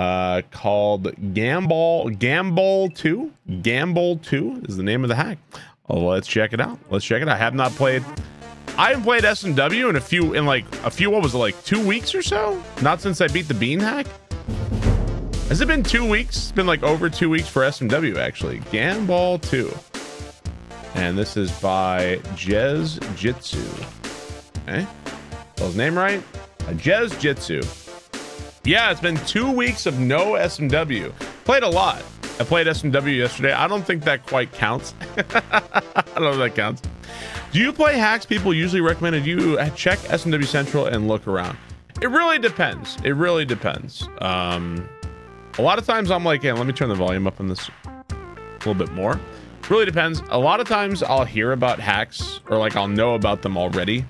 uh, called Gambol Gambol 2. Gambol 2 is the name of the hack. Let's check it out. Let's check it out. I have not played. I haven't played SMW in a few, in like a few, what was it, like two weeks or so? Not since I beat the Bean hack. Has it been two weeks? It's been like over two weeks for SMW, actually. Gambol 2. And this is by Jez Jitsu. Okay. Spell his name right? JezJitzu. Yeah, it's been two weeks of no SMW. Played a lot. I played SMW yesterday. I don't think that quite counts. I don't know if that counts. Do you play hacks? People usually recommended you check SMW Central and look around. It really depends. It really depends. Um, a lot of times I'm like, yeah, let me turn the volume up on this a little bit more. Really depends. A lot of times I'll hear about hacks or like I'll know about them already.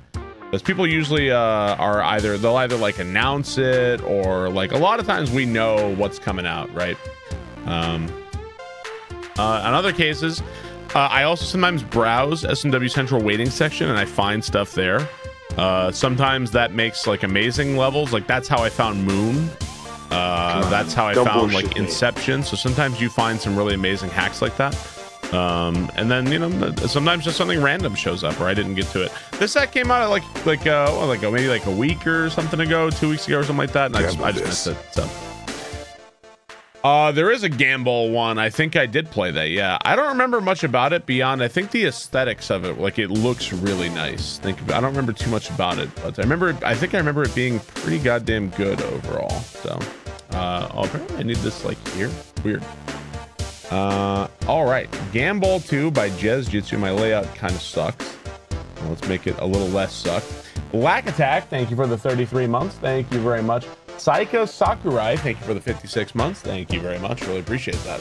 Because people usually uh, are either, they'll either like announce it or like a lot of times we know what's coming out, right? Um, uh, in other cases, uh, I also sometimes browse SMW Central waiting section and I find stuff there. Uh, sometimes that makes like amazing levels. Like that's how I found Moon. Uh, that's how I found like Inception. So sometimes you find some really amazing hacks like that. Um, and then you know sometimes just something random shows up or I didn't get to it. This set came out like like uh well, like maybe like a week or something ago, two weeks ago or something like that, and I just, I just missed it. So. Uh, there is a Gambol one. I think I did play that. Yeah, I don't remember much about it beyond. I think the aesthetics of it, like it looks really nice. Think I don't remember too much about it, but I remember. I think I remember it being pretty goddamn good overall. So, uh, oh, apparently I need this like here. Weird. Uh, all right. Gambol 2 by JezJitzu. My layout kind of sucks. Let's make it a little less suck. Lack Attack, thank you for the 33 months. Thank you very much. Saika Sakurai, thank you for the 56 months. Thank you very much. Really appreciate that.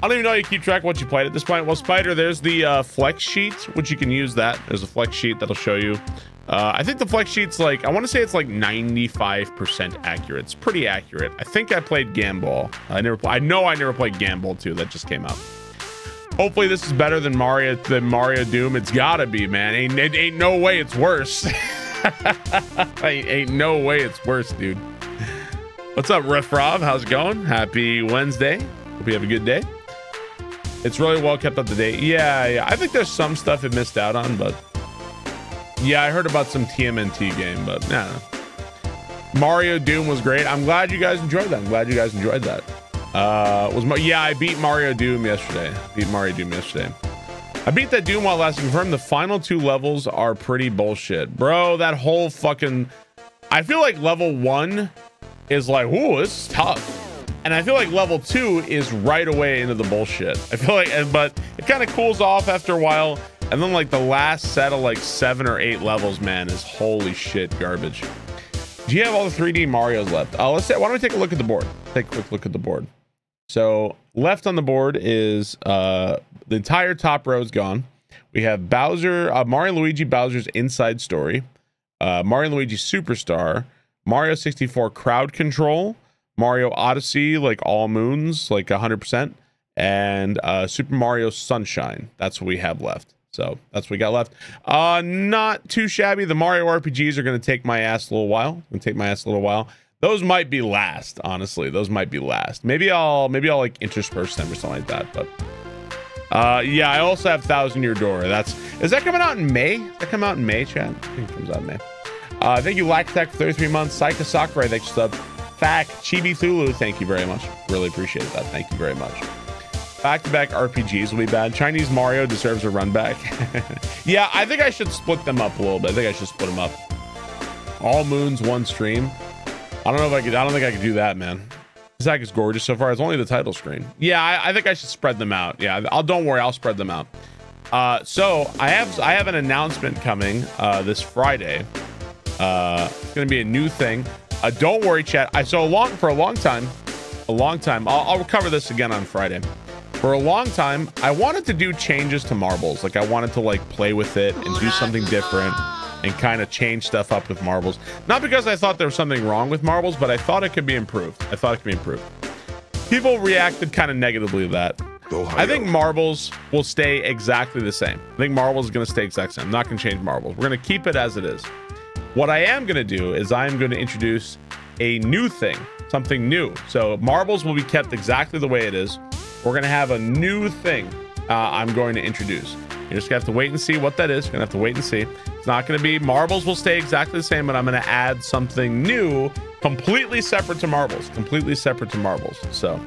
I don't even know how you keep track of what you played at this point. Well, Spider, there's the uh, flex sheet, which you can use that. There's a flex sheet that'll show you uh, I think the flex sheet's like, I want to say it's like 95% accurate. It's pretty accurate. I think I played Gambol. I never, I know I never played Gambol too. That just came out. Hopefully this is better than Mario than Mario Doom. It's gotta be, man. Ain't, it ain't no way it's worse. ain't, ain't no way it's worse, dude. What's up, Riff Rob? How's it going? Happy Wednesday. Hope you have a good day. It's really well kept up to date. Yeah, yeah. I think there's some stuff it missed out on, but yeah, I heard about some TMNT game, but yeah. Mario Doom was great. I'm glad you guys enjoyed that. I'm glad you guys enjoyed that. Uh, was yeah, I beat Mario Doom yesterday. Beat Mario Doom yesterday. I beat that Doom while last confirmed. The final two levels are pretty bullshit, bro. That whole fucking. I feel like level one is like, ooh, this is tough. And I feel like level two is right away into the bullshit. I feel like, but it kind of cools off after a while. And then like the last set of like seven or eight levels, man, is holy shit garbage. Do you have all the 3D Marios left? Uh, let's say, why don't we take a look at the board? Take a quick look at the board. So left on the board is uh, the entire top row is gone. We have Bowser, uh, Mario Luigi Bowser's Inside Story, uh, Mario Luigi Superstar, Mario 64 Crowd Control, Mario Odyssey, like all moons, like 100%, and uh, Super Mario Sunshine. That's what we have left. So that's what we got left. Uh, not too shabby. The Mario RPGs are going to take my ass a little while. Going to take my ass a little while. Those might be last, honestly. Those might be last. Maybe I'll maybe I'll like intersperse them or something like that. But uh, yeah, I also have Thousand Year Door. That's is that coming out in May? That come out in May, Chad? I think it comes out in May. Uh, thank you, Lactech, for 33 months. Saika Sakurai, thanks, sub. Fact, Chibi Thulu, thank you very much. Really appreciate that. Thank you very much. Back-to-back RPGs will be bad. Chinese Mario deserves a run back. yeah, I think I should split them up a little bit. I think I should split them up. All moons, one stream. I don't know if I could. I don't think I could do that, man. Zach is gorgeous so far. It's only the title screen. Yeah, I, I think I should spread them out. Yeah, I'll don't worry. I'll spread them out. Uh, so I have I have an announcement coming uh, this Friday. Uh, it's gonna be a new thing. Uh, don't worry, chat. I so long for a long time, a long time. I'll, I'll cover this again on Friday for a long time, I wanted to do changes to marbles. Like I wanted to like play with it and do something different and kind of change stuff up with marbles. Not because I thought there was something wrong with marbles, but I thought it could be improved. I thought it could be improved. People reacted kind of negatively to that. I think marbles will stay exactly the same. I think marbles is going to stay exact same. I'm not going to change marbles. We're going to keep it as it is. What I am going to do is I'm going to introduce a new thing something new. So marbles will be kept exactly the way it is. We're gonna have a new thing uh, I'm going to introduce. You're just gonna have to wait and see what that is. You're gonna have to wait and see. It's not gonna be marbles will stay exactly the same, but I'm gonna add something new, completely separate to marbles, completely separate to marbles. So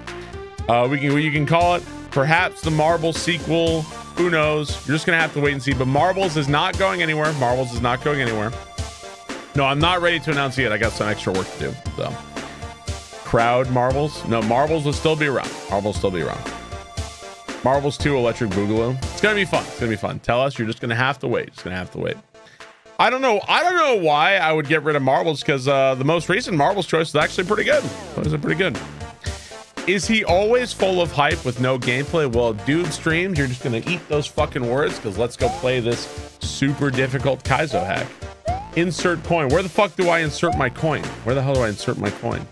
uh, we can you can call it perhaps the marble sequel. Who knows? You're just gonna have to wait and see. But marbles is not going anywhere. Marbles is not going anywhere. No, I'm not ready to announce yet. I got some extra work to do. So crowd marbles. No, marbles will still be around. Marbles still be around. Marbles 2 Electric Boogaloo. It's gonna be fun. It's gonna be fun. Tell us you're just gonna have to wait. Just gonna have to wait. I don't know. I don't know why I would get rid of Marbles because uh, the most recent Marbles choice is actually pretty good. Those are pretty good. Is he always full of hype with no gameplay? Well, dude streams, you're just gonna eat those fucking words because let's go play this super difficult Kaizo hack. Insert coin. Where the fuck do I insert my coin? Where the hell do I insert my coin?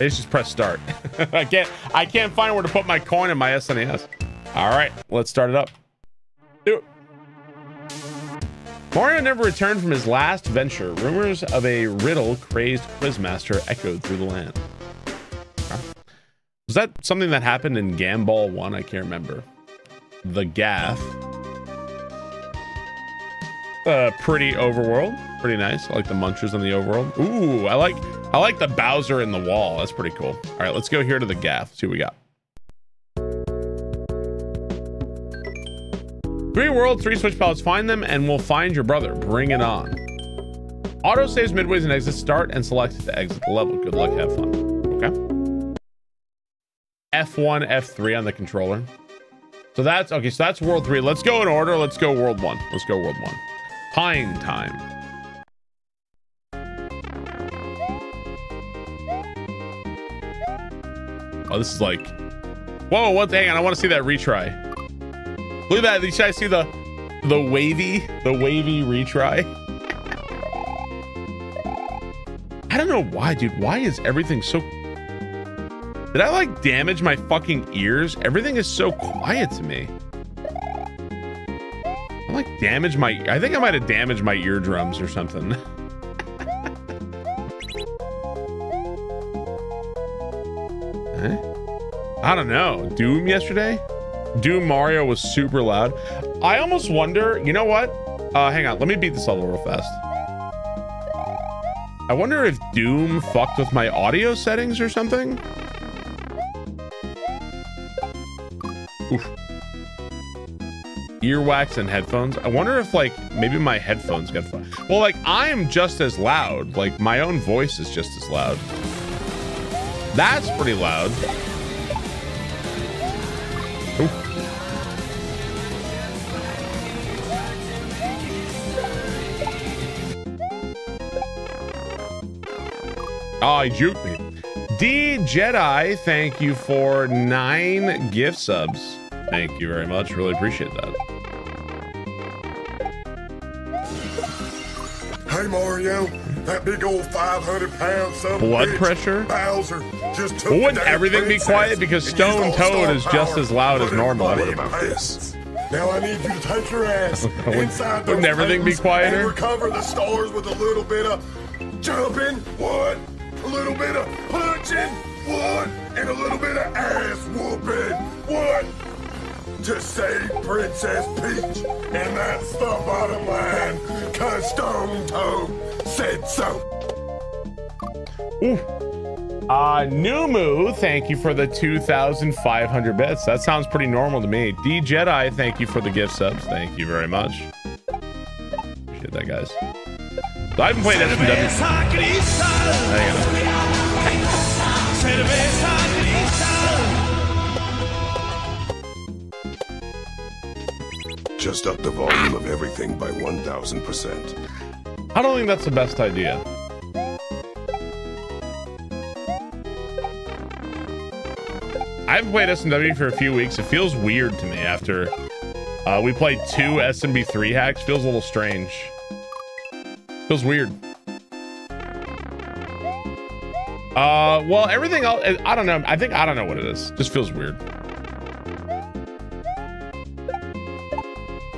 Let's just press start. I can't I can't find where to put my coin in my SNES. All right, let's start it up. Do it. Mario never returned from his last venture. Rumors of a riddle crazed quizmaster echoed through the land. Was that something that happened in Gambol 1? I can't remember. The Gaff. Uh, pretty overworld. Pretty nice. I like the munchers in the overworld. Ooh, I like I like the Bowser in the wall. That's pretty cool. All right, let's go here to the Gaff. See what we got. Three world, three switch pallets. Find them and we'll find your brother. Bring it on. Auto saves midways and exits. Start and select to exit the level. Good luck. Have fun. Okay. F1, F3 on the controller. So that's okay. So that's world three. Let's go in order. Let's go world one. Let's go world one. Pine time. Oh, this is like, whoa, what, hang on, I want to see that retry. Look at that, Did you guys see the, the wavy, the wavy retry? I don't know why, dude, why is everything so, did I like damage my fucking ears? Everything is so quiet to me. I like damage my, I think I might have damaged my eardrums or something. I don't know. Doom yesterday? Doom Mario was super loud. I almost wonder, you know what? Uh, hang on, let me beat this level real fast. I wonder if Doom fucked with my audio settings or something. Oof. Earwax and headphones. I wonder if like maybe my headphones got fucked. Well, like I'm just as loud. Like my own voice is just as loud. That's pretty loud. Ah, oh, me. D Jedi, thank you for nine gift subs. Thank you very much. Really appreciate that. Hey Mario, that big old 500 pound son Blood bitch, pressure? Bowser just took Wouldn't everything be quiet? Because Stone Toad is just as loud as normal. What about pants. Now I need you to take your ass inside wouldn't everything be quieter? and recover the stars with a little bit of jumping, what? A little bit of punching, what? And a little bit of ass whooping, what? To save Princess Peach, and that's the bottom line, cause Stone Toad said so. Ooh. Uh, Numu, thank you for the 2,500 bits. That sounds pretty normal to me. D Jedi, thank you for the gift subs. Thank you very much. Appreciate that, guys. So I haven't played SMW. Hang on. Just up the volume of everything by 1000%. I don't think that's the best idea. I haven't played SMW for a few weeks. It feels weird to me after uh, we played two SMB3 hacks. Feels a little strange. Feels weird. Uh, well, everything else, I don't know. I think, I don't know what it is. Just feels weird.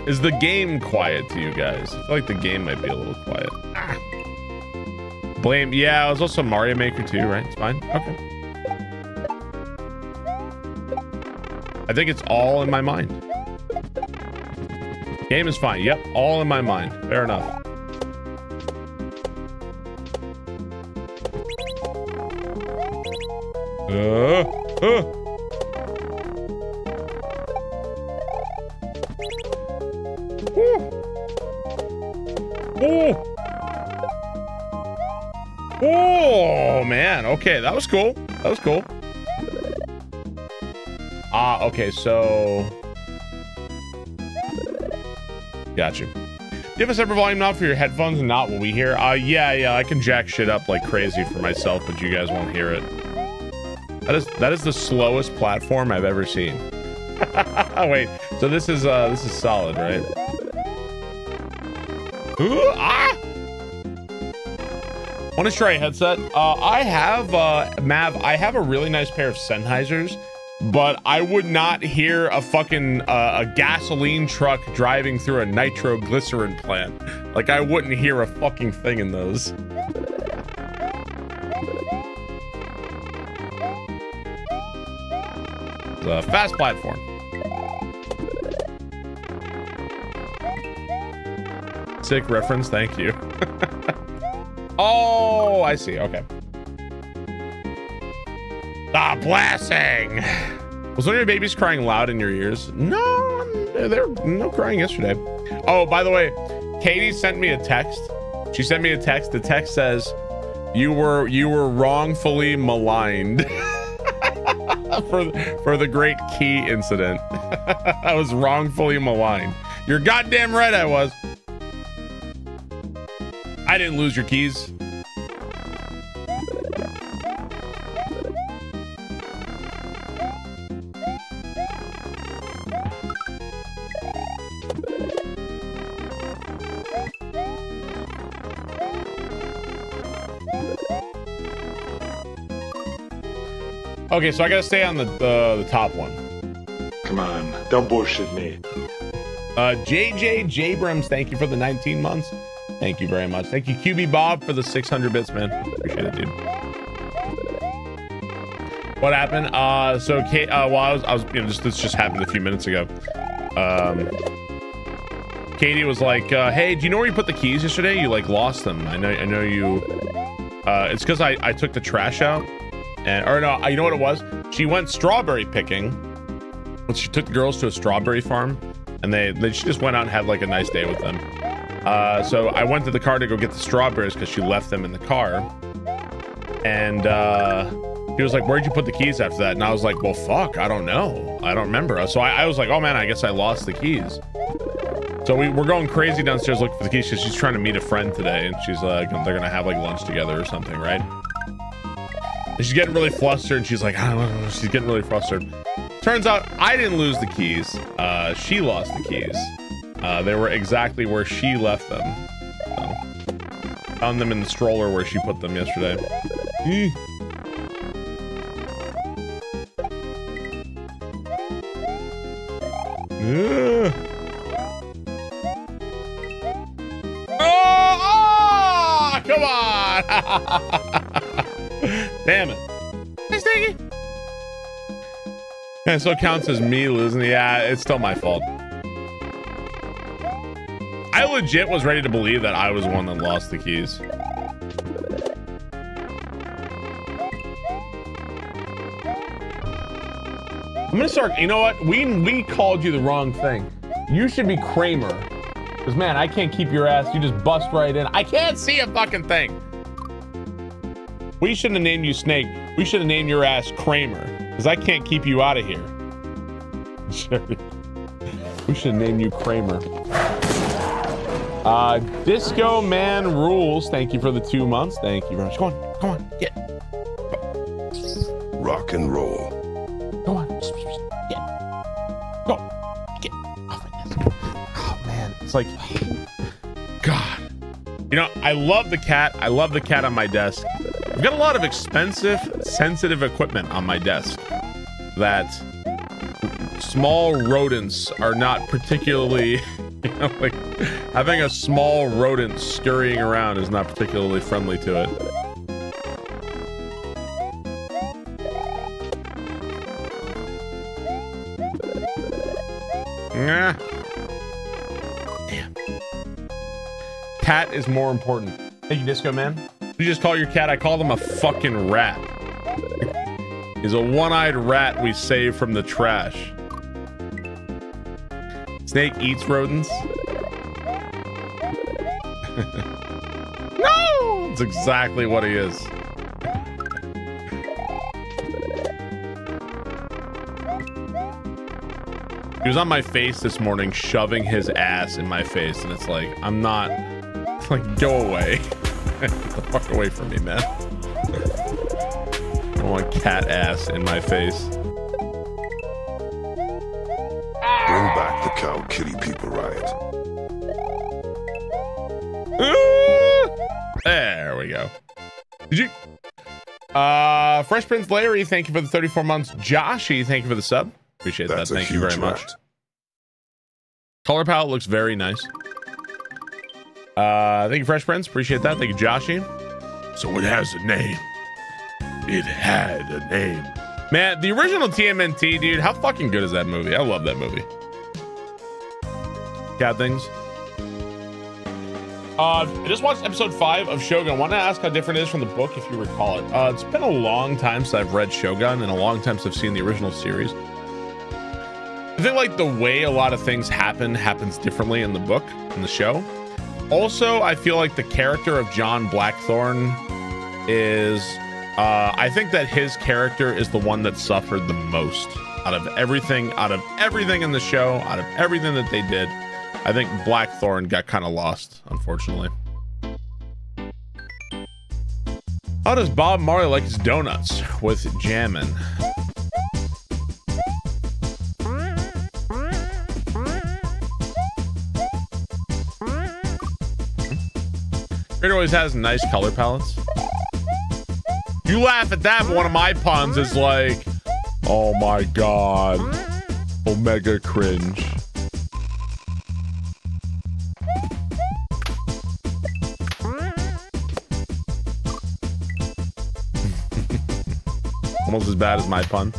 Is the game quiet to you guys? I feel like the game might be a little quiet. Ah. Blame. Yeah, it was also Mario Maker too, right? It's fine. Okay. I think it's all in my mind. Game is fine. Yep, all in my mind. Fair enough. Uh, uh. Ooh. Oh man, okay, that was cool. That was cool. Ah, okay, so got you. Do you have a separate volume knob for your headphones and not what we hear? Uh, yeah, yeah, I can jack shit up like crazy for myself, but you guys won't hear it. That is that is the slowest platform I've ever seen. Wait, so this is uh this is solid, right? Ooh, ah! Want to try a headset? Uh, I have, uh, Mav, I have a really nice pair of Sennheisers, but I would not hear a fucking, uh, a gasoline truck driving through a nitroglycerin plant. Like, I wouldn't hear a fucking thing in those. It's a fast platform. Sick reference, thank you. Oh, I see. Okay. Ah, blessing. Was one of your babies crying loud in your ears? No, there no crying yesterday. Oh, by the way, Katie sent me a text. She sent me a text. The text says, "You were you were wrongfully maligned for for the great key incident. I was wrongfully maligned. You're goddamn right, I was." I didn't lose your keys. Okay, so I gotta stay on the uh, the top one. Come on, don't bullshit me. Uh, JJ Jabrams, thank you for the 19 months. Thank you very much. Thank you, QB Bob, for the 600 bits, man. Appreciate it, dude. What happened? Uh, so Kate, uh, well, I was, I was, you know, just this just happened a few minutes ago. Um, Katie was like, uh, "Hey, do you know where you put the keys yesterday? You like lost them. I know, I know you. Uh, it's because I I took the trash out, and or no, you know what it was? She went strawberry picking. She took the girls to a strawberry farm, and they, they she just went out and had like a nice day with them. Uh, so I went to the car to go get the strawberries because she left them in the car. And uh, he was like, Where'd you put the keys after that? And I was like, Well, fuck, I don't know. I don't remember. So I, I was like, Oh man, I guess I lost the keys. So we, we're going crazy downstairs looking for the keys because she's trying to meet a friend today. And she's like, uh, They're to have like lunch together or something, right? And she's getting really flustered. And she's like, I don't know. She's getting really flustered. Turns out I didn't lose the keys. Uh, she lost the keys. Uh, they were exactly where she left them. So, found them in the stroller where she put them yesterday. Oh, oh, come on! And so it counts as me losing. Yeah, it's still my fault. I legit was ready to believe that I was the one that lost the keys. I'm gonna start. You know what? We we called you the wrong thing. You should be Kramer. Cause man, I can't keep your ass. You just bust right in. I can't see a fucking thing. We shouldn't have named you Snake. We should have named your ass Kramer. Cause I can't keep you out of here. we should have named you Kramer. Uh, Disco Man Rules. Thank you for the two months. Thank you very much. Come on, come on, get. Rock and roll. Go on, get. Go, get. Oh, oh man, it's like, God. You know, I love the cat. I love the cat on my desk. I've got a lot of expensive, sensitive equipment on my desk that small rodents are not particularly you know, like having a small rodent scurrying around is not particularly friendly to it. Nah. Damn. Cat is more important. Thank you, Disco Man. You just call your cat, I call them a fucking rat. He's a one-eyed rat we saved from the trash. Snake eats rodents. no! That's exactly what he is. He was on my face this morning, shoving his ass in my face, and it's like, I'm not. It's like, go away. Get the fuck away from me, man. Want cat ass in my face. Bring back the cow kitty people riot. Ah! There we go. Did you? Uh, Fresh Prince Larry, thank you for the 34 months. Joshy, thank you for the sub. Appreciate That's that. Thank you very much. rat. Color palette looks very nice. Uh, thank you, Fresh Prince. Appreciate that. Thank you, Joshy. So it has a name. It had a name. Man, the original TMNT, dude, how fucking good is that movie? I love that movie. Cat things. Uh, I just watched episode five of Shogun. Want to ask how different it is from the book, if you recall it. Uh, it's been a long time since I've read Shogun, and a long time since I've seen the original series. I think like the way a lot of things happen happens differently in the book in the show. Also, I feel like the character of John Blackthorne is uh, I think that his character is the one that suffered the most out of everything, out of everything in the show, out of everything that they did. I think Blackthorne got kind of lost, unfortunately. How does Bob Marley like his donuts with jammin'? It always has nice color palettes. You laugh at that, but one of my puns is like, oh my god, omega cringe. Almost as bad as my pun.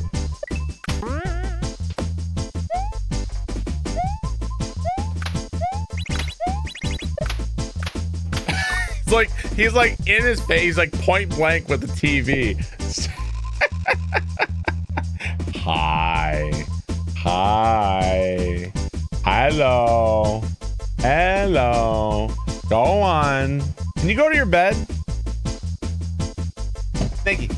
Like he's like in his face, like point blank with the TV. Hi. Hi. Hello. Hello. Go on. Can you go to your bed? Thank you.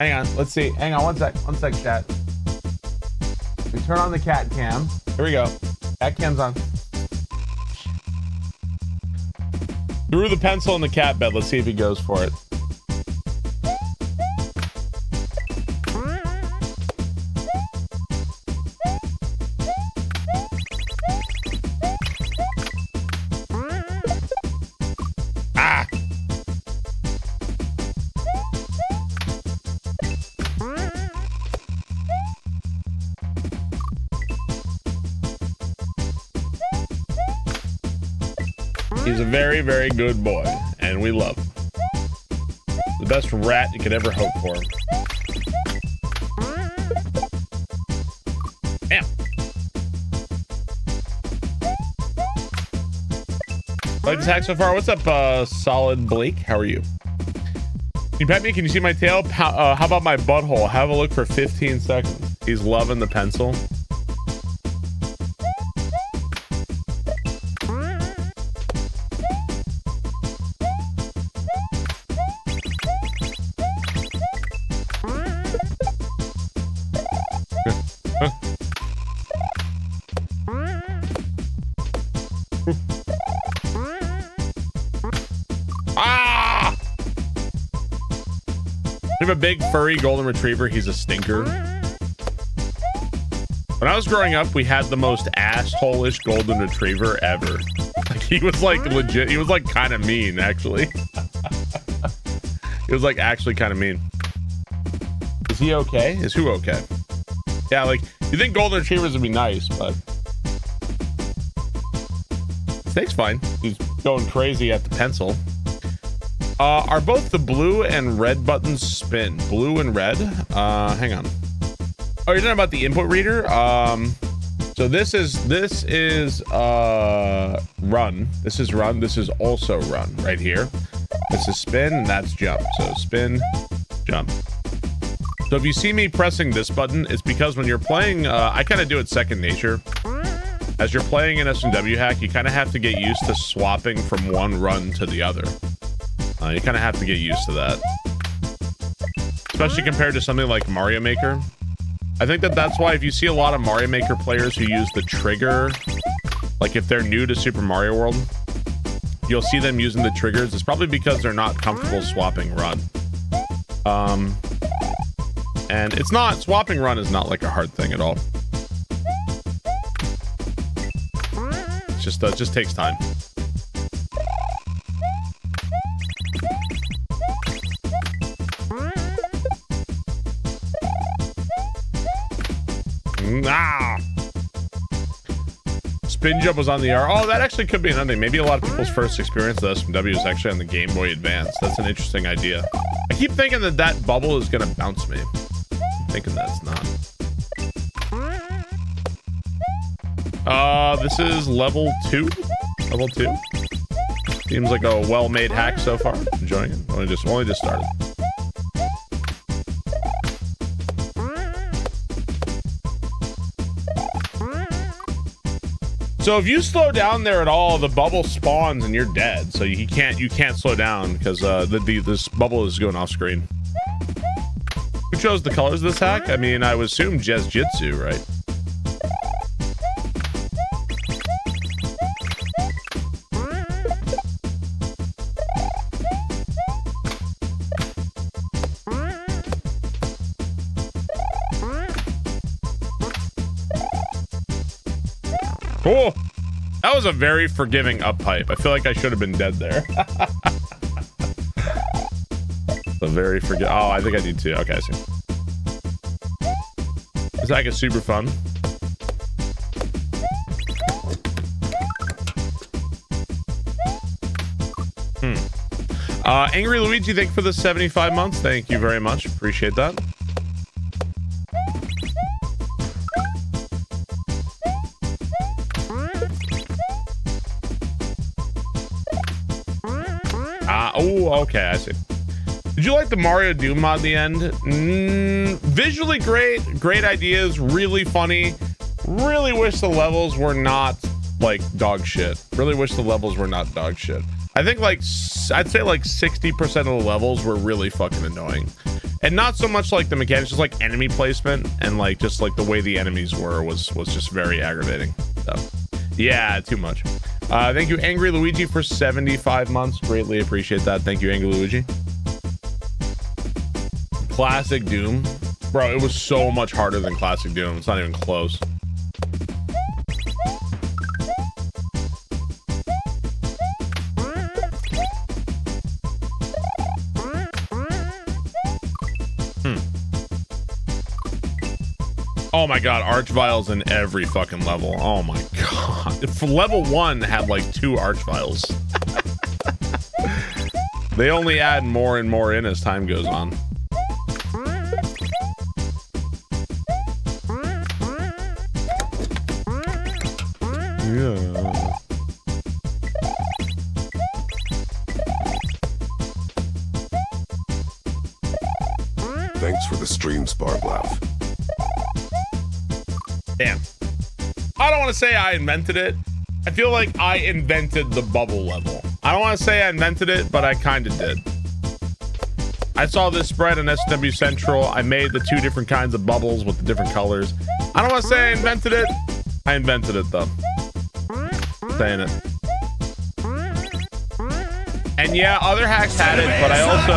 Hang on. Let's see. Hang on one sec. One sec, chat. We turn on the cat cam. Here we go. Cat cam's on. Threw the pencil in the cat bed. Let's see if he goes for it. Very, very good boy, and we love him. The best rat you could ever hope for. Damn. Like this hack so far. What's up, uh, Solid Blake? How are you? Can you pet me? Can you see my tail? How, uh, how about my butthole? Have a look for 15 seconds. He's loving the pencil. Furry golden retriever. He's a stinker. When I was growing up, we had the most asshole-ish golden retriever ever. Like he was like legit. He was like kind of mean, actually. he was like actually kind of mean. Is he okay? Is who okay? Yeah, like you think golden retrievers would be nice, but Snake's fine. He's going crazy at the pencil. Uh, are both the blue and red buttons spin? Blue and red? Uh, hang on. Oh, you're talking about the input reader? Um, So this is this is uh run. This is run. This is also run right here. This is spin and that's jump. So spin, jump. So if you see me pressing this button, it's because when you're playing, uh, I kind of do it second nature. As you're playing an SMW hack, you kind of have to get used to swapping from one run to the other. Uh, you kind of have to get used to that. Especially compared to something like Mario Maker. I think that that's why if you see a lot of Mario Maker players who use the trigger, like if they're new to Super Mario World, you'll see them using the triggers. It's probably because they're not comfortable swapping run. Um, and it's not, swapping run is not like a hard thing at all. It's just, uh, it just takes time. Ah! Spin jump was on the R. Oh, that actually could be another thing. Maybe a lot of people's first experience with SMW is actually on the Game Boy Advance. That's an interesting idea. I keep thinking that that bubble is going to bounce me. I'm thinking that's not. Uh, this is level two. Level two. Seems like a well-made hack so far. Enjoying it. Only just, only just started. So if you slow down there at all, the bubble spawns and you're dead. So you can't you can't slow down because uh, the, the this bubble is going off screen. Who chose the colors of this hack? I mean, I would assume JezJitzu, right? Was a very forgiving up pipe. I feel like I should have been dead there. a very forget. Oh, I think I need to. Okay, I see. This hack is super fun. Hmm. Uh, Angry Luigi, thank you for the 75 months. Thank you very much. Appreciate that. Okay, I see. Did you like the Mario Doom mod the end? Mm, visually great, great ideas, really funny. Really wish the levels were not like dog shit. Really wish the levels were not dog shit. I think like I'd say like 60% of the levels were really fucking annoying. And not so much like the mechanics, just like enemy placement and like just like the way the enemies were was was just very aggravating. So yeah, too much. Uh, thank you, Angry Luigi, for 75 months. Greatly appreciate that. Thank you, Angry Luigi. Classic Doom. Bro, it was so much harder than Classic Doom. It's not even close. Oh my god, Arch-Viles in every fucking level. Oh my god. If level one had like two Arch-Viles. they only add more and more in as time goes on. Yeah. Thanks for the stream, Sparglav. Damn. I don't want to say I invented it. I feel like I invented the bubble level. I don't want to say I invented it, but I kind of did. I saw this spread on SW Central. I made the two different kinds of bubbles with the different colors. I don't want to say I invented it. I invented it though. Saying it. And yeah, other hacks had it, but I also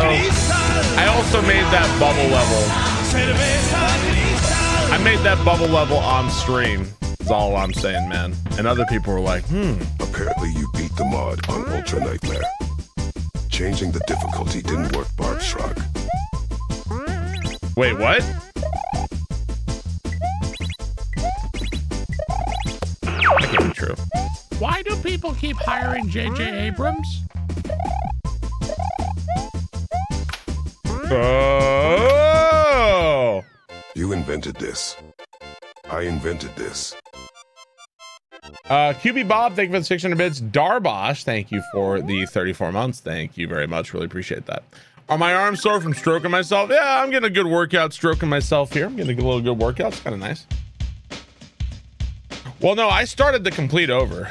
I also made that bubble level. I made that bubble level on stream. That's all I'm saying, man. And other people were like, hmm. Apparently you beat the mod on Ultra Nightmare. Changing the difficulty didn't work, Barb Shrug. Wait, what? That can't be true. Why do people keep hiring J.J. Abrams? Oh! You invented this. I invented this. Uh, QB Bob, thank you for the 600 bits. Darbosh, thank you for the 34 months. Thank you very much. Really appreciate that. Are my arms sore from stroking myself? Yeah, I'm getting a good workout stroking myself here. I'm getting a little good workout. It's kind of nice. Well, no, I started the complete over.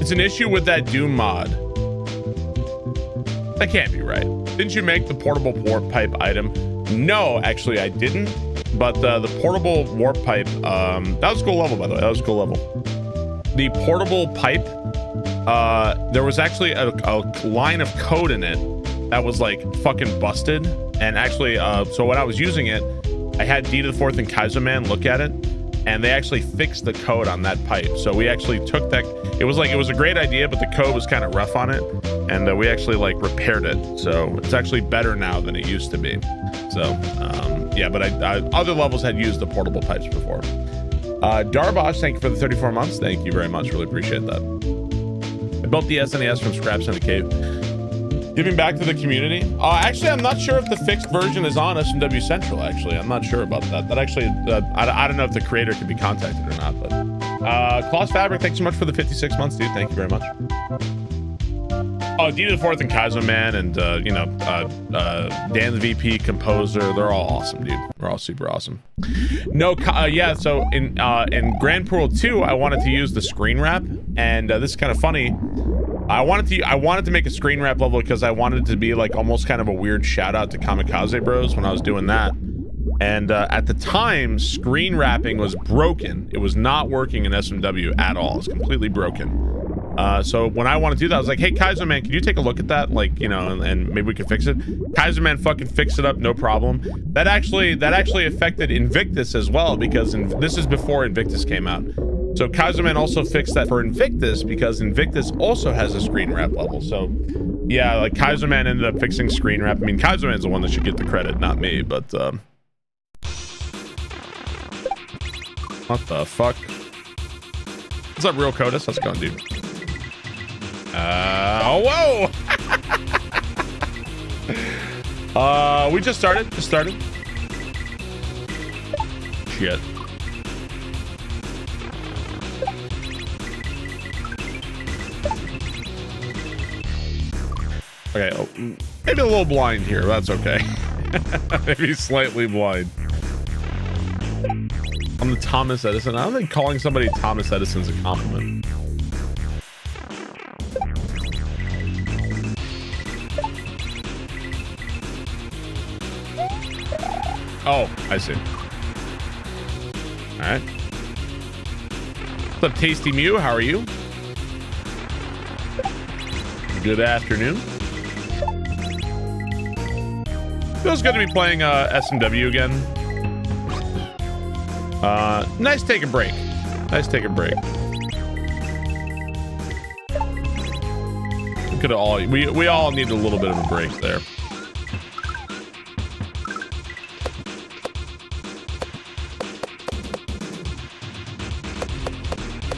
It's an issue with that Doom mod. That can't be right. Didn't you make the portable warp pipe item? No, actually, I didn't. But uh, the portable warp pipe, um, that was a cool level, by the way. That was a cool level. The portable pipe, uh, there was actually a, a line of code in it that was like fucking busted. And actually, uh, so when I was using it, I had D to the fourth and Kaiserman look at it, and they actually fixed the code on that pipe. So we actually took that. It was like it was a great idea, but the code was kind of rough on it, and uh, we actually like repaired it. So it's actually better now than it used to be. So um, yeah, but I, I, other levels had used the portable pipes before. Uh, Darbosh, thank you for the 34 months. Thank you very much. Really appreciate that. I built the SNES from scraps in a cave. Giving back to the community. Uh, actually, I'm not sure if the fixed version is on SMW Central. Actually, I'm not sure about that. That actually, uh, I, I don't know if the creator can be contacted or not. But uh, Fabric, thanks so much for the 56 months, dude. Thank you very much. Oh, D the Fourth and Kaiser Man, and uh, you know, uh, uh, Dan the VP composer. They're all awesome, dude. They're all super awesome. No, uh, yeah. So in uh, in Grand Pool 2, I wanted to use the screen wrap, and uh, this is kind of funny. I wanted to I wanted to make a screen wrap level because I wanted it to be like almost kind of a weird shout out to Kamikaze Bros when I was doing that. And uh, at the time, screen wrapping was broken. It was not working in SMW at all. It's completely broken. Uh, so when I want to do that, I was like, "Hey, Kaiser Man, can you take a look at that? Like, you know, and, and maybe we can fix it." Kaiser Man fucking fixed it up, no problem. That actually that actually affected Invictus as well because in, this is before Invictus came out. So Kaiserman also fixed that for Invictus because Invictus also has a screen wrap level. So yeah, like Kaiserman ended up fixing screen wrap. I mean, Kaiserman's the one that should get the credit, not me, but um What the fuck? What's up, real Codus? How's it going, dude? Uh oh whoa! uh we just started. Just started. Shit. Okay, oh, maybe a little blind here. That's okay. maybe slightly blind. I'm the Thomas Edison. I don't think calling somebody Thomas Edison's a compliment. Oh, I see. All right. What's up, Tasty Mew? How are you? Good afternoon. Feels good to be playing uh, SMW again. Uh, nice take a break. Nice take a break. Could all we we all need a little bit of a break there.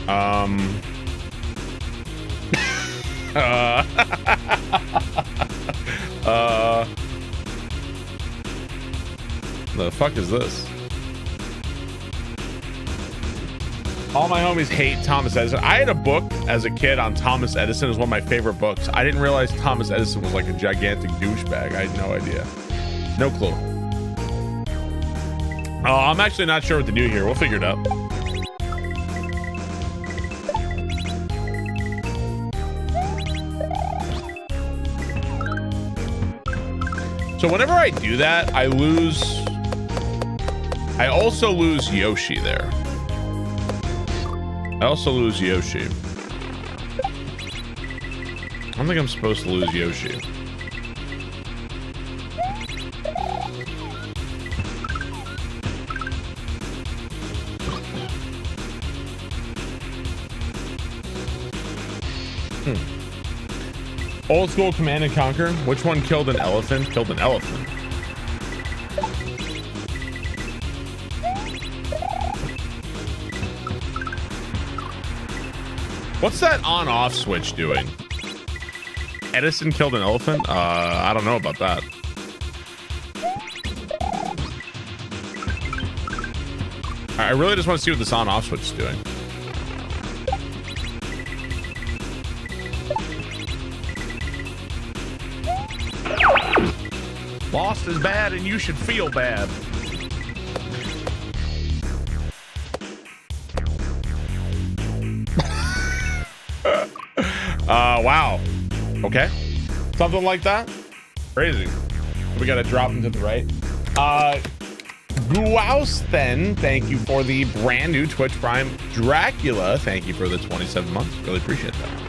Um. uh. uh. The fuck is this? All my homies hate Thomas Edison. I had a book as a kid on Thomas Edison. Was one of my favorite books. I didn't realize Thomas Edison was like a gigantic douchebag. I had no idea. No clue. Oh, I'm actually not sure what to do here. We'll figure it out. So whenever I do that, I lose... I also lose Yoshi there. I also lose Yoshi. I don't think I'm supposed to lose Yoshi. Hmm. Old school Command and Conquer. Which one killed an elephant? Killed an elephant. What's that on-off switch doing? Edison killed an elephant? Uh, I don't know about that. I really just want to see what this on-off switch is doing. Lost is bad and you should feel bad. Uh, wow. Okay. Something like that. Crazy. We got to drop him to the right. Uh, then, thank you for the brand new Twitch Prime. Dracula, thank you for the 27 months. Really appreciate that.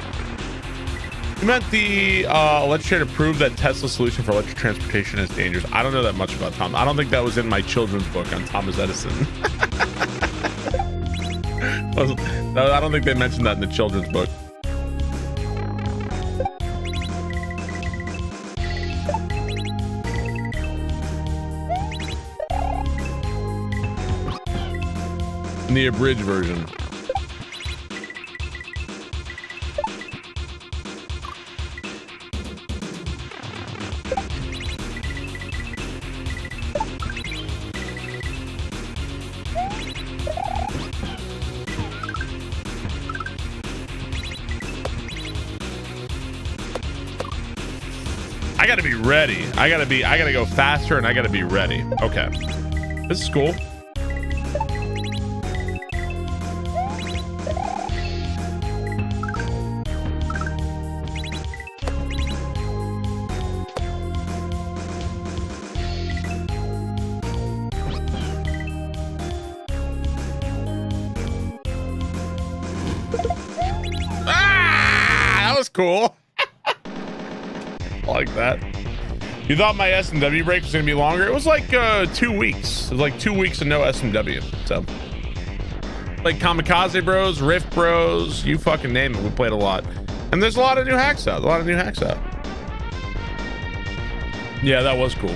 You meant the uh, electric to prove that Tesla's solution for electric transportation is dangerous. I don't know that much about Tom. I don't think that was in my children's book on Thomas Edison. I don't think they mentioned that in the children's book. The abridged version. I gotta be ready. I gotta be, I gotta go faster and I gotta be ready. Okay. This is cool. You thought my SMW break was gonna be longer? It was like uh, two weeks. It was like two weeks of no SMW. So, like Kamikaze Bros, Rift Bros, you fucking name it. We played a lot, and there's a lot of new hacks out. A lot of new hacks out. Yeah, that was cool.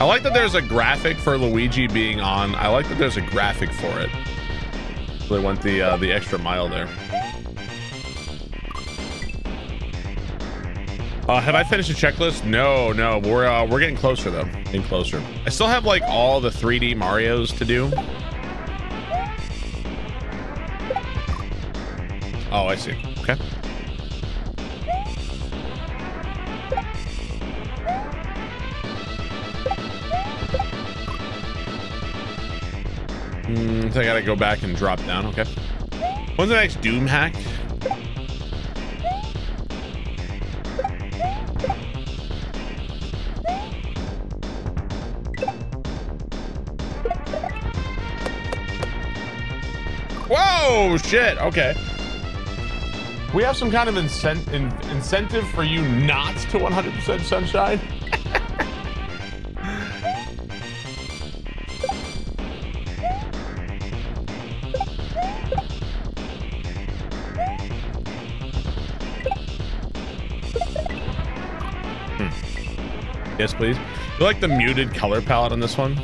I like that there's a graphic for Luigi being on. I like that there's a graphic for it. They went the uh, the extra mile there. Uh, have I finished the checklist? No, no. We're uh, we're getting closer though. Getting closer. I still have like all the 3D Mario's to do. Oh, I see. Okay. Mm, so I gotta go back and drop down. Okay. When's the next Doom hack? Shit. Okay. We have some kind of incent in incentive for you not to 100% sunshine. Hmm. Yes, please. You like the muted color palette on this one?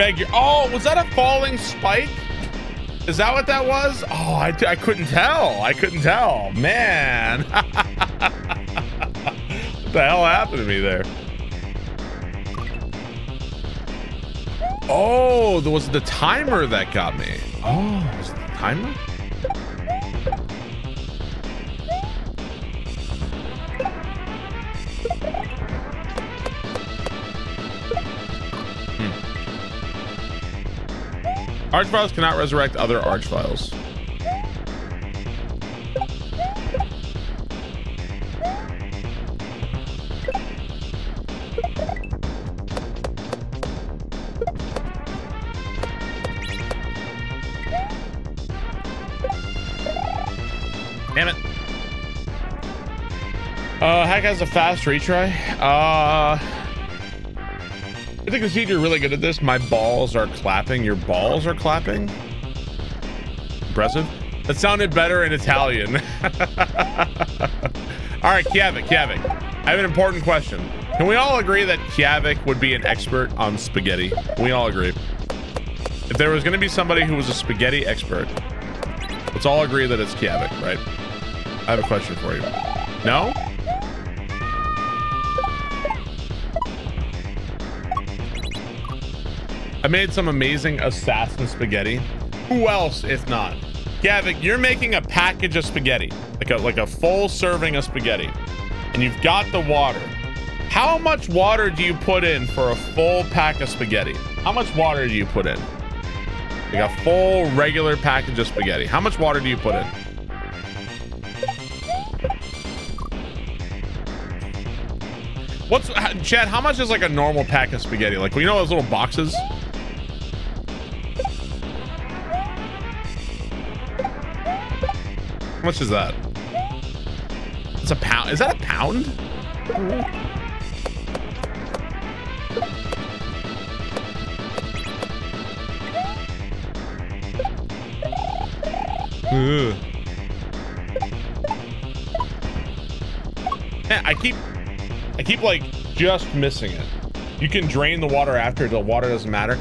Beg you. Oh, was that a falling spike? Is that what that was? Oh, I, I couldn't tell. I couldn't tell. Man. what the hell happened to me there? Oh, there was the timer that got me. Oh, was the timer? Arch-Viles cannot resurrect other Arch-Viles. Damn it. Uh, Hack has a fast retry. Uh, I think the you're really good at this. My balls are clapping. Your balls are clapping. Impressive. That sounded better in Italian. All right, Kiavik, Kiavik. I have an important question. Can we all agree that Kiavik would be an expert on spaghetti? We all agree? If there was going to be somebody who was a spaghetti expert, let's all agree that it's Kiavik, right? I have a question for you. No? Made some amazing assassin spaghetti. Who else if not? Gavik, you're making a package of spaghetti, like a like a full serving of spaghetti, and you've got the water. How much water do you put in for a full pack of spaghetti? How much water do you put in? Like a full regular package of spaghetti. How much water do you put in? What's Chad? How much is like a normal pack of spaghetti? Like, you know those little boxes? Much is that? It's a pound. Is that a pound? Man, I keep, I keep like just missing it. You can drain the water after the water doesn't matter.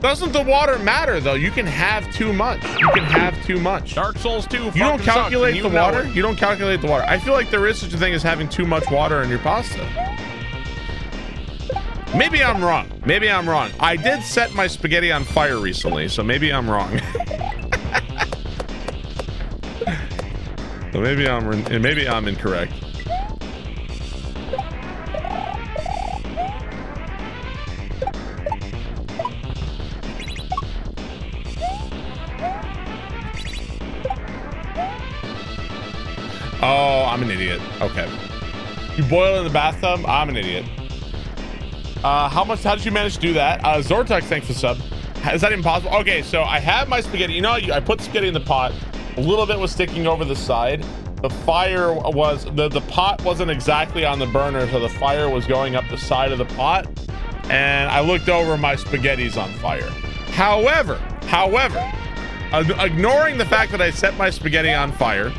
Doesn't the water matter though? You can have too much. You can have too much. Dark Souls 2. You don't calculate you the water. It. You don't calculate the water. I feel like there is such a thing as having too much water in your pasta. Maybe I'm wrong. Maybe I'm wrong. I did set my spaghetti on fire recently, so maybe I'm wrong. so maybe I'm maybe I'm incorrect. Boil in the bathtub? I'm an idiot. Uh, how much? How did you manage to do that? Uh, Zortex, thanks for sub. Is that impossible? Okay, so I have my spaghetti. You know, I put spaghetti in the pot. A little bit was sticking over the side. The fire was the the pot wasn't exactly on the burner, so the fire was going up the side of the pot. And I looked over, my spaghetti's on fire. However, however, ignoring the fact that I set my spaghetti on fire,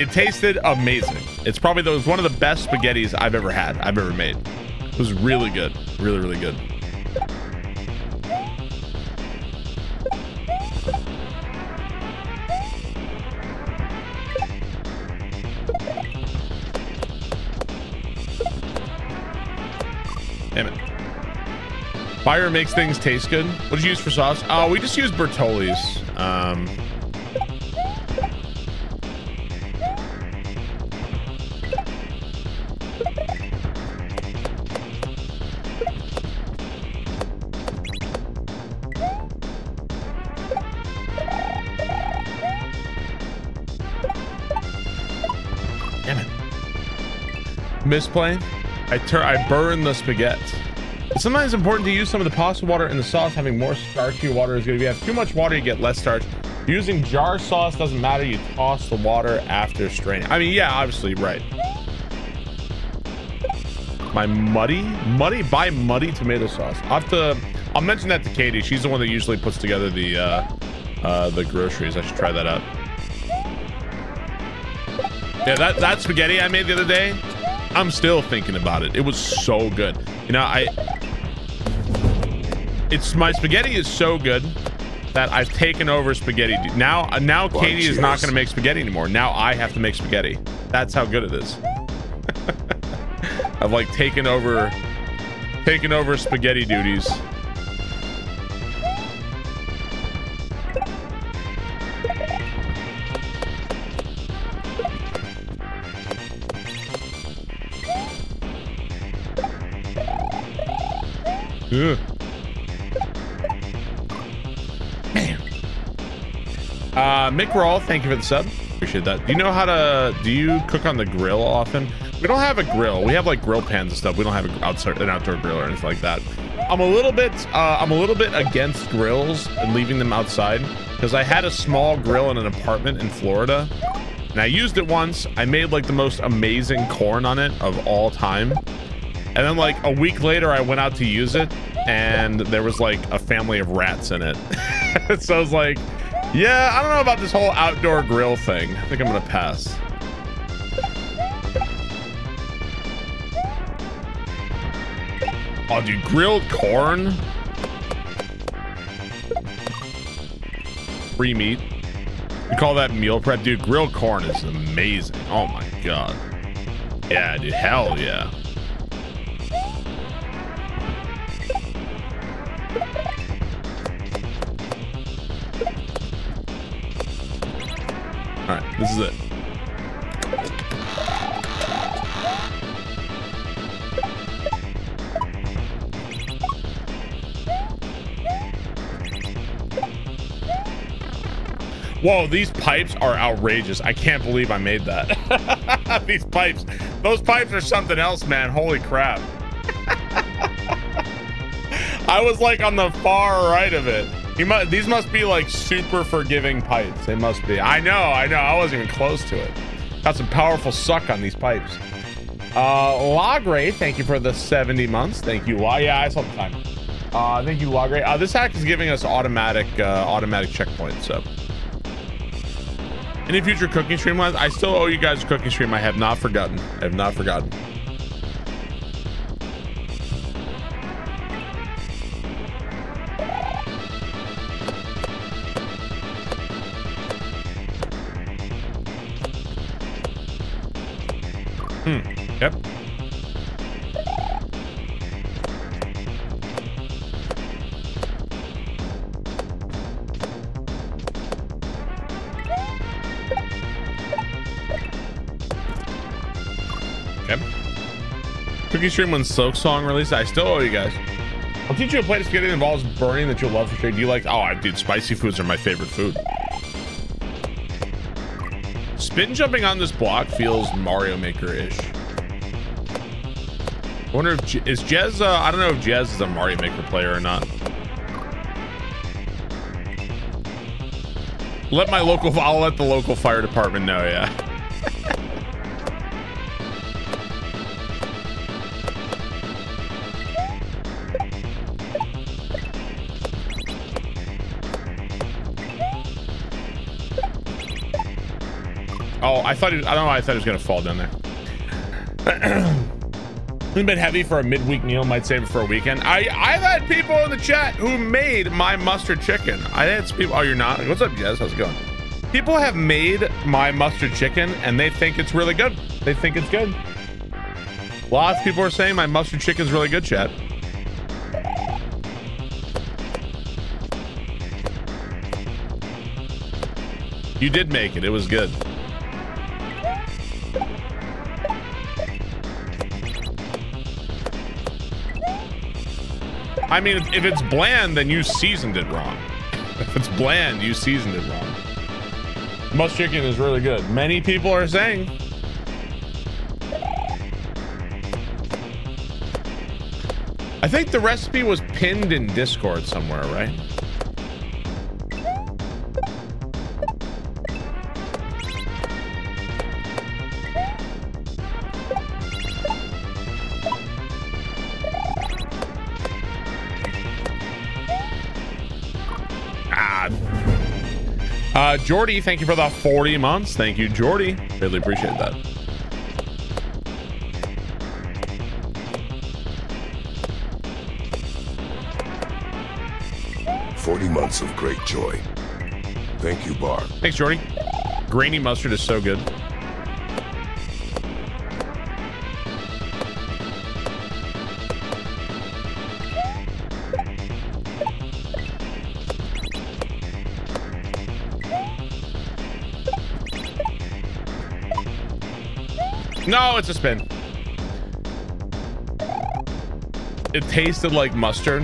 it tasted amazing. It's probably the, it was one of the best spaghettis I've ever had, I've ever made. It was really good. Really, really good. Damn it. Fire makes things taste good. What did you use for sauce? Oh, we just used Bertolli's. Um, misplay. I turn I burn the spaghetti. Sometimes it's sometimes important to use some of the pasta water in the sauce. Having more starchy water is good. If you have too much water, you get less starch. Using jar sauce doesn't matter. You toss the water after straining. I mean, yeah, obviously, right. My Mutti, Mutti, buy Mutti tomato sauce. I'll have to, I'll mention that to Katie. She's the one that usually puts together the, uh, uh, the groceries. I should try that out. Yeah, that, that spaghetti I made the other day, I'm still thinking about it. It was so good. You know, I it's my spaghetti is so good that I've taken over spaghetti. Now, now Katie is not going to make spaghetti anymore. Now I have to make spaghetti. That's how good it is. I've like taken over, taken over spaghetti duties. Man. Uh, Mick Rawl, thank you for the sub. Appreciate that. Do you know how to, do you cook on the grill often? We don't have a grill. We have like grill pans and stuff. We don't have an outside, an outdoor grill or anything like that. I'm a little bit, uh, I'm a little bit against grills and leaving them outside because I had a small grill in an apartment in Florida and I used it once. I made like the most amazing corn on it of all time. And then like a week later, I went out to use it and there was like a family of rats in it. so I was like, yeah, I don't know about this whole outdoor grill thing. I think I'm going to pass. Oh, dude, grilled corn? Free meat. You call that meal prep? Dude, grilled corn is amazing. Oh my god. Yeah, dude, hell yeah. It. Whoa, these pipes are outrageous. I can't believe I made that. these pipes, those pipes are something else, man. Holy crap. I was like on the far right of it. He these must be like super forgiving pipes. They must be. I know, I know. I wasn't even close to it. Got some powerful suck on these pipes. Uh, Lagray, thank you for the 70 months. Thank you. La yeah, I saw the time. Uh, thank you, Lagray. Uh, this hack is giving us automatic, uh, automatic checkpoints. So any future cooking stream lines, I still owe you guys a cooking stream. I have not forgotten. I have not forgotten. Okay. Cookie stream when Soak song released. I still owe you guys. I'll teach you a place to get it involves burning that you'll love for sure. Do you like? Oh, dude, spicy foods are my favorite food. Spin jumping on this block feels Mario Maker-ish. I wonder if Je- is Jez. Uh, I don't know if Jez is a Mario Maker player or not. Let my local. I'll let the local fire department know. Yeah. I thought he, I don't know. why I thought he was gonna fall down there. a bit heavy for a midweek meal. Might save it for a weekend. I I've had people in the chat who made my mustard chicken. I had people. Oh, you're not. What's up, Jez? How's it going? People have made my mustard chicken and they think it's really good. They think it's good. Lots of people are saying my mustard chicken is really good, chat. You did make it. It was good. I mean, if it's bland, then you seasoned it wrong. If it's bland, you seasoned it wrong. Mustard chicken is really good. Many people are saying. I think the recipe was pinned in Discord somewhere, right? Jordy, thank you for the 40 months. Thank you, Jordy. Really appreciate that. Forty months of great joy. Thank you, Bar. Thanks, Jordy. Grainy mustard is so good. Spin. It tasted like mustard.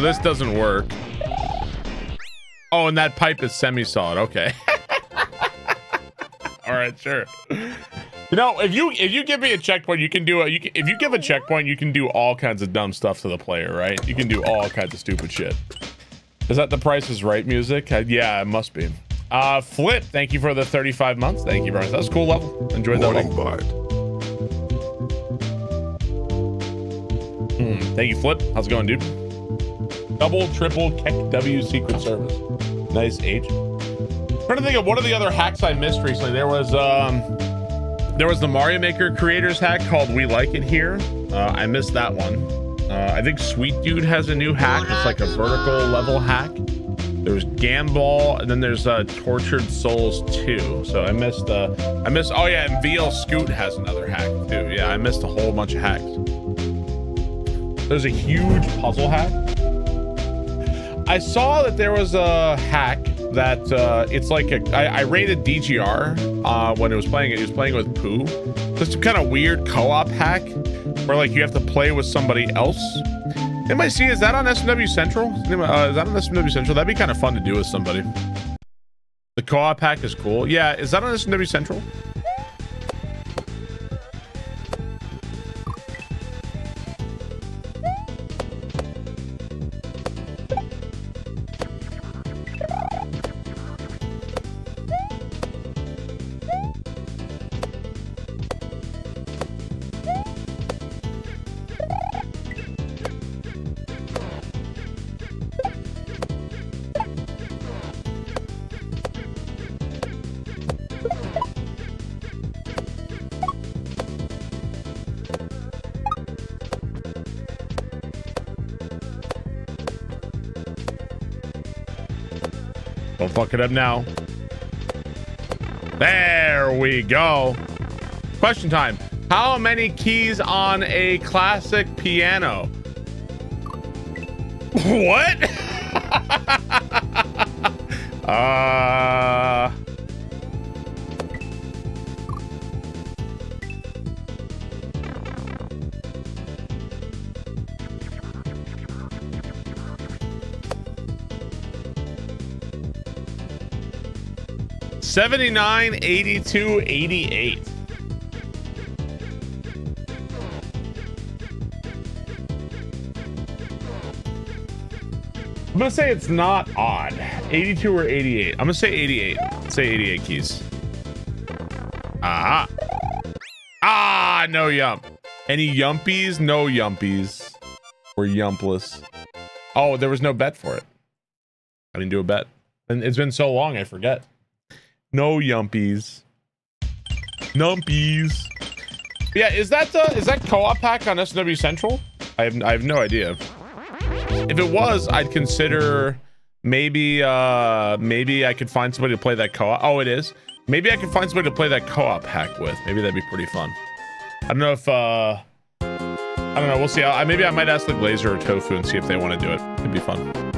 So this doesn't work. Oh, and that pipe is semi-solid. Okay. All right, sure. You know, if you if you give me a checkpoint, you can do a. You can, if you give a checkpoint, you can do all kinds of dumb stuff to the player, right? You can do all kinds of stupid shit. Is that the Price is Right music? Uh, yeah, it must be. Uh, Flip, thank you for the 35 months. Thank you very much. That's a cool level. Enjoyed that Morning bite. Hmm, thank you, Flip. How's it going, dude? Double, triple, Keck W Secret Service. Nice H. trying to think of what are the other hacks I missed recently. There was um, there was the Mario Maker creators hack called "We Like It Here." Uh, I missed that one. Uh, I think Sweet Dude has a new hack. It's like a vertical level hack. There's Gambol, and then there's uh, Tortured Souls 2. So I missed uh, I missed. Oh yeah, and VL Scoot has another hack too. Yeah, I missed a whole bunch of hacks. There's a huge puzzle hack. I saw that there was a hack that uh, it's like a. I, I rated DGR uh, when it was playing it. He was playing with Pooh. It's some kind of weird co-op hack where like you have to play with somebody else. Anybody see? Is that on SMW Central? Uh, is that on SMW Central? That'd be kind of fun to do with somebody. The co-op hack is cool. Yeah, is that on SMW Central? Fuck it up now. There we go. Question time. How many keys on a classic piano? What? 79, 82, 88. I'm gonna say it's not odd. 82 or 88. I'm gonna say 88. Let's say 88 keys. Ah, Ah, no yump. Any yumpies? No yumpies. We're yumpless. Oh, there was no bet for it. I didn't do a bet. And it's been so long, I forget. No yumpies. Numpies. Yeah, is that the is that co-op pack on SMW Central? I have I have no idea. If it was, I'd consider maybe uh maybe I could find somebody to play that co-op. Oh, it is. Maybe I could find somebody to play that co-op hack with. Maybe that'd be pretty fun. I don't know if uh I don't know. We'll see. I, maybe I might ask the Glazer or Tofu and see if they want to do it. It'd be fun.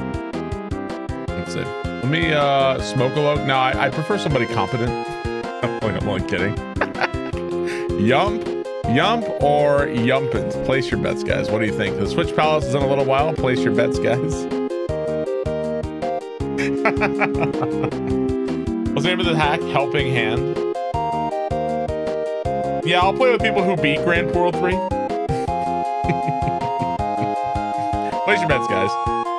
Let me uh smoke a load. No, I, I prefer somebody competent. I'm only kidding. Yump, Yump, or Yumpins? Place your bets, guys. What do you think? The Switch Palace is in a little while. Place your bets, guys. What's the name of the hack? Helping Hand. Yeah, I'll play with people who beat Grand Poo World 3. Place your bets, guys.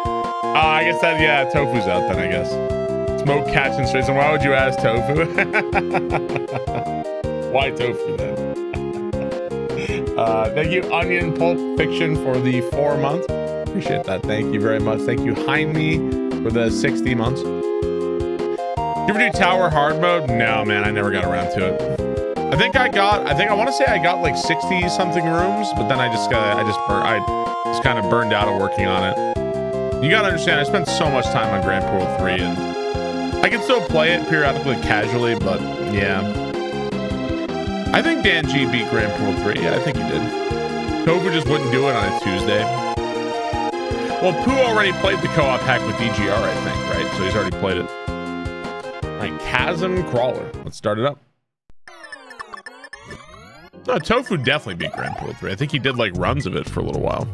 I guess that, yeah, Tofu's out then, I guess. Smoke, catch, and straight. So why would you ask Tofu? why Tofu then? uh, thank you, Onion Pulp Fiction, for the four months. Appreciate that. Thank you very much. Thank you, Jaime, for the 60 months. You ever do Tower Hard Mode? No, man, I never got around to it. I think I got, I think I want to say I got like 60 something rooms, but then I just got, I just, I just kind of burned out of working on it. You gotta understand, I spent so much time on Grand Poo World 3 and I can still play it periodically casually, but yeah. I think Dan G beat Grand Poo World 3. Yeah, I think he did. Tofu just wouldn't do it on a Tuesday. Well, Pooh already played the co-op hack with DGR, I think, right? So he's already played it. Right, Chasm Crawler. Let's start it up. No, Tofu definitely beat Grand Poo World 3. I think he did like runs of it for a little while.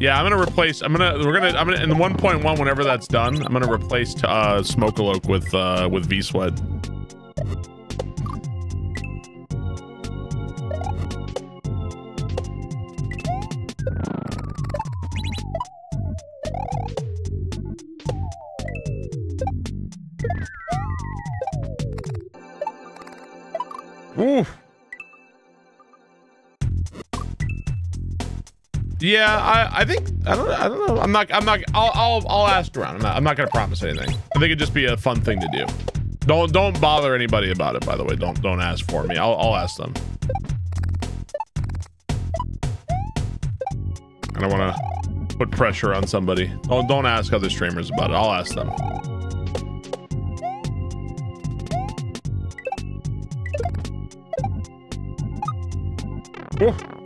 Yeah, I'm gonna replace. I'm gonna. We're gonna. I'm gonna. In 1.1, whenever that's done, I'm gonna replace uh, Smokaloke with uh, with V Sweat. Oof. Yeah, I, I think I don't I don't know. I'm not I'm not I'll I'll, I'll ask around. I'm not, I'm not gonna promise anything. I think it'd just be a fun thing to do. Don't don't bother anybody about it. By the way, don't don't ask for me. I'll I'll ask them. I don't want to put pressure on somebody. Don't don't ask other streamers about it. I'll ask them. Ooh.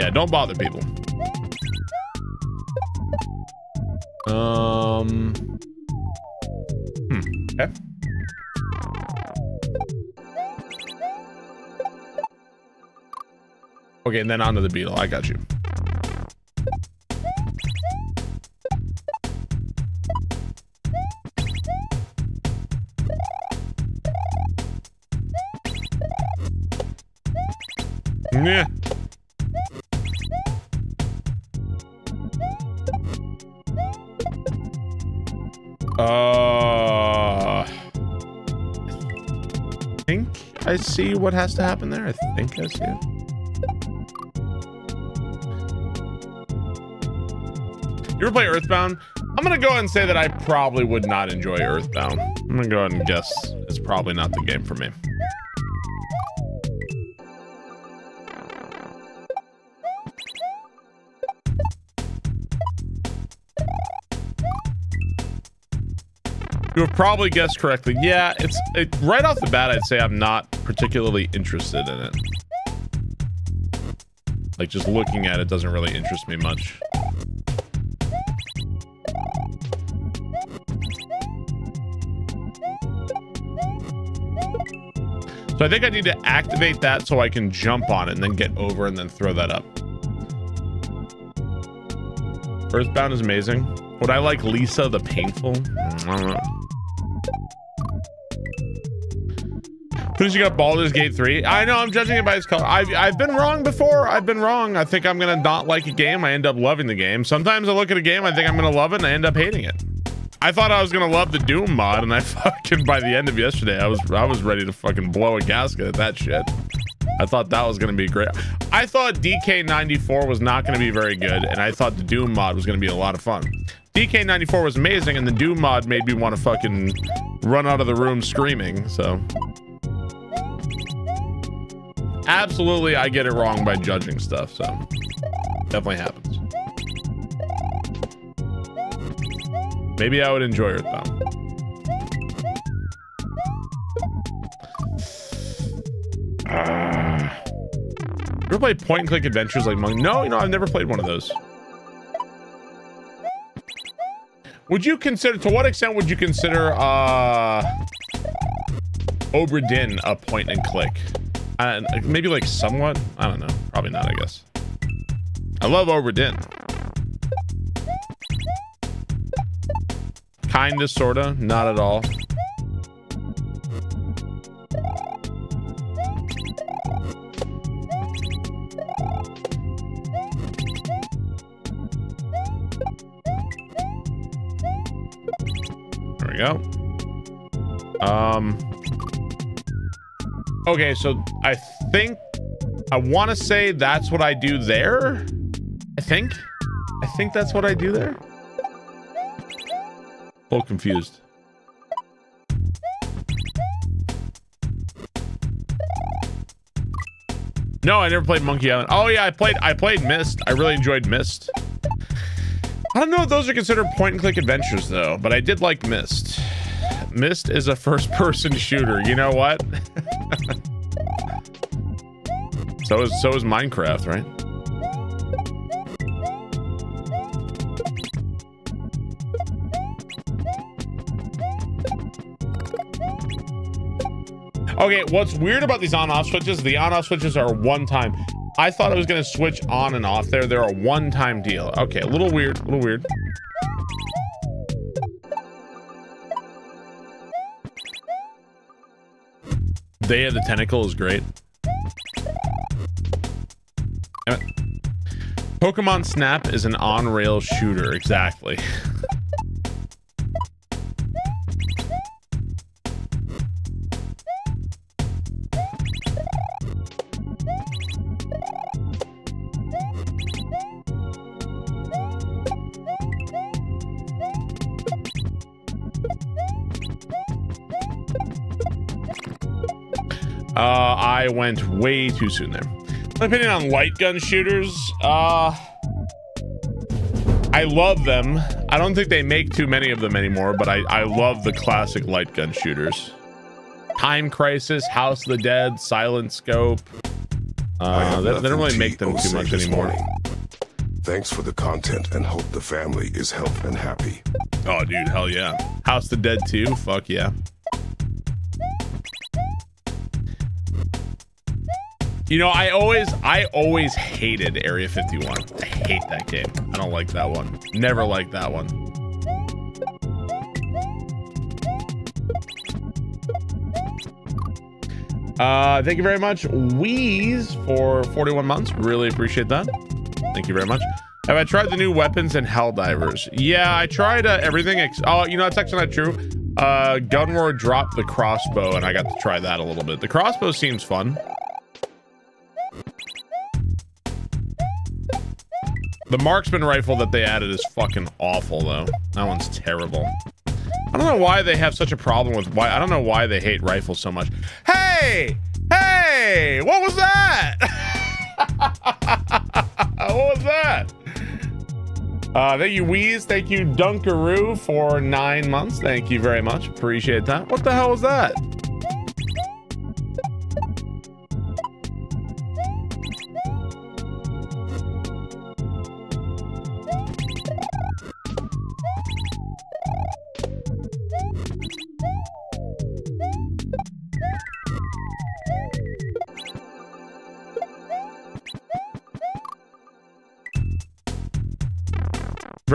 Yeah, don't bother people. Um. Hmm. Okay. Okay, and then onto the beetle. I got you. Yeah. Uh, I think I see what has to happen there. I think I see it. You ever play Earthbound? I'm gonna go ahead and say that I probably would not enjoy Earthbound. I'm gonna go ahead and guess it's probably not the game for me. You have probably guessed correctly. Yeah, it's it, right off the bat. I'd say I'm not particularly interested in it. Like just looking at it doesn't really interest me much. So I think I need to activate that so I can jump on it and then get over and then throw that up. Earthbound is amazing. Would I like Lisa the Painful? Mm, Who's you got Baldur's Gate 3? I know I'm judging it by its color. I've, I've been wrong before. I've been wrong. I think I'm going to not like a game. I end up loving the game. Sometimes I look at a game, I think I'm going to love it, and I end up hating it. I thought I was going to love the Doom mod, and I fucking, by the end of yesterday, I was I was ready to fucking blow a gasket at that shit. I thought that was going to be great. I thought DK94 was not going to be very good, and I thought the Doom mod was going to be a lot of fun. DK94 was amazing, and the Doom mod made me want to fucking run out of the room screaming, so... Absolutely, I get it wrong by judging stuff, so... Definitely happens. Maybe I would enjoy Earthbound. Uh, you ever play point and click adventures like Monk? No, you know, I've never played one of those. Would you consider, to what extent would you consider uh, Obra Dinn a point and click? Maybe like somewhat? I don't know. Probably not, I guess. I love Obra Dinn. Kinda, sorta, not at all. There we go. Um. Okay, so I think I want to say that's what I do there. I think. I think that's what I do there. A little confused. No, I never played Monkey Island. Oh yeah, I played I played Myst. I really enjoyed Myst. I don't know if those are considered point and click adventures though, but I did like Myst. Myst is a first person shooter. You know what? so is so is Minecraft, right? Okay, what's weird about these on-off switches, the on-off switches are one time. I thought I was gonna switch on and off there. They're a one-time deal. Okay, a little weird, a little weird. Day of the Tentacle is great. Pokemon Snap is an on-rail shooter, exactly. I went way too soon there. My opinion on light gun shooters. Uh, I love them. I don't think they make too many of them anymore, but I, I love the classic light gun shooters. Time Crisis, House of the Dead, Silent Scope. Uh, they, they don't really make them too much anymore. Morning. Thanks for the content and hope the family is healthy and happy. Oh, dude, hell yeah. House of the Dead 2, fuck yeah. You know, I always, I always hated Area 51. I hate that game. I don't like that one. Never liked that one. Uh, thank you very much, Wheeze, for 41 months. Really appreciate that. Thank you very much. Have I tried the new weapons and Helldivers? Yeah, I tried uh, everything. oh, you know, that's actually not true. Uh, Gunroar dropped the crossbow, and I got to try that a little bit. The crossbow seems fun. The marksman rifle that they added is fucking awful, though. That one's terrible. I don't know why they have such a problem with why. I don't know why they hate rifles so much. Hey! Hey! What was that? what was that? Uh, thank you, Wheeze. Thank you, Dunkaroo, for nine months. Thank you very much. Appreciate that. What the hell was that?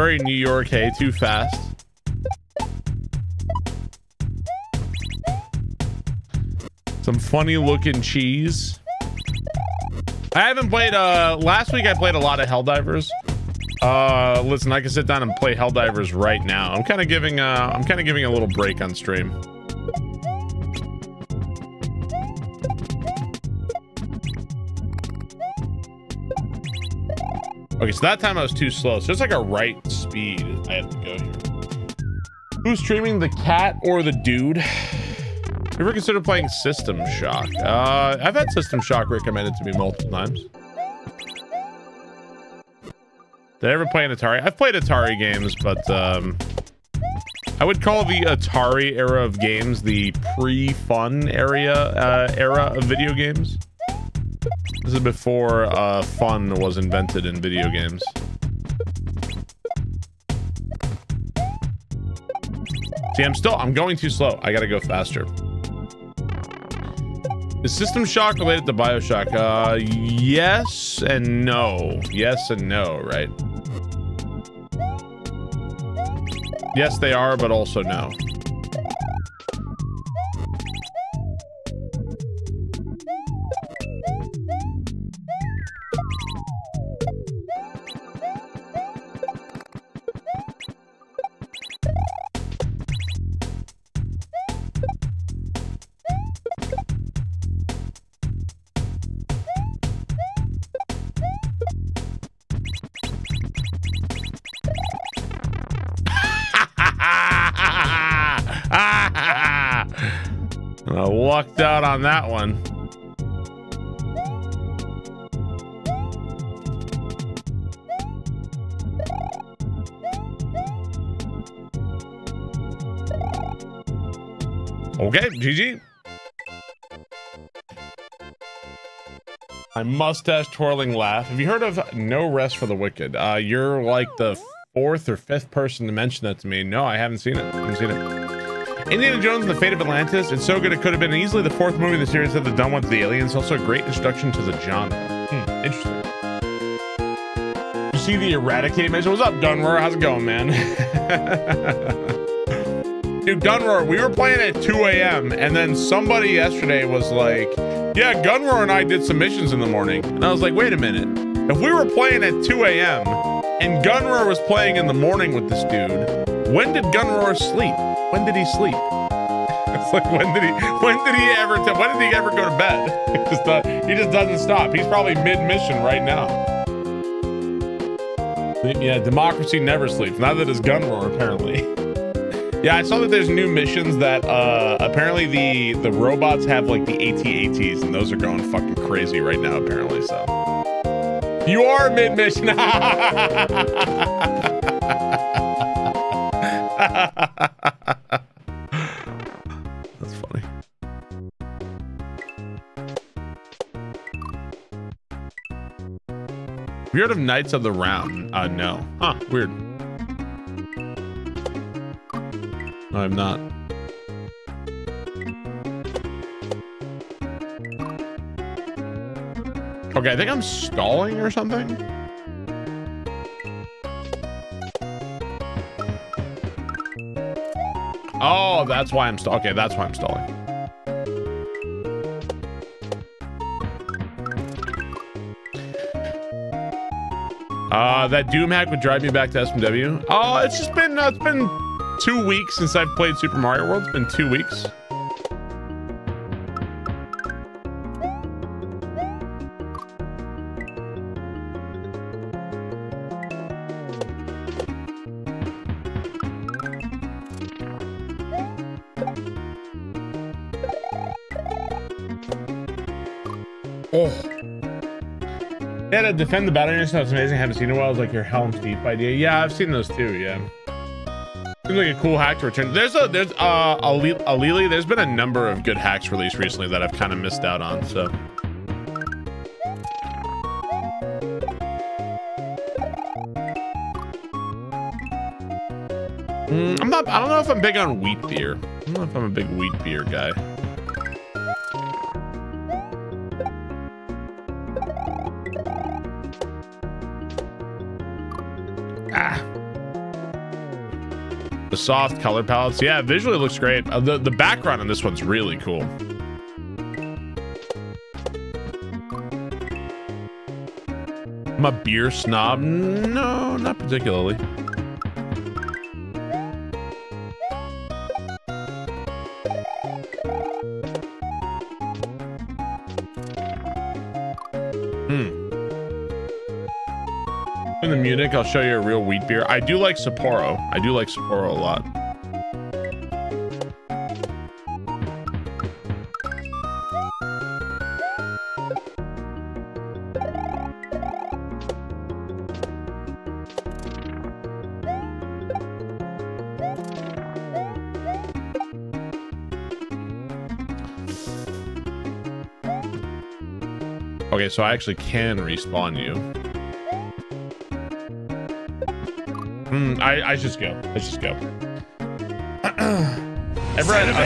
Very New York, hey, too fast. Some funny looking cheese. I haven't played, uh, last week I played a lot of Helldivers. Uh, listen, I can sit down and play Helldivers right now. I'm kind of giving, uh, I'm kind of giving a little break on stream. Okay, so that time I was too slow. So it's like a right speed I have to go here. Who's streaming, the cat or the dude? Ever considered playing System Shock? Uh, I've had System Shock recommended to me multiple times. Did I ever play an Atari? I've played Atari games, but um, I would call the Atari era of games the pre-fun area uh, era of video games. This is before uh, fun was invented in video games. See, I'm still, I'm going too slow. I gotta go faster. Is System Shock related to Bioshock? Uh, yes and no. Yes and no, right? Yes, they are, but also no. On that one. Okay, GG. My mustache twirling laugh. Have you heard of No Rest for the Wicked? Uh, you're like the fourth or fifth person to mention that to me. No, I haven't seen it. I haven't seen it. Indiana Jones and the Fate of Atlantis. It's so good it could have been easily the fourth movie in the series that the done with the aliens. Also a great introduction to the genre. Hmm, interesting. You see the Eradicate mission? What's up, Gunroar? How's it going, man? Dude, Gunroar, we were playing at 2 a.m. and then somebody yesterday was like, yeah, Gunroar and I did some missions in the morning. And I was like, wait a minute. If we were playing at 2 a.m. and Gunroar was playing in the morning with this dude, when did Gunroar sleep? When did he sleep? It's like when did he when did he ever when did he ever go to bed? he, just, uh, he just doesn't stop. He's probably mid mission right now. Yeah, democracy never sleeps. Neither does Gunroar apparently. Yeah, I saw that there's new missions that uh apparently the the robots have like the AT-ATs and those are going fucking crazy right now apparently. So you are mid mission. That's funny. Have you heard of Knights of the Round? Uh, no. Huh, weird. No, I'm not. Okay, I think I'm stalling or something. Oh, that's why I'm stalling. Okay, that's why I'm stalling. Uh, that Doom hack would drive me back to SMW. Oh, it's just been, uh, it's been two weeks since I've played Super Mario World. It's been two weeks. Defend the battery and stuff, it's amazing. I haven't seen it while. It's like your Helm's Deep idea. Yeah, I've seen those too. Yeah. Seems like a cool hack to return. There's a there's uh a, Le- a Lily. There's been a number of good hacks released recently that I've kind of missed out on. So Mm, I'm not. I don't know if I'm big on wheat beer. I don't know if I'm a big wheat beer guy. The soft color palettes. Yeah, visually looks great. Uh, the, the background on this one's really cool. I'm a beer snob. No, not particularly. Munich, I'll show you a real wheat beer. I do like Sapporo. I do like Sapporo a lot. Okay, so I actually can respawn you. Hmm, I, I just go. Let's just go. Ever had? I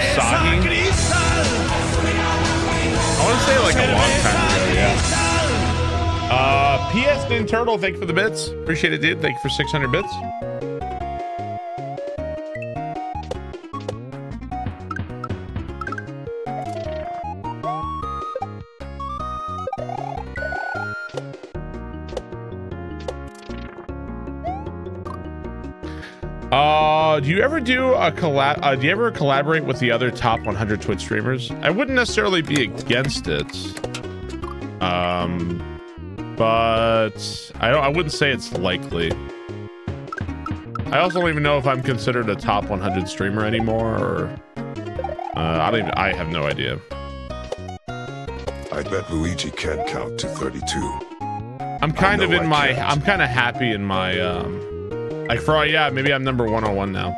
want to say like a long time ago, yeah. Uh, PS Nin Turtle, thank you for the bits. Appreciate it, dude. Thank you for 600 bits. You ever do a collab? Uh, do you ever collaborate with the other top 100 Twitch streamers? I wouldn't necessarily be against it. Um, but I don't. I wouldn't say it's likely. I also don't even know if I'm considered a top 100 streamer anymore, or uh, I don't even. I have no idea. I bet Luigi can count to 32. I'm kind of in my. can't. I'm kind of happy in my. Um, like for all, yeah, maybe I'm number 101 now.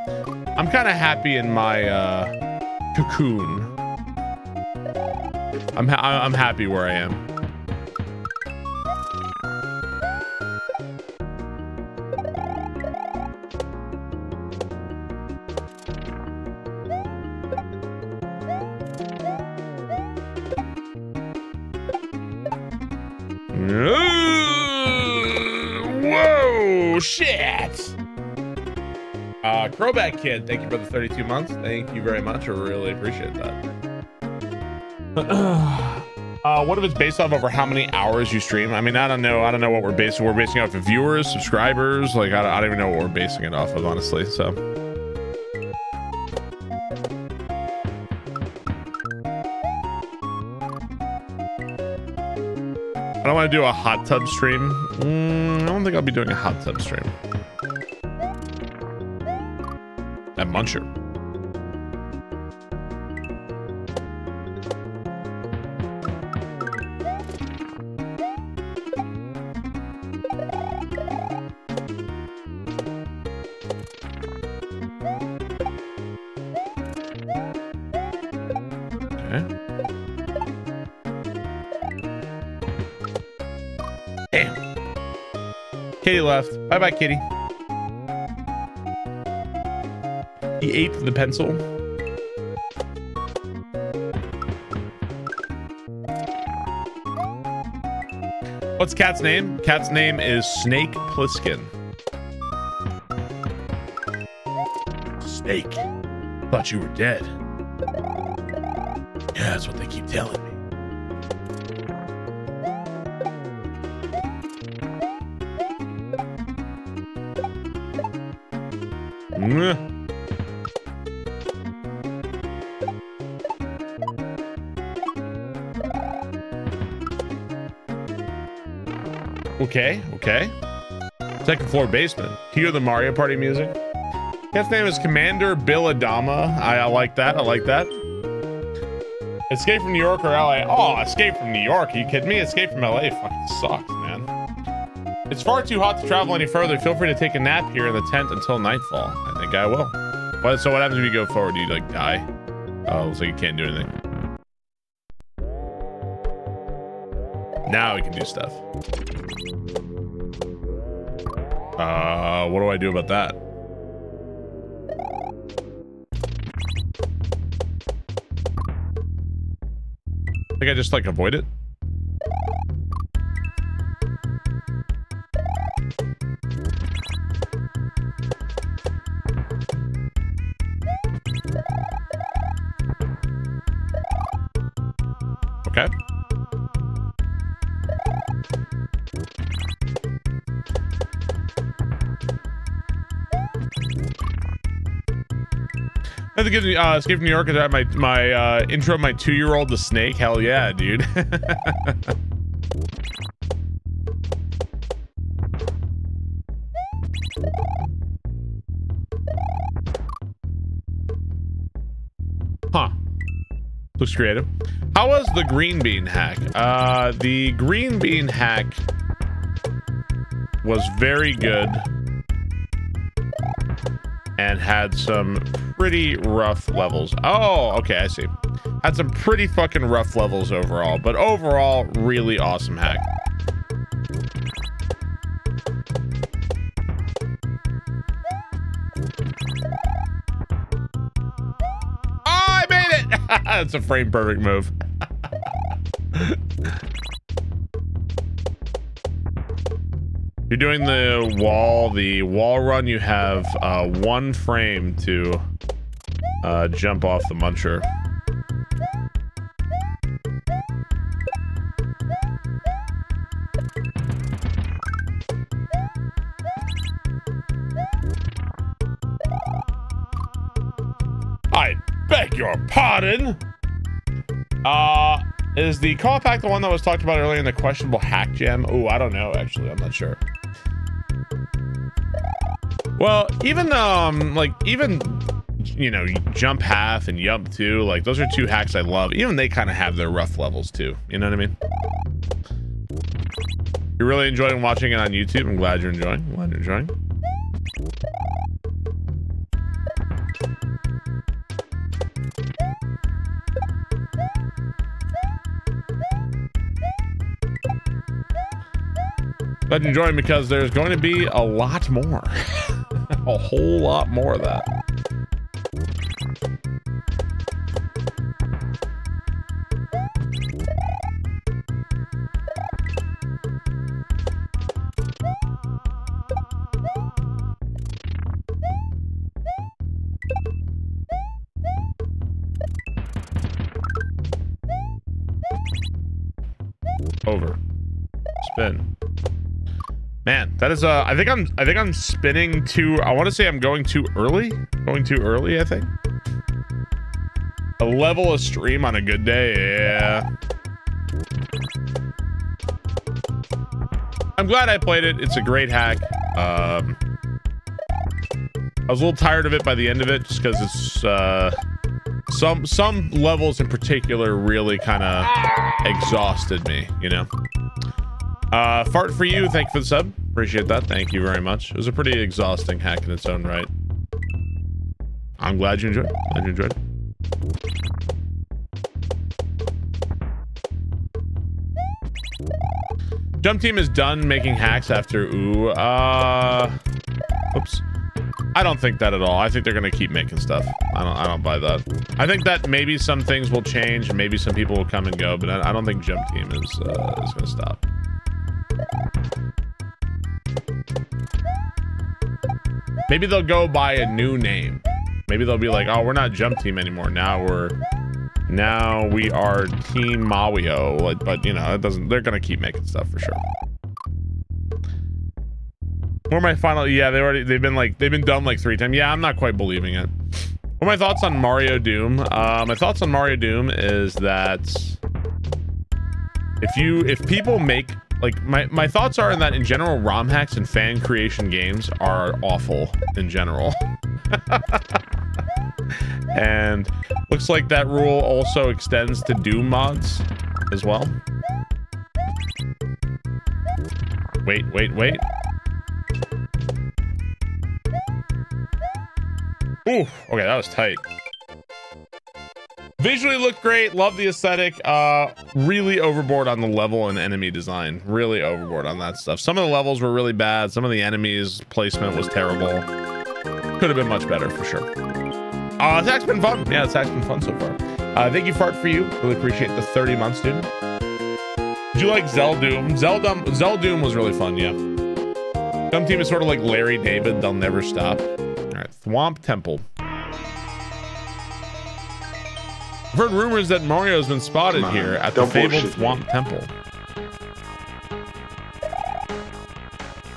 I'm kind of happy in my uh, cocoon. I'm ha- I'm happy where I am. Crowback Kid, thank you for the 32 months. Thank you very much. I really appreciate that. uh, what if it's based off over how many hours you stream? I mean, I don't know. I don't know what we're basing. We're basing it off of viewers, subscribers. Like, I don't, I don't even know what we're basing it off of, honestly. So. I don't want to do a hot tub stream. Mm, I don't think I'll be doing a hot tub stream. Muncher. Kitty left. Bye bye, kitty. He ate the pencil. What's Cat's name? Cat's name is Snake Plissken. Snake. Thought you were dead. Yeah, that's what they keep telling me. Okay, okay. Second floor basement. Hear the Mario Party music? His name is Commander Bill Adama. I, I like that. I like that. Escape from New York or LA? Oh, escape from New York. Are you kidding me? Escape from LA fucking sucks, man. It's far too hot to travel any further. Feel free to take a nap here in the tent until nightfall. I think I will. But so what happens if you go forward? Do you like die? Oh, looks like you can't do anything. Now we can do stuff. Uh, what do I do about that? I think I just like avoid it. I think uh, Escape from New York at my my uh, intro. My two year old the snake. Hell yeah, dude. huh. Looks creative. How was the green bean hack? Uh, the green bean hack was very good and had some pretty rough levels. Oh, okay, I see. Had some pretty fucking rough levels overall, but overall, really awesome hack. Oh, I made it! That's a frame perfect move. You're doing the wall, the wall run, you have uh, one frame to uh, jump off the muncher. I beg your pardon. Uh, is the call pack the one that was talked about earlier in the questionable hack gem? Oh, I don't know, actually. I'm not sure. Well, even, um, like, even, you know, jump half and yump two, like, those are two hacks I love. Even they kind of have their rough levels, too. You know what I mean? You're really enjoying watching it on YouTube. I'm glad you're enjoying. Glad you're enjoying. Glad you're enjoying because there's going to be a lot more. a whole lot more of that. Uh I think I'm I think I'm spinning too I want to say I'm going too early. Going too early, I think. A level of stream on a good day, yeah. I'm glad I played it. It's a great hack. Um I was a little tired of it by the end of it just because it's uh some some levels in particular really kind of exhausted me, you know. Uh, fart for you. Thank you for the sub. Appreciate that. Thank you very much. It was a pretty exhausting hack in its own right. I'm glad you enjoyed it. Glad you enjoyed it. Jump team is done making hacks after ooh. Uh oops. I don't think that at all. I think they're gonna keep making stuff. I don't I don't buy that. I think that maybe some things will change, maybe some people will come and go, but I, I don't think jump team is uh, is gonna stop. Maybe they'll go by a new name. Maybe they'll be like, oh, we're not Jump Team anymore. Now we're now we are Team Mawio. But you know, it doesn't. They're gonna keep making stuff for sure. What my final? Yeah, they already they've been like they've been done like three times. Yeah, I'm not quite believing it. What my thoughts on Mario Doom? Uh, my thoughts on Mario Doom is that if you if people make like my my thoughts are in that in general ROM hacks and fan creation games are awful in general. and looks like that rule also extends to Doom mods as well. Wait, wait, wait. Ooh, okay, that was tight. Visually looked great. Love the aesthetic. Uh, really overboard on the level and enemy design. Really overboard on that stuff. Some of the levels were really bad. Some of the enemies placement was terrible. Could have been much better for sure. Uh, it's actually been fun. Yeah, it's actually been fun so far. Uh, thank you, Fart, for you. Really appreciate the 30 months, dude. Did you like Zeldoom? Zeldum, Zeldoom was really fun, yeah. Some team is sort of like Larry David. They'll never stop. All right, Thwomp Temple. I've heard rumors that Mario's been spotted on, here at the fabled Thwomp Temple.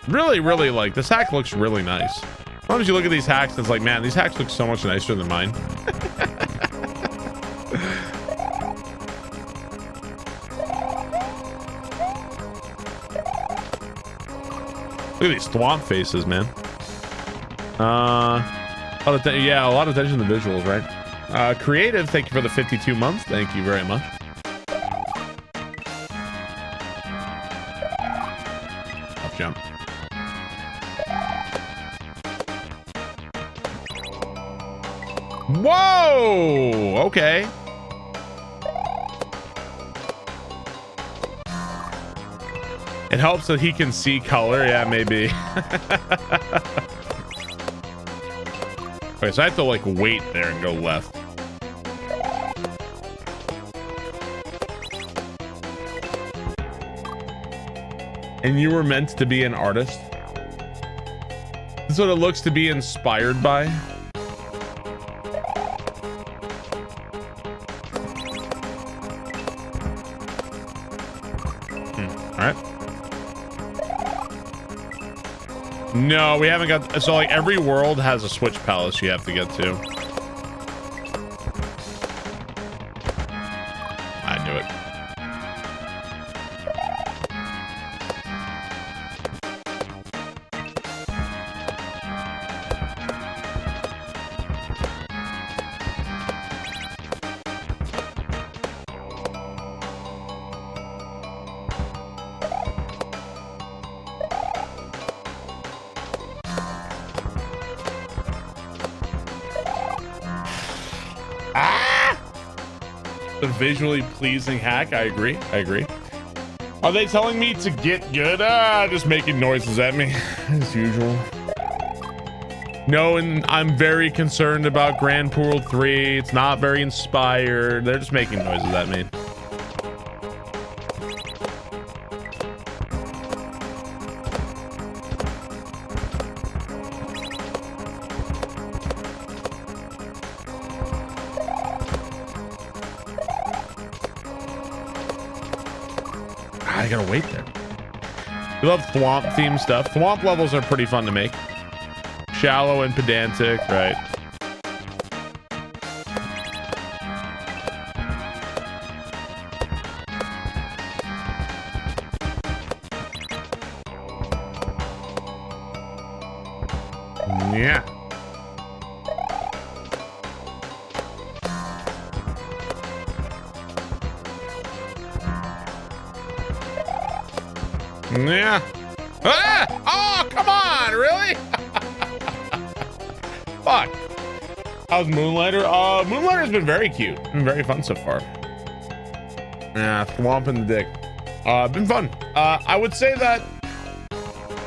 Really, really like this hack looks really nice. Sometimes you look at these hacks, it's like, man, these hacks look so much nicer than mine. Look at these thwomp faces, man. Uh, a lot of yeah, a lot of attention to the visuals, right? Uh, creative, thank you for the 52 months. Thank you very much. Jump. Whoa! Okay. It helps that he can see color. Yeah, maybe. okay, so I have to like wait there and go left. And you were meant to be an artist? This is what it looks to be inspired by. Hmm. No, we haven't got. So like every world has a switch palace you have to get to. Visually pleasing hack. I agree. I agree. Are they telling me to get good? Ah, just making noises at me as usual. No, and I'm very concerned about Grand Poo 3. It's not very inspired. They're just making noises at me. We love Thwomp theme stuff. Thwomp levels are pretty fun to make. Shallow and pedantic, right? Very cute. Been very fun so far. Yeah, thwomp in the dick. Uh, been fun. Uh, I would say that.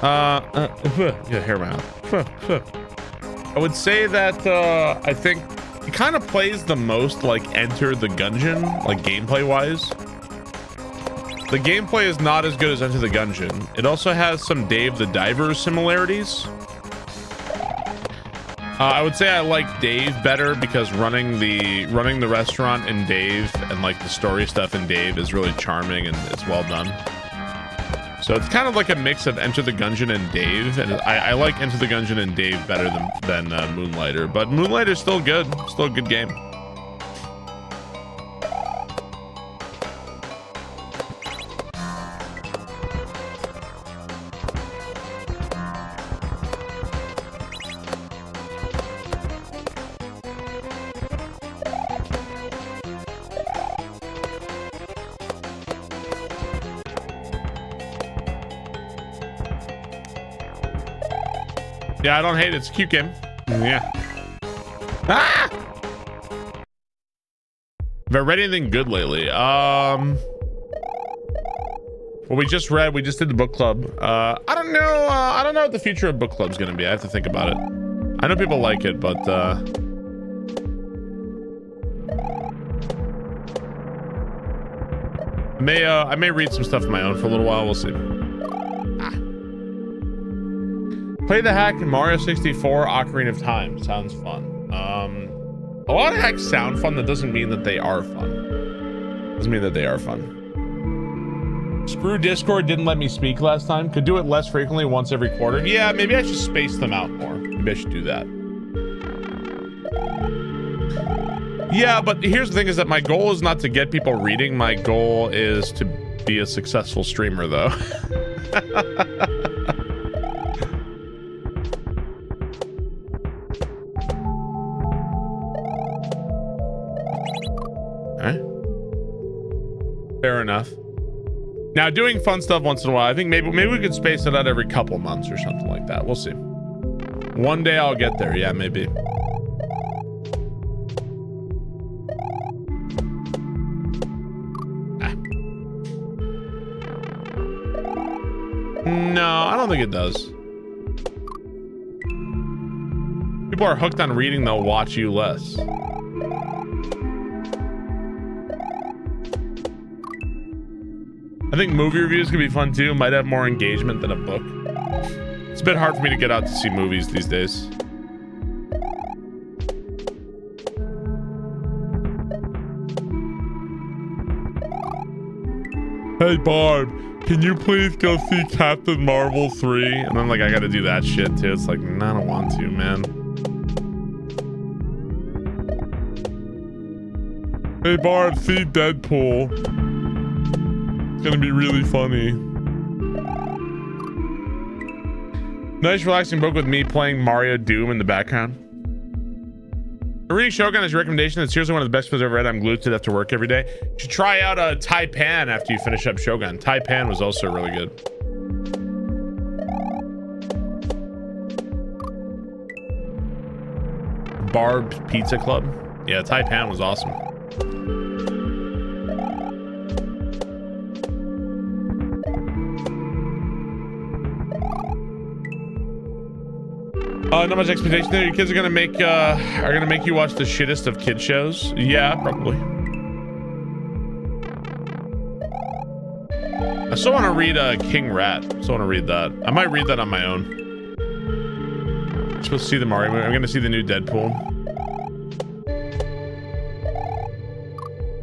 Uh, uh yeah, hair mouth. I would say that uh, I think it kind of plays the most like Enter the Gungeon, like gameplay wise. The gameplay is not as good as Enter the Gungeon. It also has some Dave the Diver similarities. Uh, I would say I like Dave better because running the running the restaurant in Dave and like the story stuff in Dave is really charming and it's well done. So it's kind of like a mix of Enter the Gungeon and Dave, and I, I like Enter the Gungeon and Dave better than than uh, Moonlighter, but Moonlighter's still good, still a good game. I don't hate it. It's a cute game. Yeah. Ah! Have I read anything good lately? Um. Well, we just read. We just did the book club. Uh, I don't know. Uh, I don't know what the future of book club's to be. I have to think about it. I know people like it, but uh, I may uh, I may read some stuff of my own for a little while. We'll see. Play the hack in Mario 64 Ocarina of Time. Sounds fun. Um, a lot of hacks sound fun. That doesn't mean that they are fun. Doesn't mean that they are fun. Screw Discord didn't let me speak last time. Could do it less frequently, once every quarter. Yeah, maybe I should space them out more. Maybe I should do that. Yeah, but here's the thing is that my goal is not to get people reading. My goal is to be a successful streamer, though. Now, doing fun stuff once in a while, I think maybe maybe we could space it out every couple months or something like that. We'll see. One day I'll get there. Yeah, maybe. Ah. No, I don't think it does. People are hooked on reading, they'll watch you less. Think movie reviews could be fun too. Might have more engagement than a book. It's a bit hard for me to get out to see movies these days. Hey Barb, can you please go see Captain Marvel 3? And then like I gotta do that shit too. It's like, nah, I don't want to, man. Hey Barb, see Deadpool. Gonna be really funny. Nice relaxing book with me playing Mario Doom in the background. Reading Shogun is your recommendation. It's seriously one of the best books I've ever read. I'm glued to it after work every day. You should try out uh, Tai-Pan after you finish up Shogun. Tai-Pan was also really good. Barb's Pizza Club. Yeah, Tai-Pan was awesome. Uh, not much expectation there. Your kids are gonna make uh, are gonna make you watch the shittest of kid shows. Yeah, probably. I still want to read uh, King Rat. I still want to read that. I might read that on my own. I'm supposed to see the Mario movie. I'm gonna see the new Deadpool.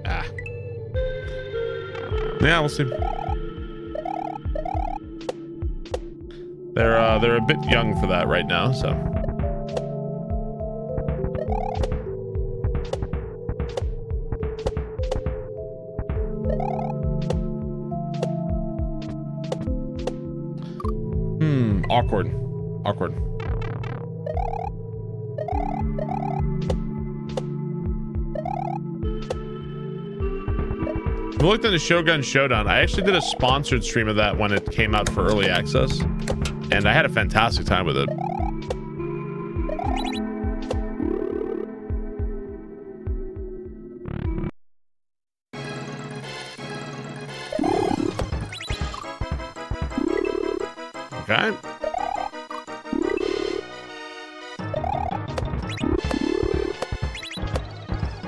Ah. Yeah, we'll see. They're uh, they're a bit young for that right now, so. Hmm, awkward. Awkward. If you looked into Shogun Showdown, I actually did a sponsored stream of that when it came out for early access and I had a fantastic time with it. Okay.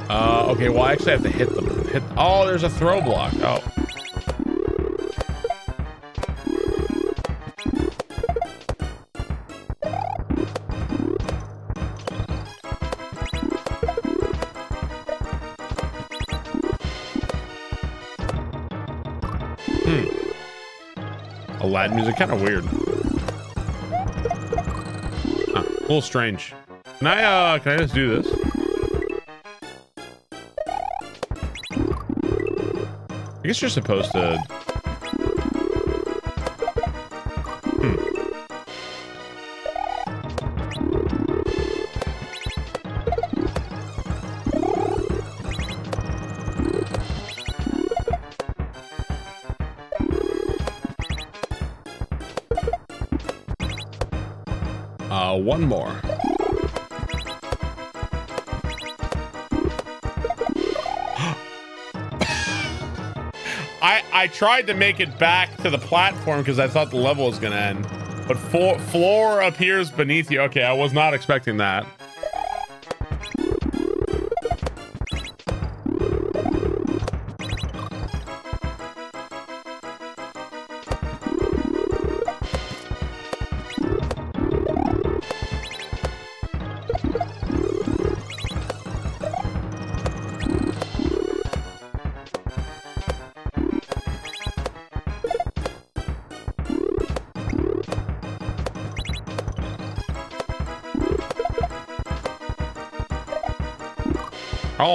Uh, okay, well, I actually have to hit them. Hit, oh, there's a throw block. Oh. Music, kind of weird. Huh, a little strange. Can I, uh, can I just do this? I guess you're supposed to. Tried to make it back to the platform because I thought the level was gonna end, but floor floor appears beneath you. Okay, I was not expecting that.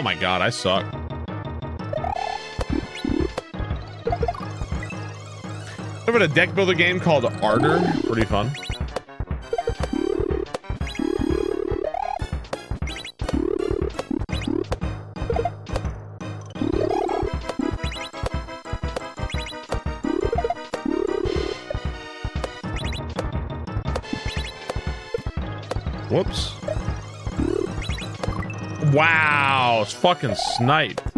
Oh my god, I suck. Remember a deck builder game called Ardor? Pretty fun. It's fucking snipe.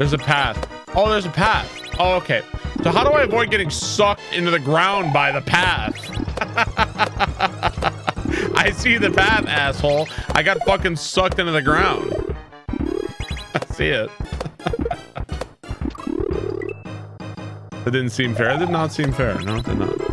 There's a path. Oh, there's a path. Oh, okay. So how do I avoid getting sucked into the ground by the path? I see the path, asshole. I got fucking sucked into the ground. I see it. It didn't seem fair. It did not seem fair. No, it did not.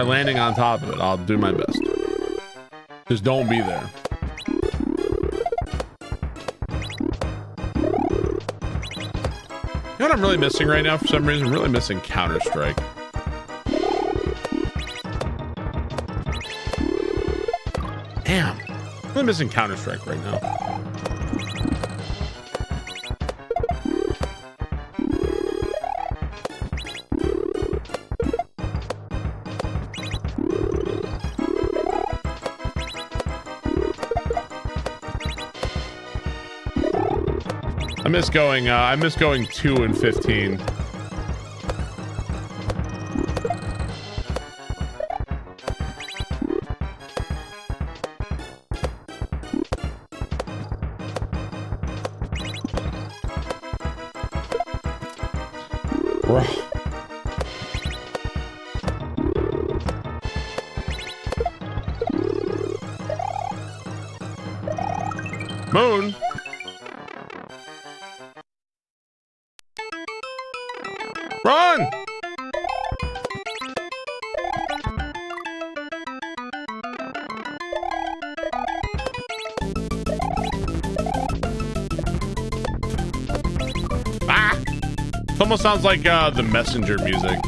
Try landing on top of it. I'll do my best. Just don't be there. You know what I'm really missing right now for some reason? I'm really missing Counter-Strike. Damn. I'm really missing Counter-Strike right now. Miss going, uh, I miss going 2 and 15. Sounds like uh, the messenger music.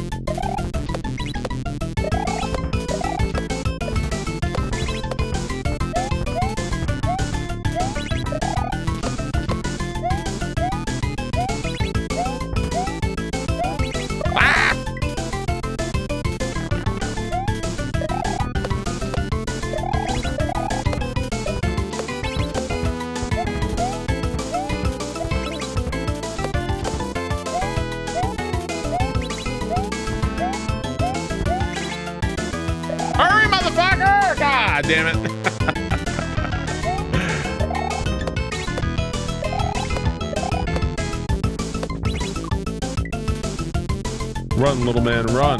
Little man, run.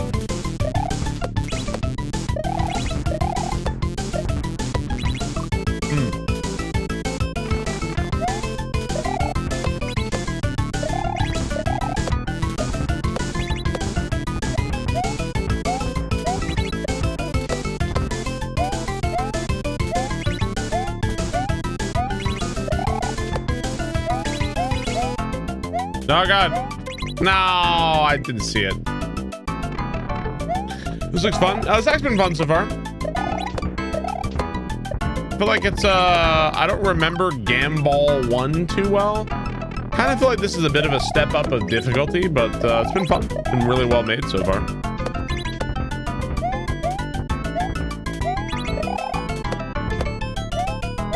Hmm. Oh god. No, I didn't see it. This looks fun. Uh, this has been fun so far. I feel like it's uh I don't remember Gambol 1 too well. Kind of feel like this is a bit of a step up of difficulty, but uh, it's been fun. Been really well made so far.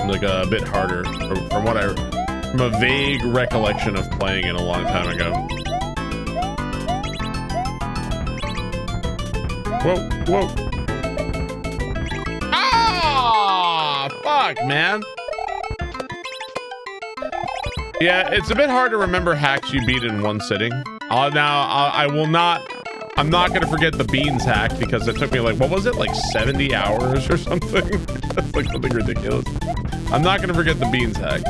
Like a bit harder from, from what I from a vague recollection of playing it a long time ago. Whoa, whoa. Ah, fuck, man. Yeah, it's a bit hard to remember hacks you beat in one sitting. Uh, now, uh, I will not, I'm not going to forget the beans hack because it took me like, what was it? Like 70 hours or something? That's like something ridiculous. I'm not going to forget the beans hack.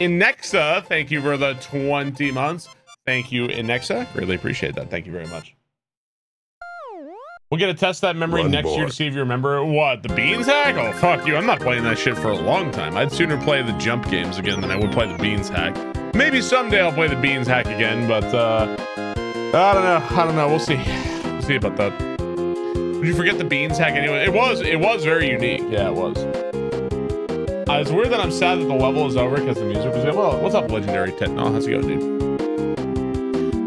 Inexa, thank you for the 20 months. Thank you, Inexa. Really appreciate that. Thank you very much. We'll get to test that memory Run, next year to see if you remember what the beans hack. Oh fuck you! I'm not playing that shit for a long time. I'd sooner play the jump games again than I would play the beans hack. Maybe someday I'll play the beans hack again, but uh, I don't know. I don't know. We'll see. We'll see about that. Did you forget the beans hack anyway? It was. It was very unique. Yeah, it was. Uh, it's weird that I'm sad that the level is over because the music was good. Well, what's up, Legendary Tetnal? How's it going, dude?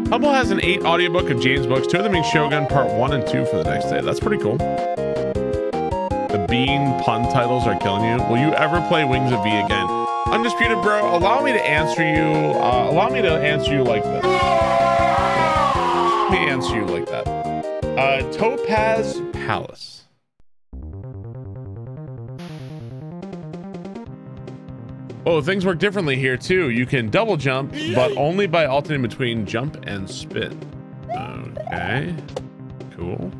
Humble has an eight audiobook of James books, two of them being Shogun Part 1 and 2 for the next day. That's pretty cool. The bean pun titles are killing you. Will you ever play Wings of Vi again? Undisputed, bro, allow me to answer you. Uh, allow me to answer you like this. Let me answer you like that. Uh, Topaz Palace. Oh, things work differently here too. You can double jump, but only by alternating between jump and spit. Okay. Cool.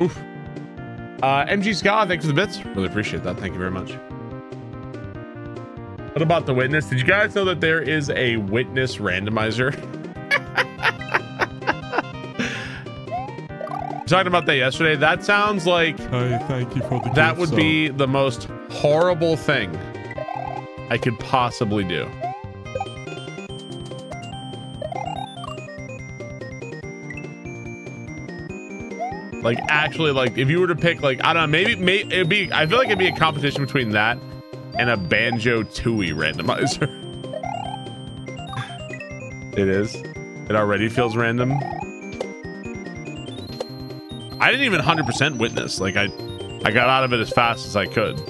Oof. Uh, MG Scott, thanks for the bits. Really appreciate that. Thank you very much. What about the witness? Did you guys know that there is a witness randomizer? talking about that yesterday. That sounds like Hey, thank you for the that gift would sub. be the most horrible thing I could possibly do. Like actually, like if you were to pick, like I don't know, maybe, maybe it'd be. I feel like it'd be a competition between that and a Banjo Tooie randomizer. it is. It already feels random. I didn't even 100% witness. Like I, I got out of it as fast as I could.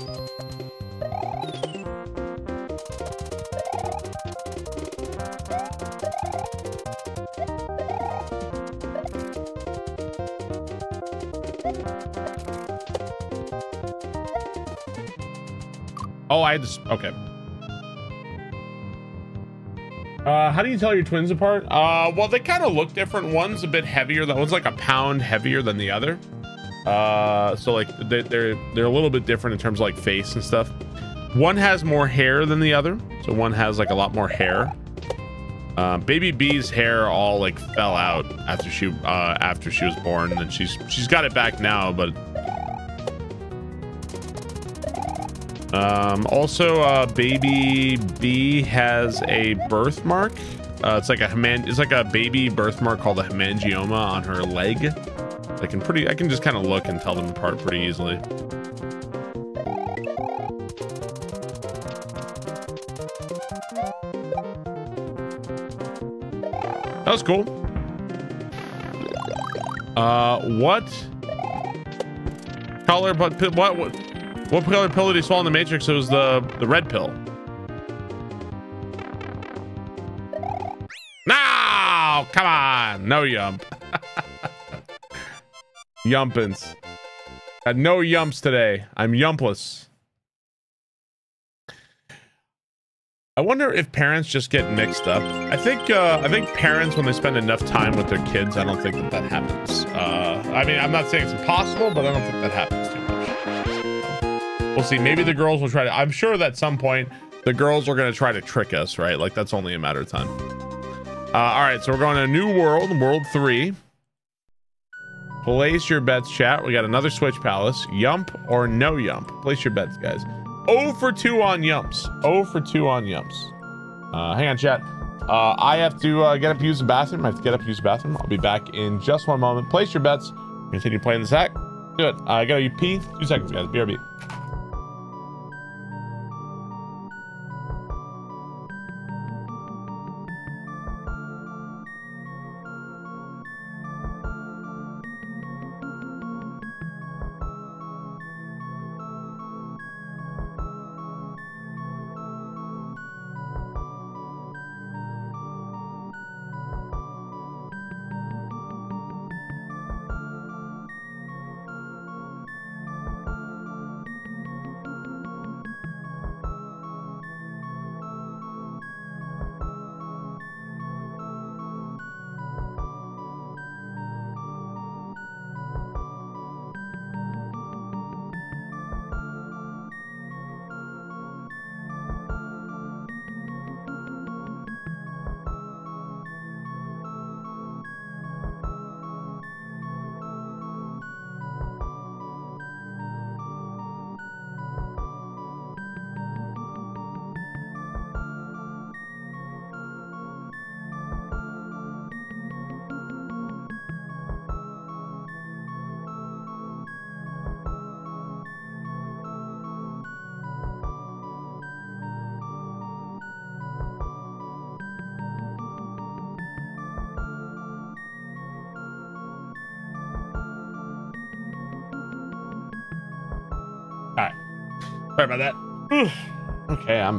Oh, I had. Okay. Uh, how do you tell your twins apart? Uh, well, they kind of look different. One's a bit heavier. That one's like a pound heavier than the other. Uh, so like they, they're they're a little bit different in terms of like face and stuff. One has more hair than the other, so one has like a lot more hair. Uh, baby B's hair all like fell out after she uh, after she was born, and she's she's got it back now, but Um, also, uh, baby B has a birthmark. Uh, it's like a heman it's like a baby birthmark called a hemangioma on her leg. I can pretty I can just kind of look and tell them apart pretty easily. That was cool. Uh, what? Color, but what, what, what color pill did he swallow in the Matrix? It was the the red pill. Come on, no yump. Yumpins. Got no yumps today. I'm yumpless. I wonder if parents just get mixed up. I think uh, I think parents, when they spend enough time with their kids, I don't think that that happens. Uh, I mean, I'm not saying it's impossible, but I don't think that happens too much. We'll see. Maybe the girls will try to. I'm sure that at some point the girls are going to try to trick us, right? Like that's only a matter of time. Uh, all right, so we're going to a new world, World Three. Place your bets, chat. We got another Switch Palace. Yump or no yump? Place your bets, guys. 0 for 2 on yumps. 0 for 2 on yumps. Uh, hang on, chat. Uh, I have to uh, get up to use the bathroom. I have to get up to use the bathroom. I'll be back in just one moment. Place your bets. Continue playing this act. Good. Uh, I got to pee. Two seconds, guys. BRB.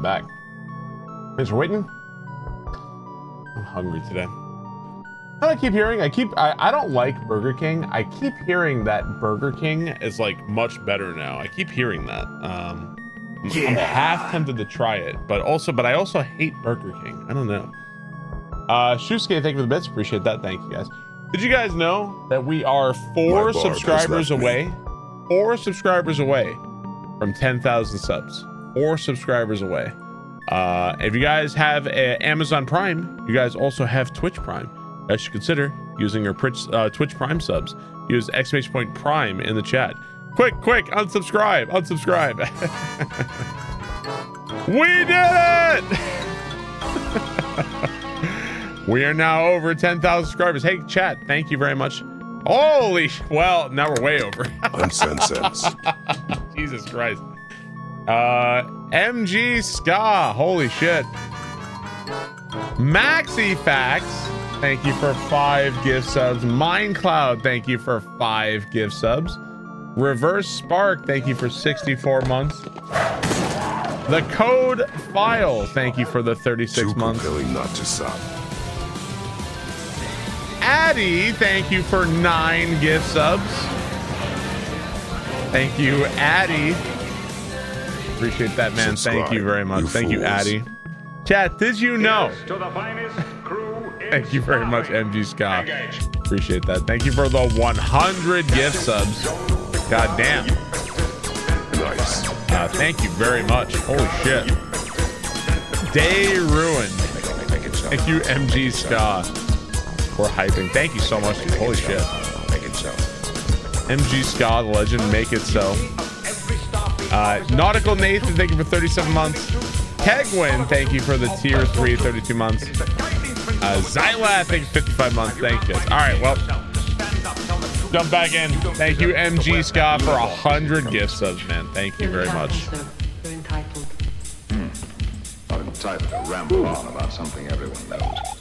Back. Thanks for waiting. I'm hungry today. I keep hearing, I keep, I, I don't like Burger King. I keep hearing that Burger King is like much better now. I keep hearing that. Um, yeah. I'm half tempted to try it, but also, but I also hate Burger King. I don't know. Uh, Shusuke, thank you for the bits. Appreciate that. Thank you guys. Did you guys know that we are four subscribers away? Four subscribers away from 10,000 subs. Four subscribers away. Uh, if you guys have Amazon Prime, you guys also have Twitch Prime. You guys should consider using your uh, Twitch Prime subs. Use exclamation point Prime in the chat. Quick, quick, unsubscribe, unsubscribe. we did it! we are now over 10,000 subscribers. Hey, chat, thank you very much. Holy, well, now we're way over. Uncensored. Jesus Christ. Uh, MG Ska. Holy shit. Maxi Facts. Thank you for five gift subs. Mindcloud. Thank you for five gift subs. Reverse Spark. Thank you for 64 months. The Code File. Thank you for the 36 Too months. not to stop. Addy. Thank you for nine gift subs. Thank you, Addy. Appreciate that, man. Subscribe, Thank you very much. You Thank fools. you, Addy. Chat, did you know? Thank you very much, MG Scott. Appreciate that. Thank you for the 100 gift subs. God damn. Nice. Uh, thank you very much. Holy shit. Day ruined. Thank you, MG Scott, for hyping. Thank you so much. Holy shit. MG Scott, legend, make it so. Uh, Nautical Nathan, thank you for 37 months. Kegwin, thank you for the tier 3, 32 months. Uh, Zyla, thank you 55 months. Thank you. All right, well, jump back in. Thank you, MG Scott, for 100 gift subs, man. Thank you very much. Hmm. Not entitled to ramble on about something everyone knows.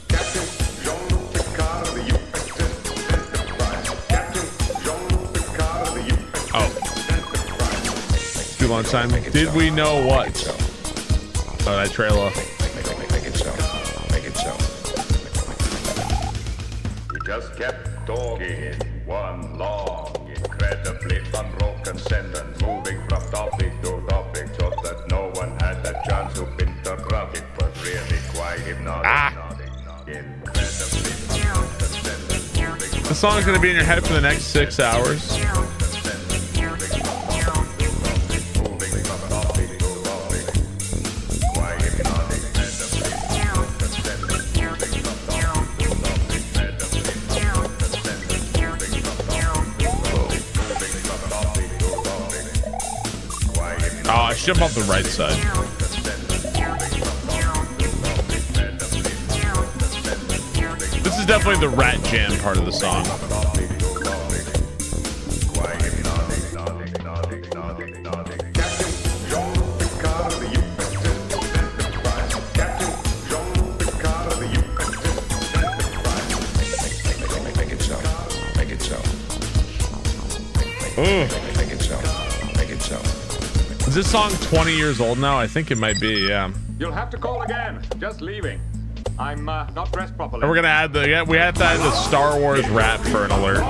You lunchtime. Did we know what? Oh, that trailer. Make it so. Make it so. He just kept talking one long, incredibly unbroken sentence, moving from topic to topic, so that no one had a chance to interrupt. It was really quite hypnotic. Ah. Incredibly unbroken sentence, moving from The song's gonna be in your head for the next six hours. Jump off the right side. This is definitely the Rat Jam part of the song. Is this song 20 years old now? I think it might be, yeah. You'll have to call again. Just leaving. I'm uh, not dressed properly. And we're gonna add the yeah, we have to add the Star Wars rap for an alert.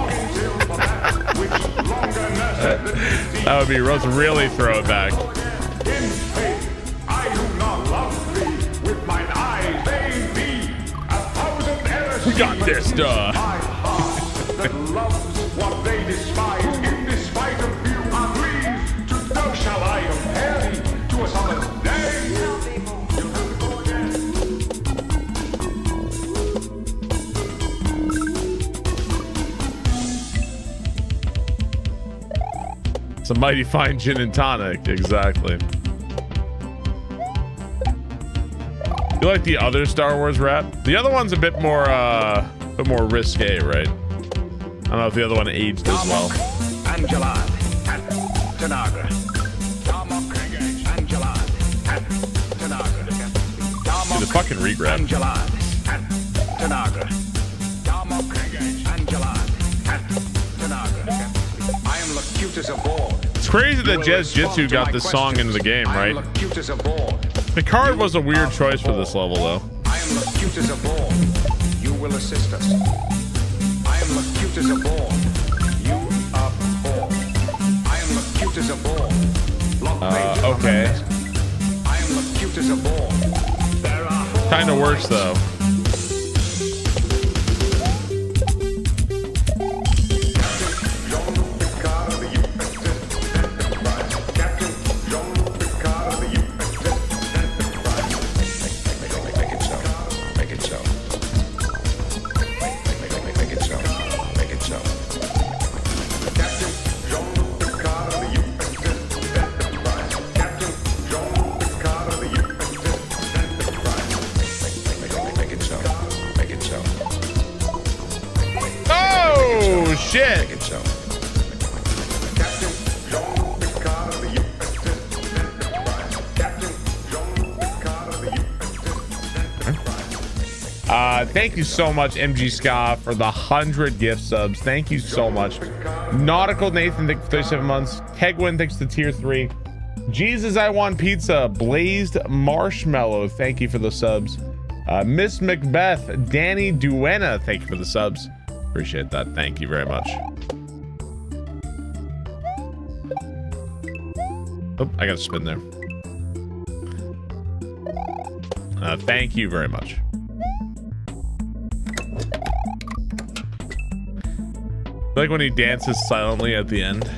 That would be let's really throw it back. We got this, duh. A mighty fine gin and tonic, exactly. You like the other Star Wars rap? The other one's a bit more, uh, a bit more risque, right? I don't know if the other one aged as well. and Jalad and Tanagra. Darmok, and Jalad and Tanagra. See the fucking regrab. and Jalad Tanagra. Crazy that JezJitzu got this song into the game, right? Locutus as a ball. Picard was a weird choice for this level, though. I am Locutus as a ball. You will assist us. I am Locutus as a ball. You are ball. I am Locutus as a ball. Uh, the okay. I am Locutus as a ball. There are four Kind of worse, though. Thank you so much, MG Ska, for the hundred gift subs. Thank you so much. Nautical Nathan, thank you for 37 months. Kegwin, thanks to tier three. Jesus, I want pizza. Blazed Marshmallow, thank you for the subs. Uh, Miss Macbeth, Danny Duena, thank you for the subs. Appreciate that. Thank you very much. Oh, I got to spin there. Uh, thank you very much. Like when he dances silently at the end.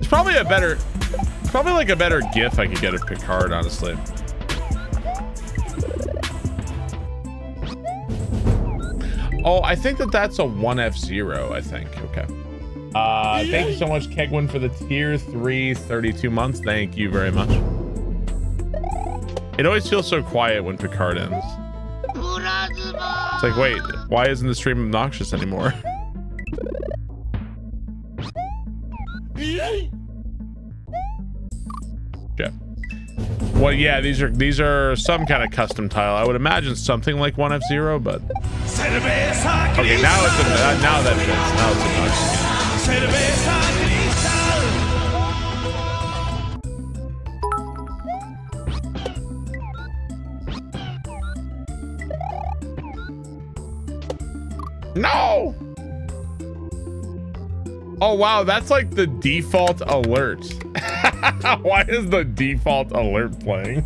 It's probably a better, probably like a better GIF I could get of Picard, honestly. Oh, I think that that's a 1F0, I think. Okay. Uh, thank you so much, Kegwin, for the tier 3 32 months. Thank you very much. It always feels so quiet when Picard ends. It's like, wait, why isn't the stream obnoxious anymore? Yeah. Well, yeah, these are these are some kind of custom tile. I would imagine something like one F Zero, but okay. Now it's a, uh, now that fits. Now it's a. No! Oh wow, that's like the default alert. Why is the default alert playing?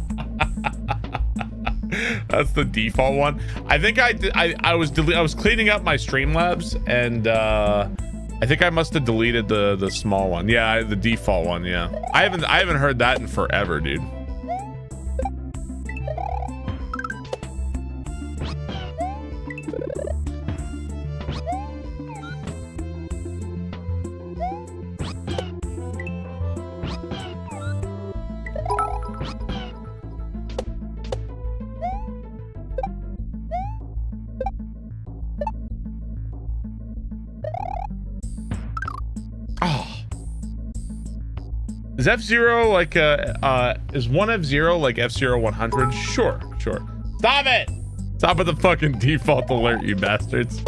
That's the default one. I think I I I was I was cleaning up my Streamlabs and uh I think I must have deleted the the small one. Yeah, the default one. Yeah, I haven't I haven't heard that in forever, dude. F Zero like uh uh is one F Zero like F Zero one hundred? Sure, sure. Stop it! Stop with the fucking default alert, you bastards.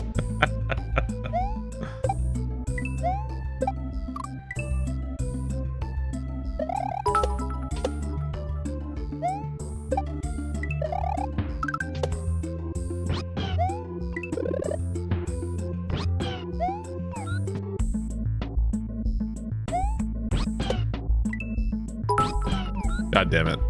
Damn it.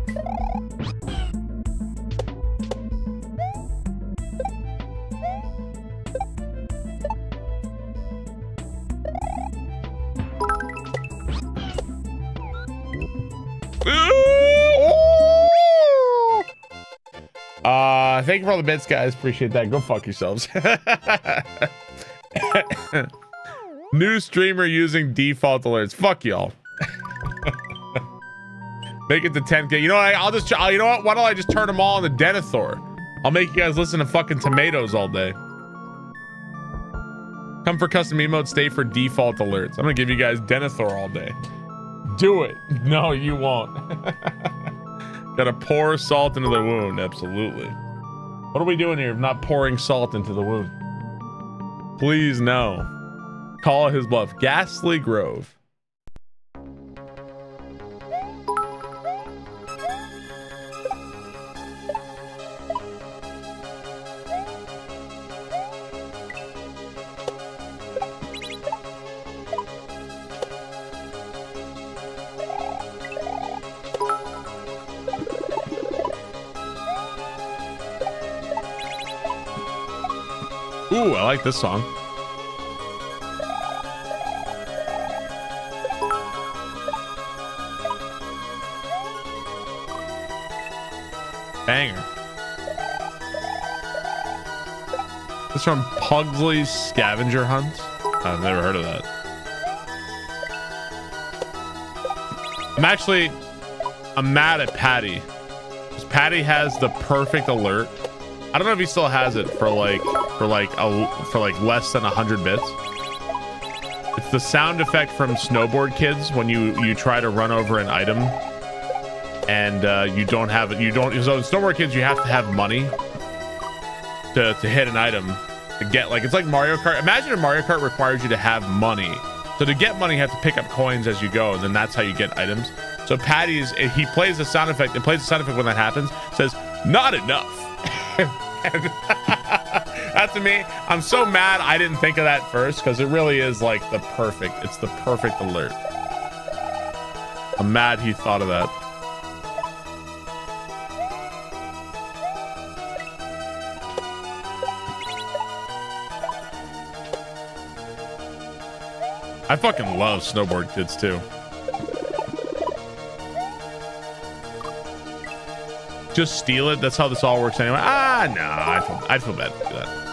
Uh, thank you for all the bits, guys. Appreciate that. Go fuck yourselves. New streamer using default alerts. Fuck y'all. Make it to 10k. You know what? I'll just. You know what? Why don't I just turn them all into Denethor? I'll make you guys listen to fucking tomatoes all day. Come for custom emotes. Stay for default alerts. I'm gonna give you guys Denethor all day. Do it. No, you won't. Gotta pour salt into the wound. Absolutely. What are we doing here? if Not pouring salt into the wound. Please no. Call his bluff. Ghastly Grove. Ooh, I like this song. Banger. This from Pugsley's Scavenger Hunt. I've never heard of that. I'm actually, I'm mad at Patty. Patty has the perfect alert. I don't know if he still has it for like, for like, a, for like less than 100 bits. It's the sound effect from Snowboard Kids when you, you try to run over an item and uh, you don't have it. You don't. So in Snowboard Kids, you have to have money to, to hit an item to get like it's like Mario Kart. Imagine if Mario Kart requires you to have money. So to get money, you have to pick up coins as you go, and then that's how you get items. So Patty's he plays the sound effect. It plays the sound effect when that happens. Says not enough. That to me, I'm so mad I didn't think of that first because it really is like the perfect. It's the perfect alert. I'm mad he thought of that. I fucking love snowboard kids too. Just steal it. That's how this all works anyway. Ah, no, I feel, I feel bad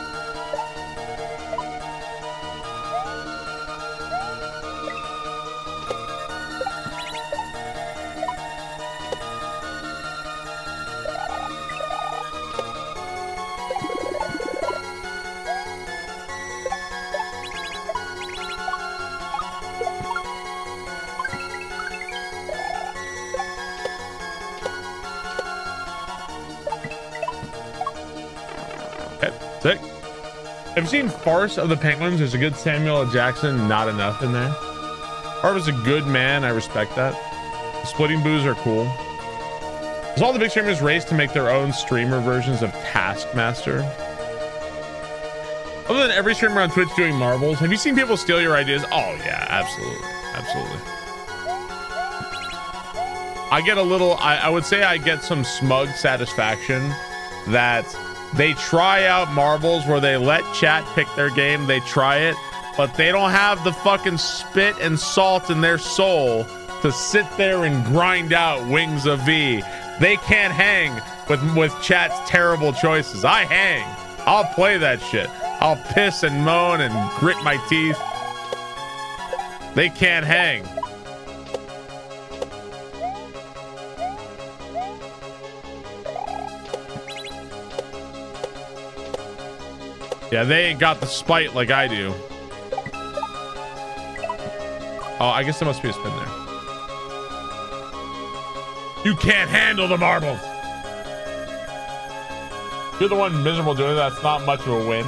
Farce of the Penguins? There's a good Samuel L. Jackson, not enough in there. Art is a good man. I respect that. Splitting boos are cool. Does all the big streamers race to make their own streamer versions of Taskmaster? Other than every streamer on Twitch doing marbles, have you seen people steal your ideas? Oh yeah, absolutely, absolutely. I get a little. I, I would say I get some smug satisfaction that they try out marbles where they let chat pick their game. They try it, but they don't have the fucking spit and salt in their soul to sit there and grind out wings of Vi. They can't hang with with chat's terrible choices. I hang. I'll play that shit. I'll piss and moan and grit my teeth. They can't hang. Yeah, they ain't got the spite like I do. Oh, I guess there must be a spin there. You can't handle the marbles. You're the one miserable doing that. That's not much of a win.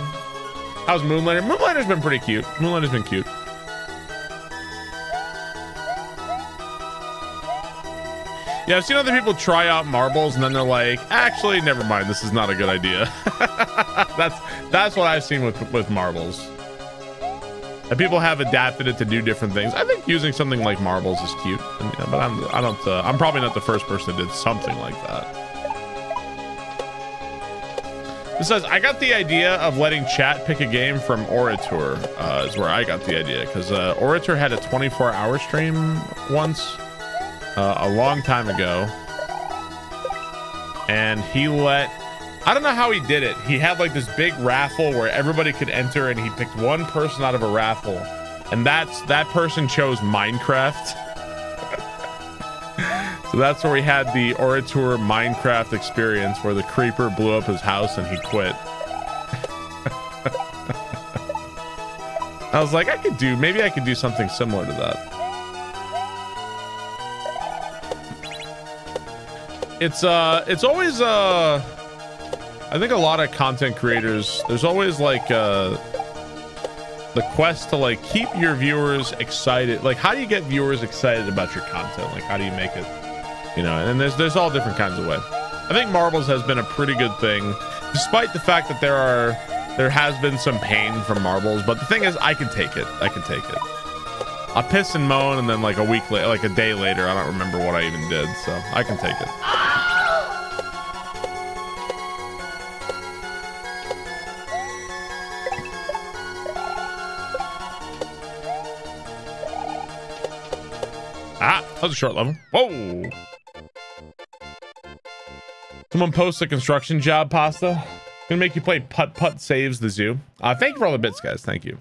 How's Moonlighter? Moonlighter's been pretty cute. Moonlighter's been cute. Yeah, I've seen other people try out marbles and then they're like, actually, never mind. This is not a good idea. that's that's what I've seen with with marbles. And people have adapted it to do different things. I think using something like marbles is cute, but I'm I don't uh, I'm probably not the first person that did something like that. It says I got the idea of letting chat pick a game from Orator. Uh, is where I got the idea because uh, Orator had a 24-hour stream once uh, a long time ago, and he let I don't know how he did it. He had like this big raffle where everybody could enter, and he picked one person out of a raffle, and that's that person chose Minecraft. so that's where we had the Orator Minecraft experience, where the creeper blew up his house and he quit. I was like, I could do maybe I could do something similar to that. It's uh, it's always uh. I think a lot of content creators, there's always like uh, the quest to like keep your viewers excited. Like, how do you get viewers excited about your content? Like, how do you make it, you know? And there's there's all different kinds of ways. I think Marbles has been a pretty good thing, despite the fact that there are there has been some pain from Marbles. But the thing is, I can take it. I can take it. I piss and moan, and then like a week later, like a day later, I don't remember what I even did, so I can take it. Ah, that was a short level. Whoa. Someone posts a construction job, pasta. Gonna make you play putt putt saves the zoo. Uh, thank you for all the bits, guys. Thank you.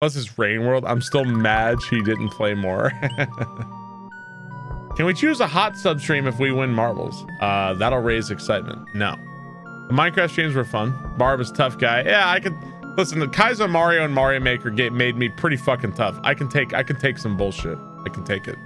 Plus, this Rain World. I'm still mad she didn't play more. Can we choose a hot sub stream if we win marbles? Uh, that'll raise excitement. No. The Minecraft streams were fun. Barb is a tough guy. Yeah, I could listen. The Kaizo Mario and Mario Maker game made me pretty fucking tough. I can take I can take some bullshit. I can take it.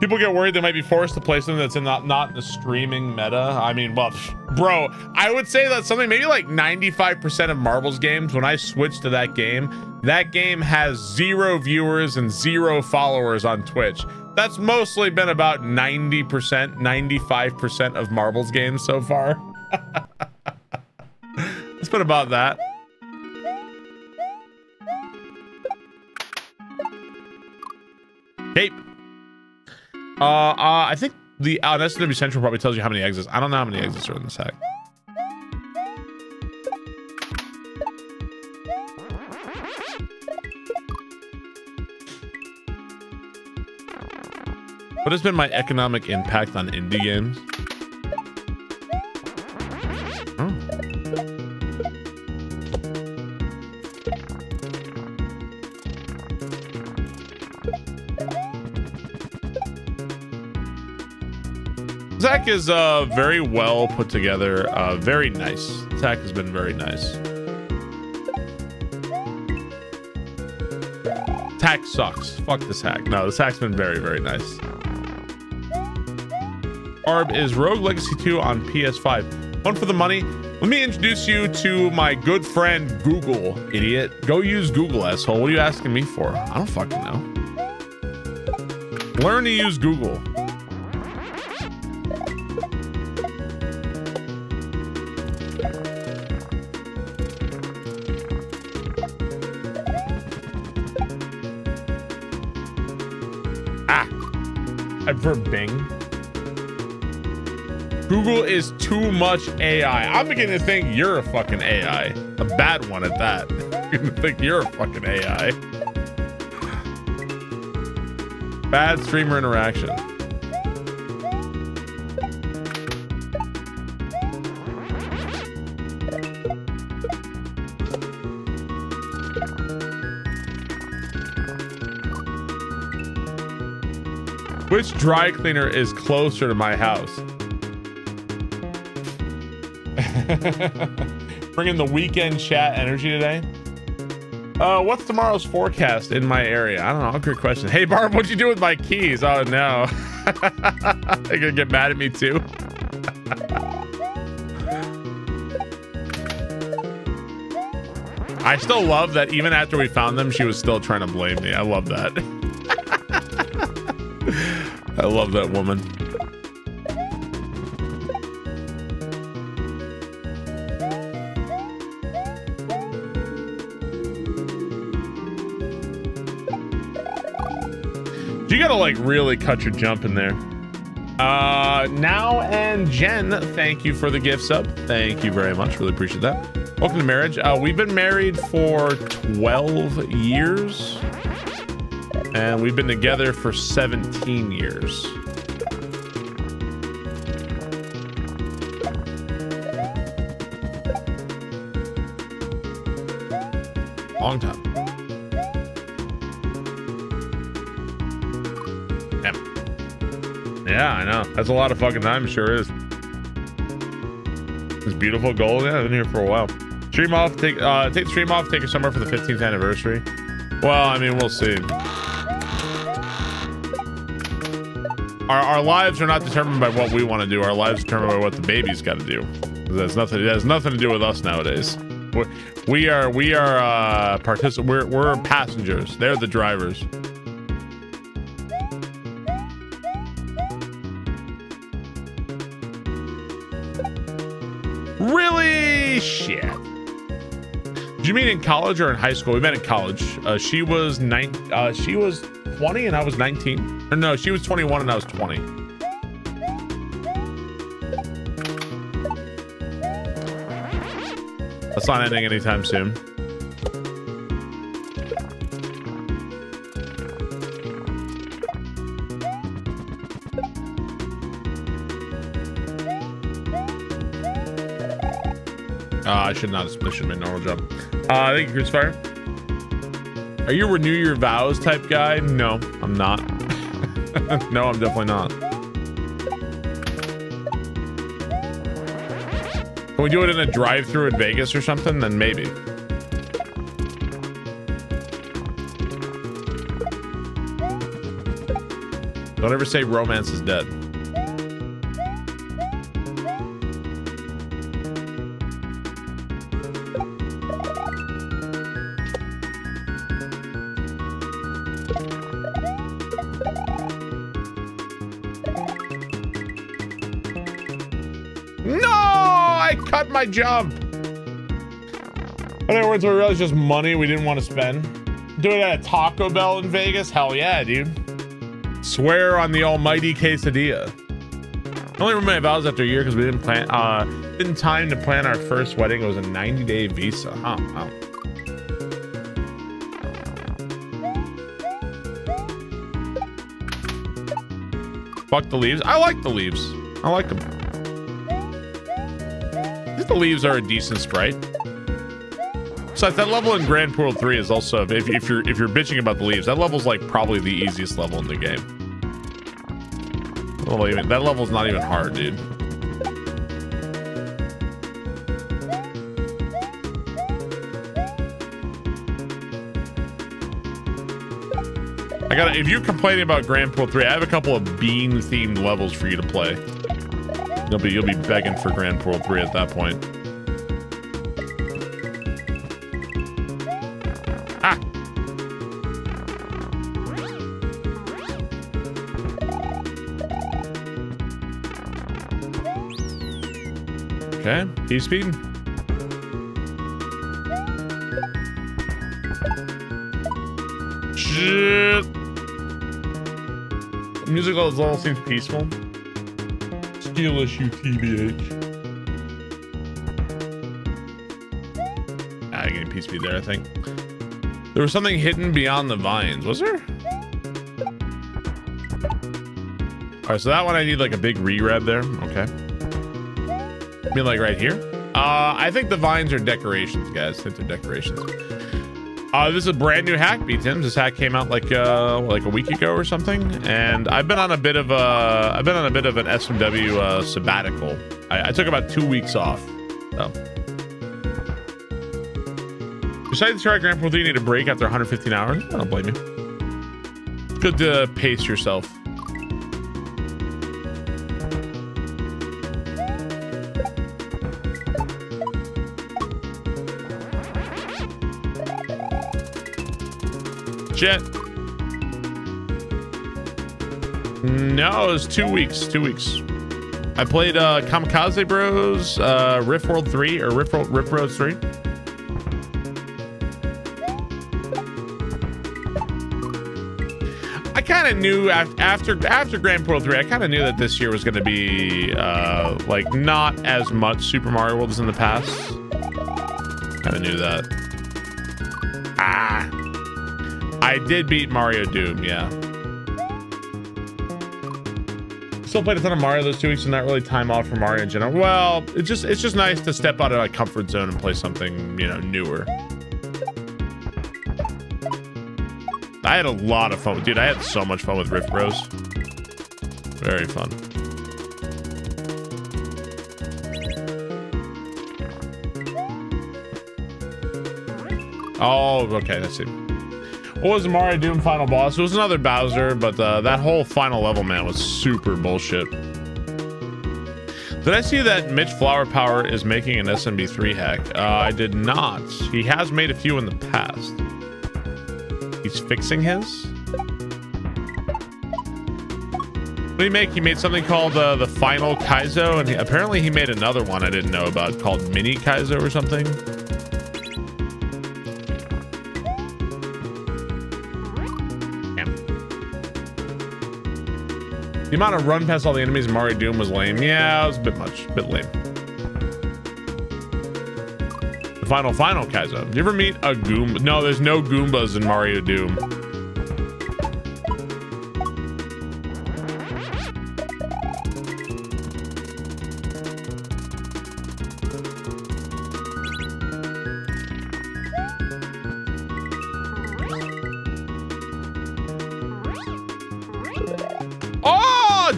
People get worried they might be forced to play something that's in not not in the streaming meta. I mean, well, bro, I would say that something maybe like 95% of Marbles games. When I switched to that game, that game has zero viewers and zero followers on Twitch. That's mostly been about 90%, 95% of Marbles games so far. it's been about that. Cape. Uh, uh, I think the uh, SMW Central probably tells you how many exits. I don't know how many exits are in this hack. What has been my economic impact on indie games? Zach is uh, very well put together, uh, very nice. Zach has been very nice. Hack sucks. Fuck this hack. No, this hack's been very, very nice. Arb is Rogue Legacy 2 on PS5. One for the money. Let me introduce you to my good friend Google, idiot. Go use Google, asshole. What are you asking me for? I don't fucking know. Learn to use Google. Prefer Bing. Google is too much AI. I'm beginning to think you're a fucking AI. A bad one at that. I'm gonna think you're a fucking AI. Bad streamer interaction. Which dry cleaner is closer to my house? Bringing the weekend chat energy today. Uh, what's tomorrow's forecast in my area? I don't know. Good question. Hey, Barb, what'd you do with my keys? Oh no, they're gonna get mad at me too. I still love that even after we found them, she was still trying to blame me. I love that. I love that woman. You gotta like really cut your jump in there. Uh, now and Jen, thank you for the gift sub. Thank you very much. Really appreciate that. Welcome to marriage. Uh, we've been married for 12 years and we've been together for 17 years. Long time. Yeah. Yeah, I know. That's a lot of fucking time. Sure is. It's beautiful gold. Yeah, I've been here for a while. Stream off. Take uh take the stream off. Take it somewhere for the 15th anniversary. Well, I mean, we'll see. Our, our lives are not determined by what we want to do. Our lives are determined by what the baby's got to do. That's nothing. It has nothing to do with us nowadays. We're, we are we are uh We're we're passengers. They're the drivers. Really? Shit. Did you mean in college or in high school? We met in college. Uh, she was nine. Uh, she was 20 and I was 19. Or no, she was 21 and I was 20. That's not ending anytime soon. Uh, I should not. This should have been a normal jump. Uh, thank you, Crucifire. Are you a renew your vows type guy? No, I'm not. no, I'm definitely not. Can we do it in a drive-through in Vegas or something? Then maybe. Don't ever say romance is dead. I jump. In other words, we realized just money we didn't want to spend. Do it at a Taco Bell in Vegas? Hell yeah, dude. Swear on the almighty quesadilla. I only remember my vows after a year because we didn't plan uh didn't time to plan our first wedding. It was a 90 day visa. Oh, wow. Fuck the leaves. I like the leaves. I like them. Leaves are a decent sprite. So that level in Grand Poo World 3 is also if, if you're if you're bitching about the leaves, that level's like probably the easiest level in the game. Well, even that level's not even hard, dude. I got if you're complaining about Grand Poo World 3, I have a couple of bean themed levels for you to play. You'll be you'll be begging for Grand Poo World 3 at that point. Okay, keep speeding. Shit. The music level seems peaceful. Skill issue, TBH. Ah, getting peace speed there, I think. There was something hidden beyond the vines, was there? All right, so that one I need like a big re-rev there. Okay. I mean, like right here. Uh, I think the vines are decorations, guys. I think they're decorations. Uh, this is a brand new hack, B Tims. This hack came out like uh, like a week ago or something, and I've been on a bit of a I've been on a bit of an SMW uh, sabbatical. I, I took about two weeks off. So. Besides try Grand Prix, you need a break after 115 hours. I don't blame you. Good to pace yourself. Jet. No, it was two weeks. Two weeks. I played uh, Kamikaze Bros, uh, Rift World 3 or Rift, World, Rift Road 3. I kind of knew after after Grand Poo World 3, I kind of knew that this year was going to be uh, like not as much Super Mario World as in the past. Kind of knew that. Ah. I did beat Mario Doom, yeah. Still played a ton of Mario those two weeks and not really time off for Mario in general. Well, it's just it's just nice to step out of my comfort zone and play something, you know, newer. I had a lot of fun. Dude, I had so much fun with Rift Bros. Very fun. Oh, okay, that's it. What was Mario Doom final boss? It was another Bowser, but uh, that whole final level, man, was super bullshit. Did I see that Mitch Flower Power is making an SMB3 hack? Uh, I did not. He has made a few in the past. He's fixing his? What did he make? He made something called uh, the Final Kaizo, and he, apparently he made another one I didn't know about called Mini Kaizo or something. The amount of run past all the enemies in Mario Doom was lame. Yeah, it was a bit much, a bit lame. The final, final Kaizo. You ever meet a Goomba? No, there's no Goombas in Mario Doom.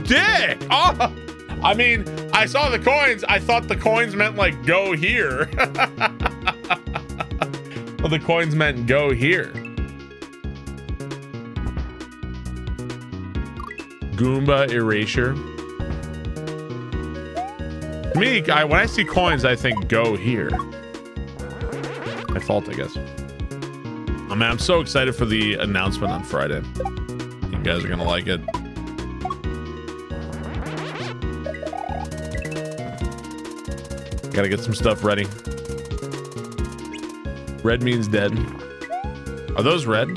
Dick! Oh, I mean, I saw the coins. I thought the coins meant like go here. well, the coins meant go here. Goomba erasure. Me, I, when I see coins, I think go here. My fault, I guess. I mean, I'm so excited for the announcement on Friday. You guys are gonna like it. Gotta get some stuff ready. Red means dead. Are those red?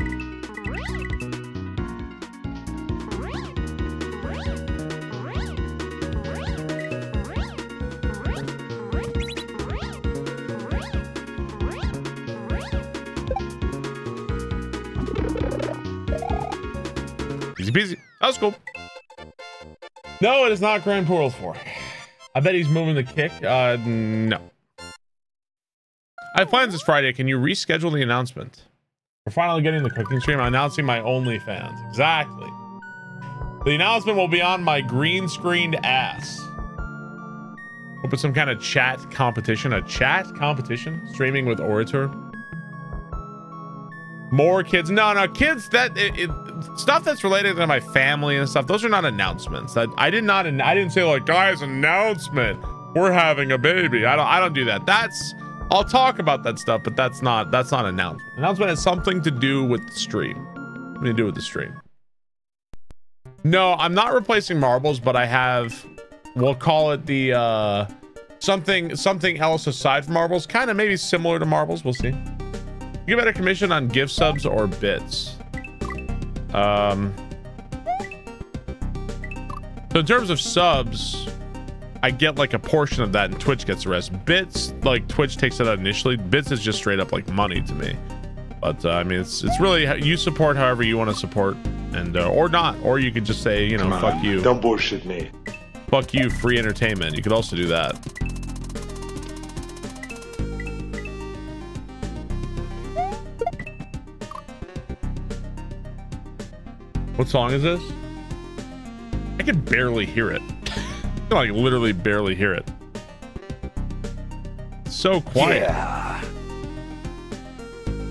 Easy peasy. Was cool. No, it is not Grand Poo World 4. I bet he's moving the kick. Uh, no. I have plans this Friday. Can you reschedule the announcement? We're finally getting the cooking stream. I'm announcing my OnlyFans. Exactly. The announcement will be on my green screened ass. Put some kind of chat competition. A chat competition? Streaming with Orator? More kids? No, no, kids that it, it, stuff that's related to my family and stuff. Those are not announcements. I, I did not. I didn't say like, guys, announcement. We're having a baby. I don't. I don't do that. That's. I'll talk about that stuff, but that's not. That's not announcement. Announcement has something to do with the stream. Something to do with the stream. No, I'm not replacing marbles, but I have. We'll call it the uh, something something else aside from marbles. Kind of maybe similar to marbles. We'll see. You get better commission on gift subs or bits. Um, So in terms of subs, I get like a portion of that, and Twitch gets the rest. Bits, like Twitch takes it out initially. Bits is just straight up like money to me. But uh, I mean, it's it's really you support however you want to support, and uh, or not, or you could just say you know Come fuck on, you, Don't bullshit me. fuck you, free entertainment. You could also do that. What song is this? I can barely hear it. I can, like literally barely hear it. It's so quiet. I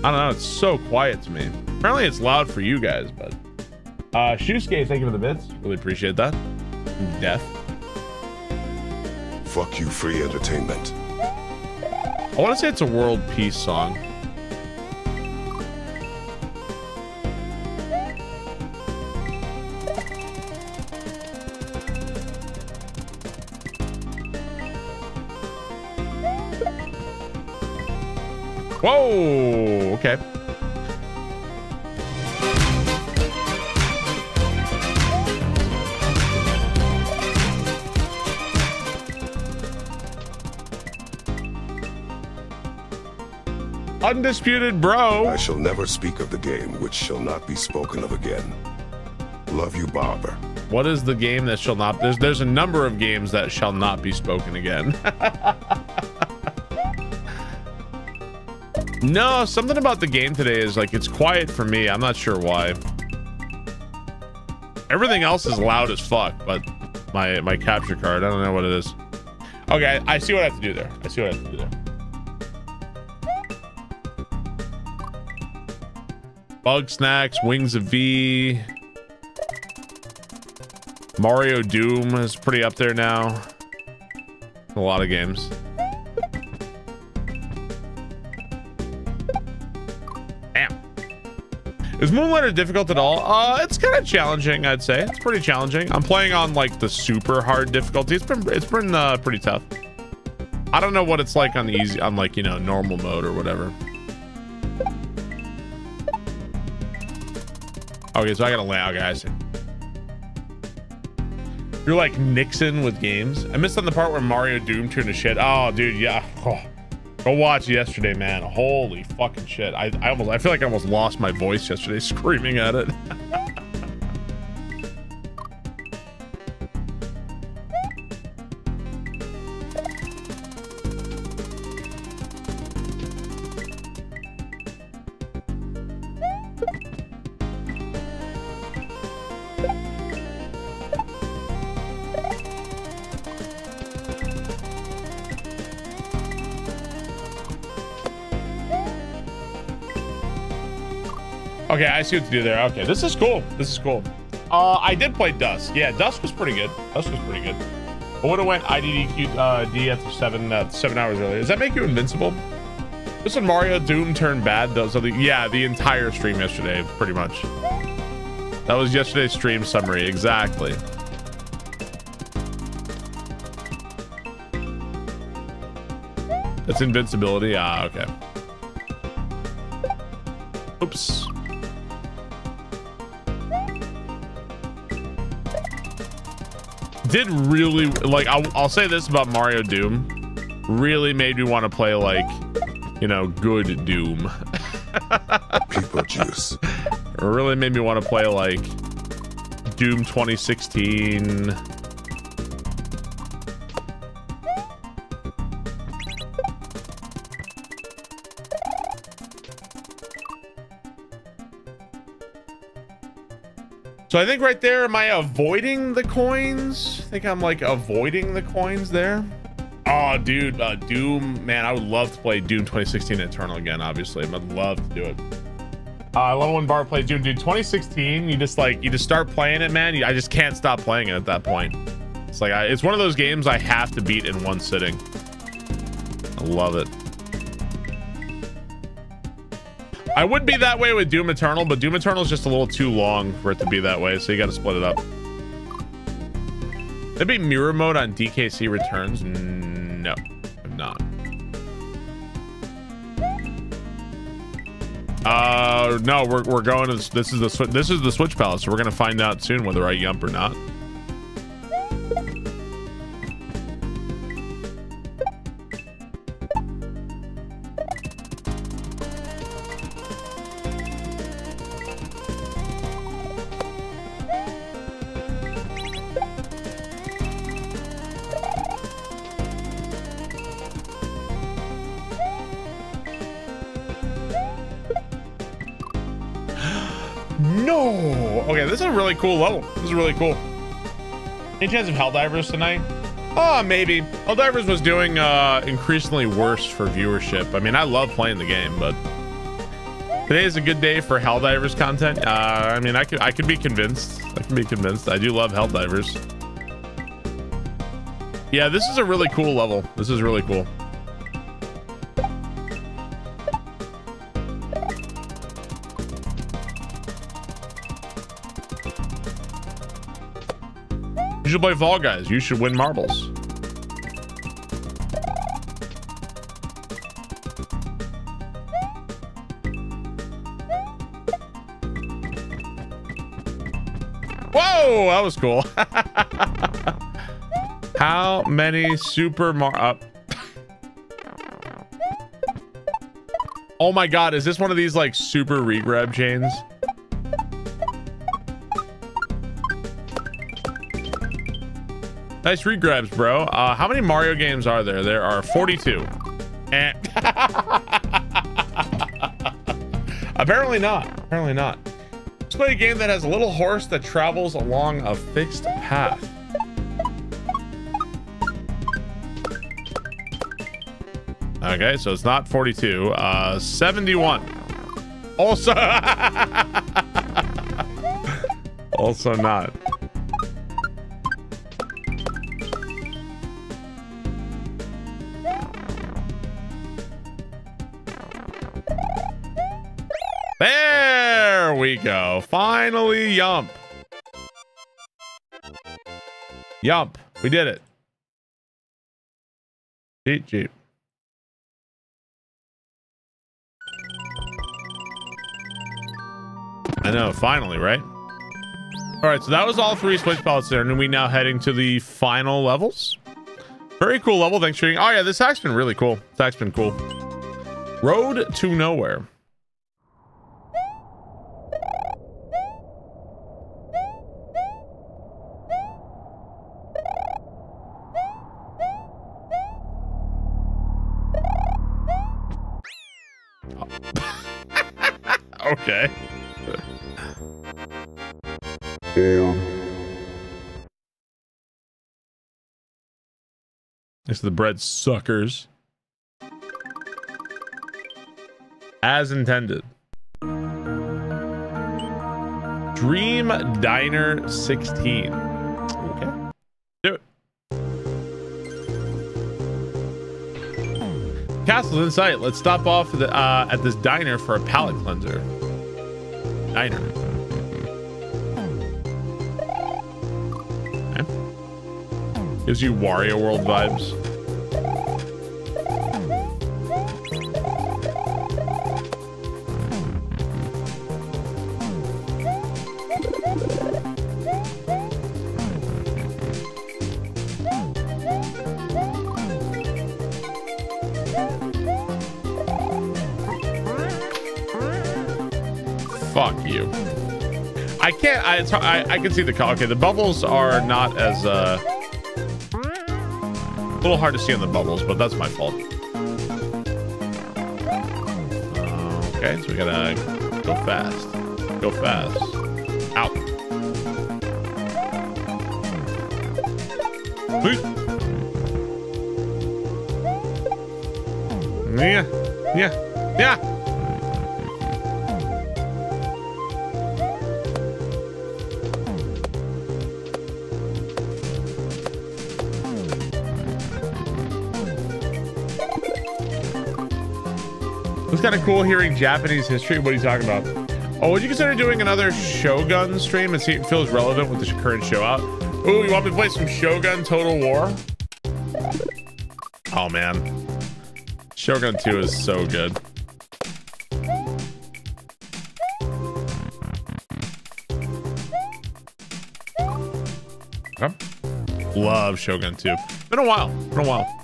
don't know. It's so quiet to me. Apparently, it's loud for you guys, but uh, Shusuke, thank you for the bits. Really appreciate that. Death. Fuck you, free entertainment. I want to say it's a world peace song. Whoa, okay. Undisputed bro. I shall never speak of the game which shall not be spoken of again. Love you, Barber. What is the game that shall not? There's there's a number of games that shall not be spoken again. no, something about the game today is like it's quiet for me. I'm not sure why. Everything else is loud as fuck, but my my capture card, I don't know what it is. Okay, I see what I have to do there. I see what I have to do there. Bug Snacks, Wings of Vi. Mario Doom is pretty up there now. A lot of games. Is Moonlighter difficult at all? Uh, it's kind of challenging, I'd say. It's pretty challenging. I'm playing on like the super hard difficulty. It's been it's been uh, pretty tough. I don't know what it's like on the easy on like, you know, normal mode or whatever. Okay, so I gotta lay out, guys. You're like Nixon with games. I missed on the part where Mario Doom turned to shit. Oh, dude, yeah. Oh, go watch yesterday, man. Holy fucking shit. I, I almost, I feel like I almost lost my voice yesterday screaming at it. I see what to do there. Okay, this is cool. This is cool. Uh, I did play Dusk. Yeah, Dusk was pretty good. Dusk was pretty good. I would have went IDDQ uh, D after seven uh, seven hours earlier. Does that make you invincible? This one Mario Doom turned bad though. So yeah, the entire stream yesterday, pretty much. That was yesterday's stream summary exactly. That's invincibility. Ah, okay. Oops. Did really like I'll, I'll say this about Mario Doom. Really made me want to play like, you know, good Doom. People juice. really made me want to play like Doom 2016. So I think right there, am I avoiding the coins? I think I'm like avoiding the coins there. Oh, dude, uh, Doom, man, I would love to play Doom 2016 Eternal again, obviously. I'd love to do it. Uh, I love when Bar plays Doom, dude. 2016, you just like, you just start playing it, man. You, I just can't stop playing it at that point. It's like, I, it's one of those games I have to beat in one sitting. I love it. I would be that way with Doom Eternal, but Doom Eternal is just a little too long for it to be that way, so you got to split it up. Maybe mirror mode on DKC returns? No, I'm not. Uh, no, we're, we're going to this is the this is the Switch Palace, so we're gonna find out soon whether I yump or not. Cool level. This is really cool. Any chance of Helldivers tonight? Oh, maybe. Helldivers was doing uh, increasingly worse for viewership. I mean, I love playing the game, but today is a good day for Helldivers content. Uh, I mean, I could I could be convinced. I can be convinced. I do love Helldivers. Yeah, this is a really cool level. This is really cool. You should play Fall Guys. You should win marbles. Whoa, that was cool. How many Super Mar... Uh, oh my God, is this one of these like super regrab chains? Nice regrabs, bro. Uh, how many Mario games are there? There are 42. And apparently not. Apparently not. Let's play a game that has a little horse that travels along a fixed path. Okay, so it's not 42. Uh, 71. Also, also not. We go. Finally, Yump. Yump. We did it. Jeep, Jeep. I know, finally, right? All right, so that was all three switch palaces there, and we now heading to the final levels. Very cool level. Thanks for shooting. Oh yeah, this hack's been really cool. This hack's been cool. Road to nowhere. Okay. It's the bread suckers. As intended. Dream Diner 16. Okay. Do it. Castle's in sight. Let's stop off the, uh, at this diner for a palate cleanser. Diner. Gives you Wario World vibes. I. I, I can see the. Okay, the bubbles are not as uh. A little hard to see on the bubbles, but that's my fault. Okay, so we gotta go fast. Go fast. Out. Whee. Yeah. Yeah. Yeah. It's kind of cool hearing Japanese history. What are you talking about? Oh, would you consider doing another Shogun stream and see if it feels relevant with the current show out? Ooh, you want me to play some Shogun Total War? Oh, man. Shogun 2 is so good. Love Shogun 2. Been a while. Been a while.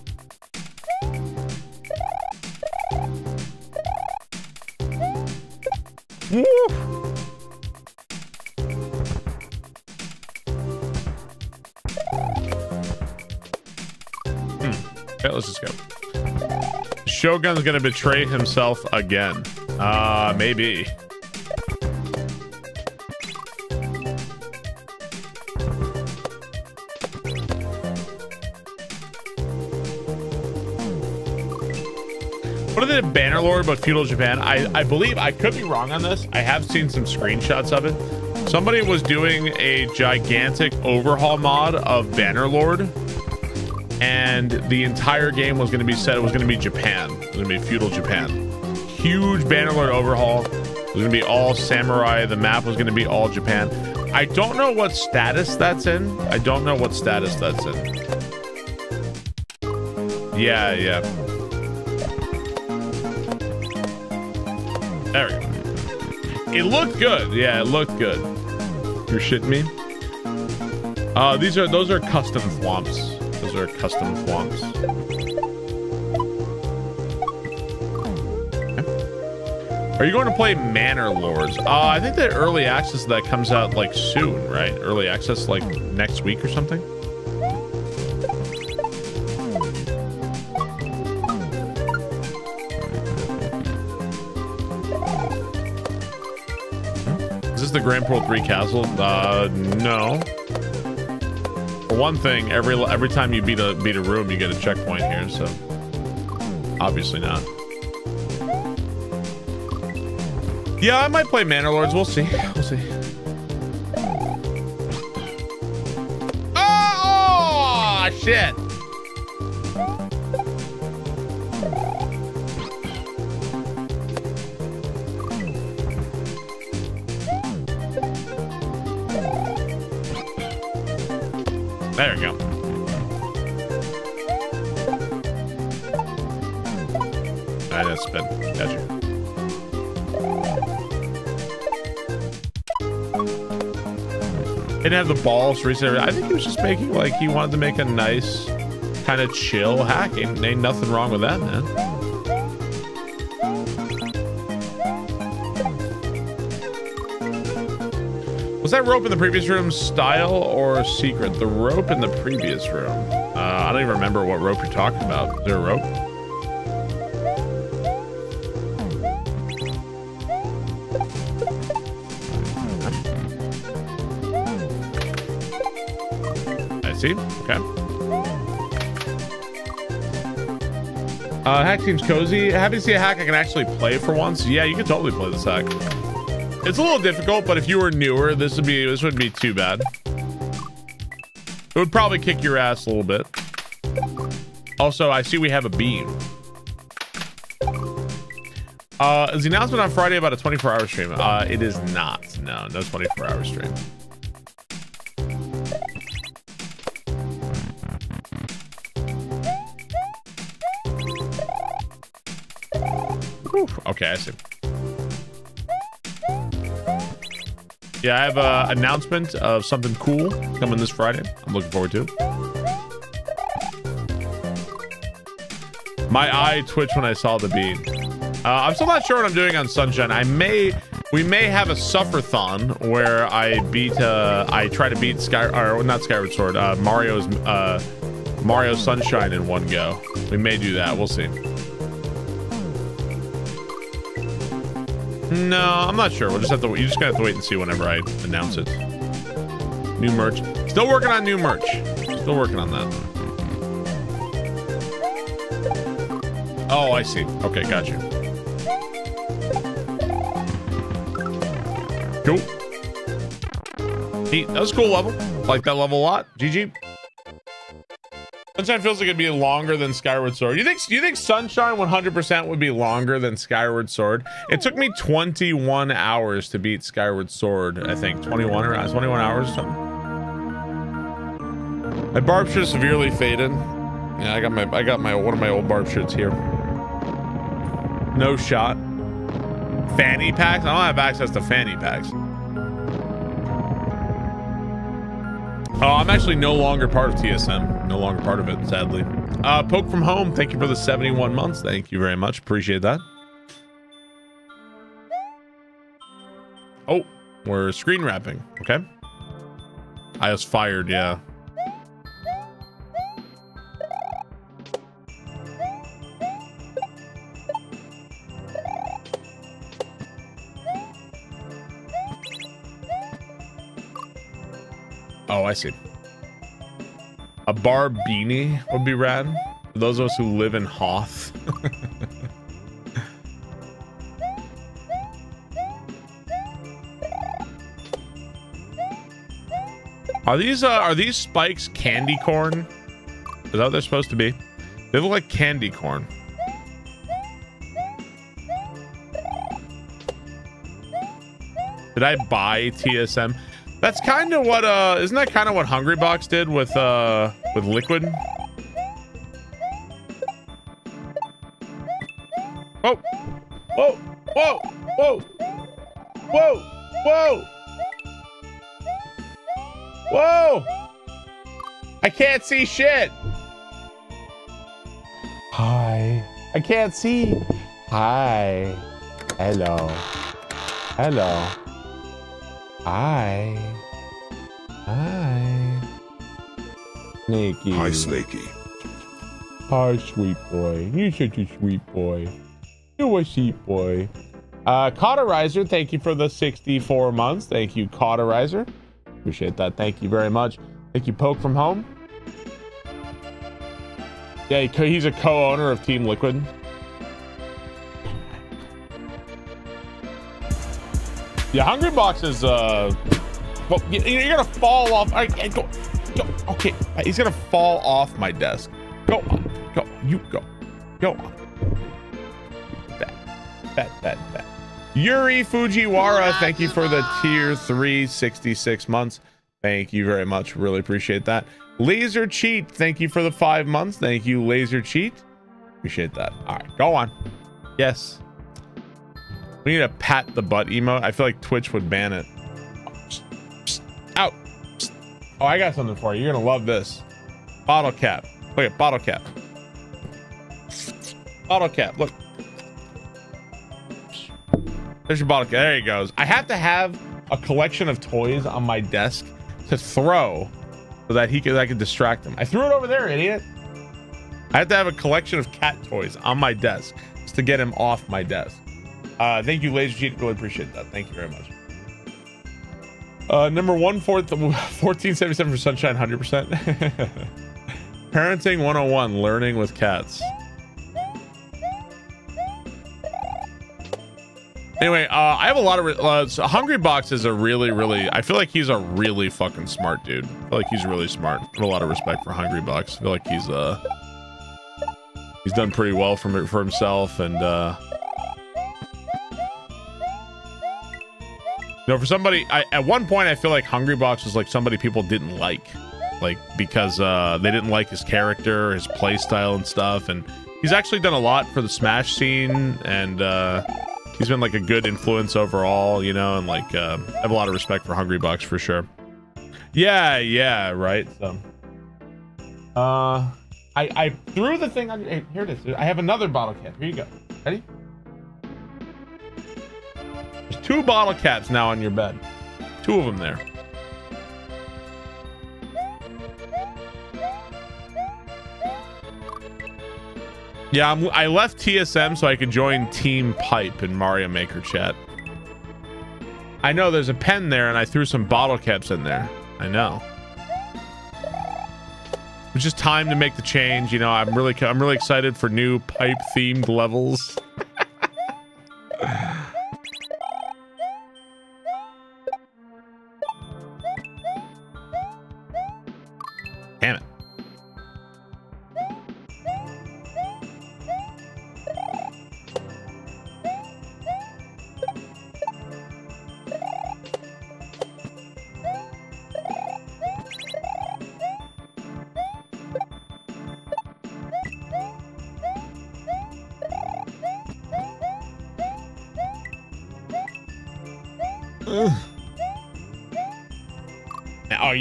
let's just go. Shogun's gonna betray himself again. Uh, maybe. What are the Bannerlord but feudal Japan? I, I believe, I could be wrong on this. I have seen some screenshots of it. Somebody was doing a gigantic overhaul mod of Bannerlord and the entire game was going to be set. It was going to be Japan. It was going to be feudal Japan. Huge Bannerlord overhaul. It was going to be all samurai. The map was going to be all Japan. I don't know what status that's in. I don't know what status that's in. Yeah, yeah. There we go. It looked good. Yeah, it looked good. You're shitting me? Uh, these are those are custom thwomps. Those are custom. Okay. Are you going to play Manor Lords? Uh, I think that early access that comes out like soon, right? Early access like next week or something. Is this the Grand Poo World 3 castle? Uh, no. For one thing, every every time you beat a beat a room, you get a checkpoint here, so obviously not. Yeah, I might play Manor Lords. We'll see. We'll see. Oh, shit. Have the balls to. I think he was just making like he wanted to make a nice, kind of chill hack. Ain't, ain't nothing wrong with that, man. Was that rope in the previous room style or secret? The rope in the previous room. Uh, I don't even remember what rope you're talking about. Is there a rope? Uh, hack seems cozy. Happy to see a hack I can actually play for once. Yeah, you can totally play this hack. It's a little difficult, but if you were newer, this would be this wouldn't be too bad. It would probably kick your ass a little bit. Also, I see we have a beam. Uh, is the announcement on Friday about a 24-hour stream? Uh, it is not. No, no 24-hour stream. Okay, I see. Yeah, I have an announcement of something cool coming this Friday. I'm looking forward to. it. My eye twitched when I saw the beat. Uh, I'm still not sure what I'm doing on Sunshine. I may, we may have a sufferthon where I beat, uh, I try to beat Sky, or not Skyward Sword, uh, Mario's, uh, Mario Sunshine in one go. We may do that. We'll see. No, I'm not sure. We'll just have to. You just gotta have to wait and see whenever I announce it. New merch. Still working on new merch. Still working on that. Oh, I see. Okay, got you. Cool. Neat. That was a cool level. Like that level a lot. GG. Sunshine feels like it'd be longer than Skyward Sword. You think you think Sunshine 100% would be longer than Skyward Sword? It took me 21 hours to beat Skyward Sword. I think 21 or uh, 21 hours or something. My barb shirt severely faded. Yeah, I got my I got my one of my old barb shirts here. No shot. Fanny packs? I don't have access to fanny packs. Oh, I'm actually no longer part of TSM. No longer part of it, sadly. Uh, Poke from home, thank you for the 71 months. Thank you very much. Appreciate that. Oh, we're screen wrapping. Okay. I was fired, yeah. Oh, I see. A bar beanie would be rad. For those of us who live in Hoth. Are these uh, are these spikes candy corn? Is that what they're supposed to be? They look like candy corn. Did I buy TSM? That's kind of what uh isn't that kind of what Hungrybox did with uh with Liquid? Whoa. Whoa. Whoa. Whoa. Whoa. Whoa. Whoa. I can't see shit. Hi. I can't see. Hi. Hello. Hello. Hi. Hi. Snaky. Hi, Snaky. Hi, sweet boy. You're such a sweet boy. You're a sweet boy. Uh, Cauterizer, thank you for the 64 months. Thank you, Cauterizer. Appreciate that. Thank you very much. Thank you, Poke from Home. Yeah, he's a co-owner of Team Liquid. Yeah, Hungrybox is, uh... Well, you're gonna fall off. I, go, go. Okay, he's gonna fall off my desk. Go on. Go. You go. Go on. That. That. That. That. Yuri Fujiwara, thank you for the tier 366 months. Thank you very much. Really appreciate that. Laser Cheat, thank you for the five months. Thank you, Laser Cheat. Appreciate that. All right, go on. Yes. We need a pat the butt emote. I feel like Twitch would ban it. Out. Oh, I got something for you. You're gonna love this. Bottle cap. At bottle cap. Bottle cap. Look. There's your bottle cap. There he goes. I have to have a collection of toys on my desk to throw so that he could I could distract him. I threw it over there, idiot. I have to have a collection of cat toys on my desk just to get him off my desk. Uh, thank you, Laser Cheat. Really appreciate that. Thank you very much. Uh, number one, fourth, 1477 for Sunshine, 100%. Parenting 101, learning with cats. Anyway, uh, I have a lot of uh, so Hungrybox is a really, really. I feel like he's a really fucking smart dude. I feel like he's really smart. I have a lot of respect for Hungrybox. I feel like he's uh he's done pretty well for for himself, and uh, know, for somebody, I, at one point, I feel like Hungrybox was like somebody people didn't like, like because uh, they didn't like his character, his play style, and stuff. And he's actually done a lot for the Smash scene, and uh, he's been like a good influence overall, you know. And like, uh, I have a lot of respect for Hungrybox for sure. Yeah, yeah, right. So, uh, I I threw the thing on. Hey, here it is. I have another bottle cap. Here you go. Ready? There's two bottle caps now on your bed. Two of them there. Yeah, I'm, I left TSM so I could join Team Pipe in Mario Maker chat. I know there's a pen there, and I threw some bottle caps in there. I know. It's just time to make the change. You know, I'm really, I'm really excited for new pipe themed levels. Damn it.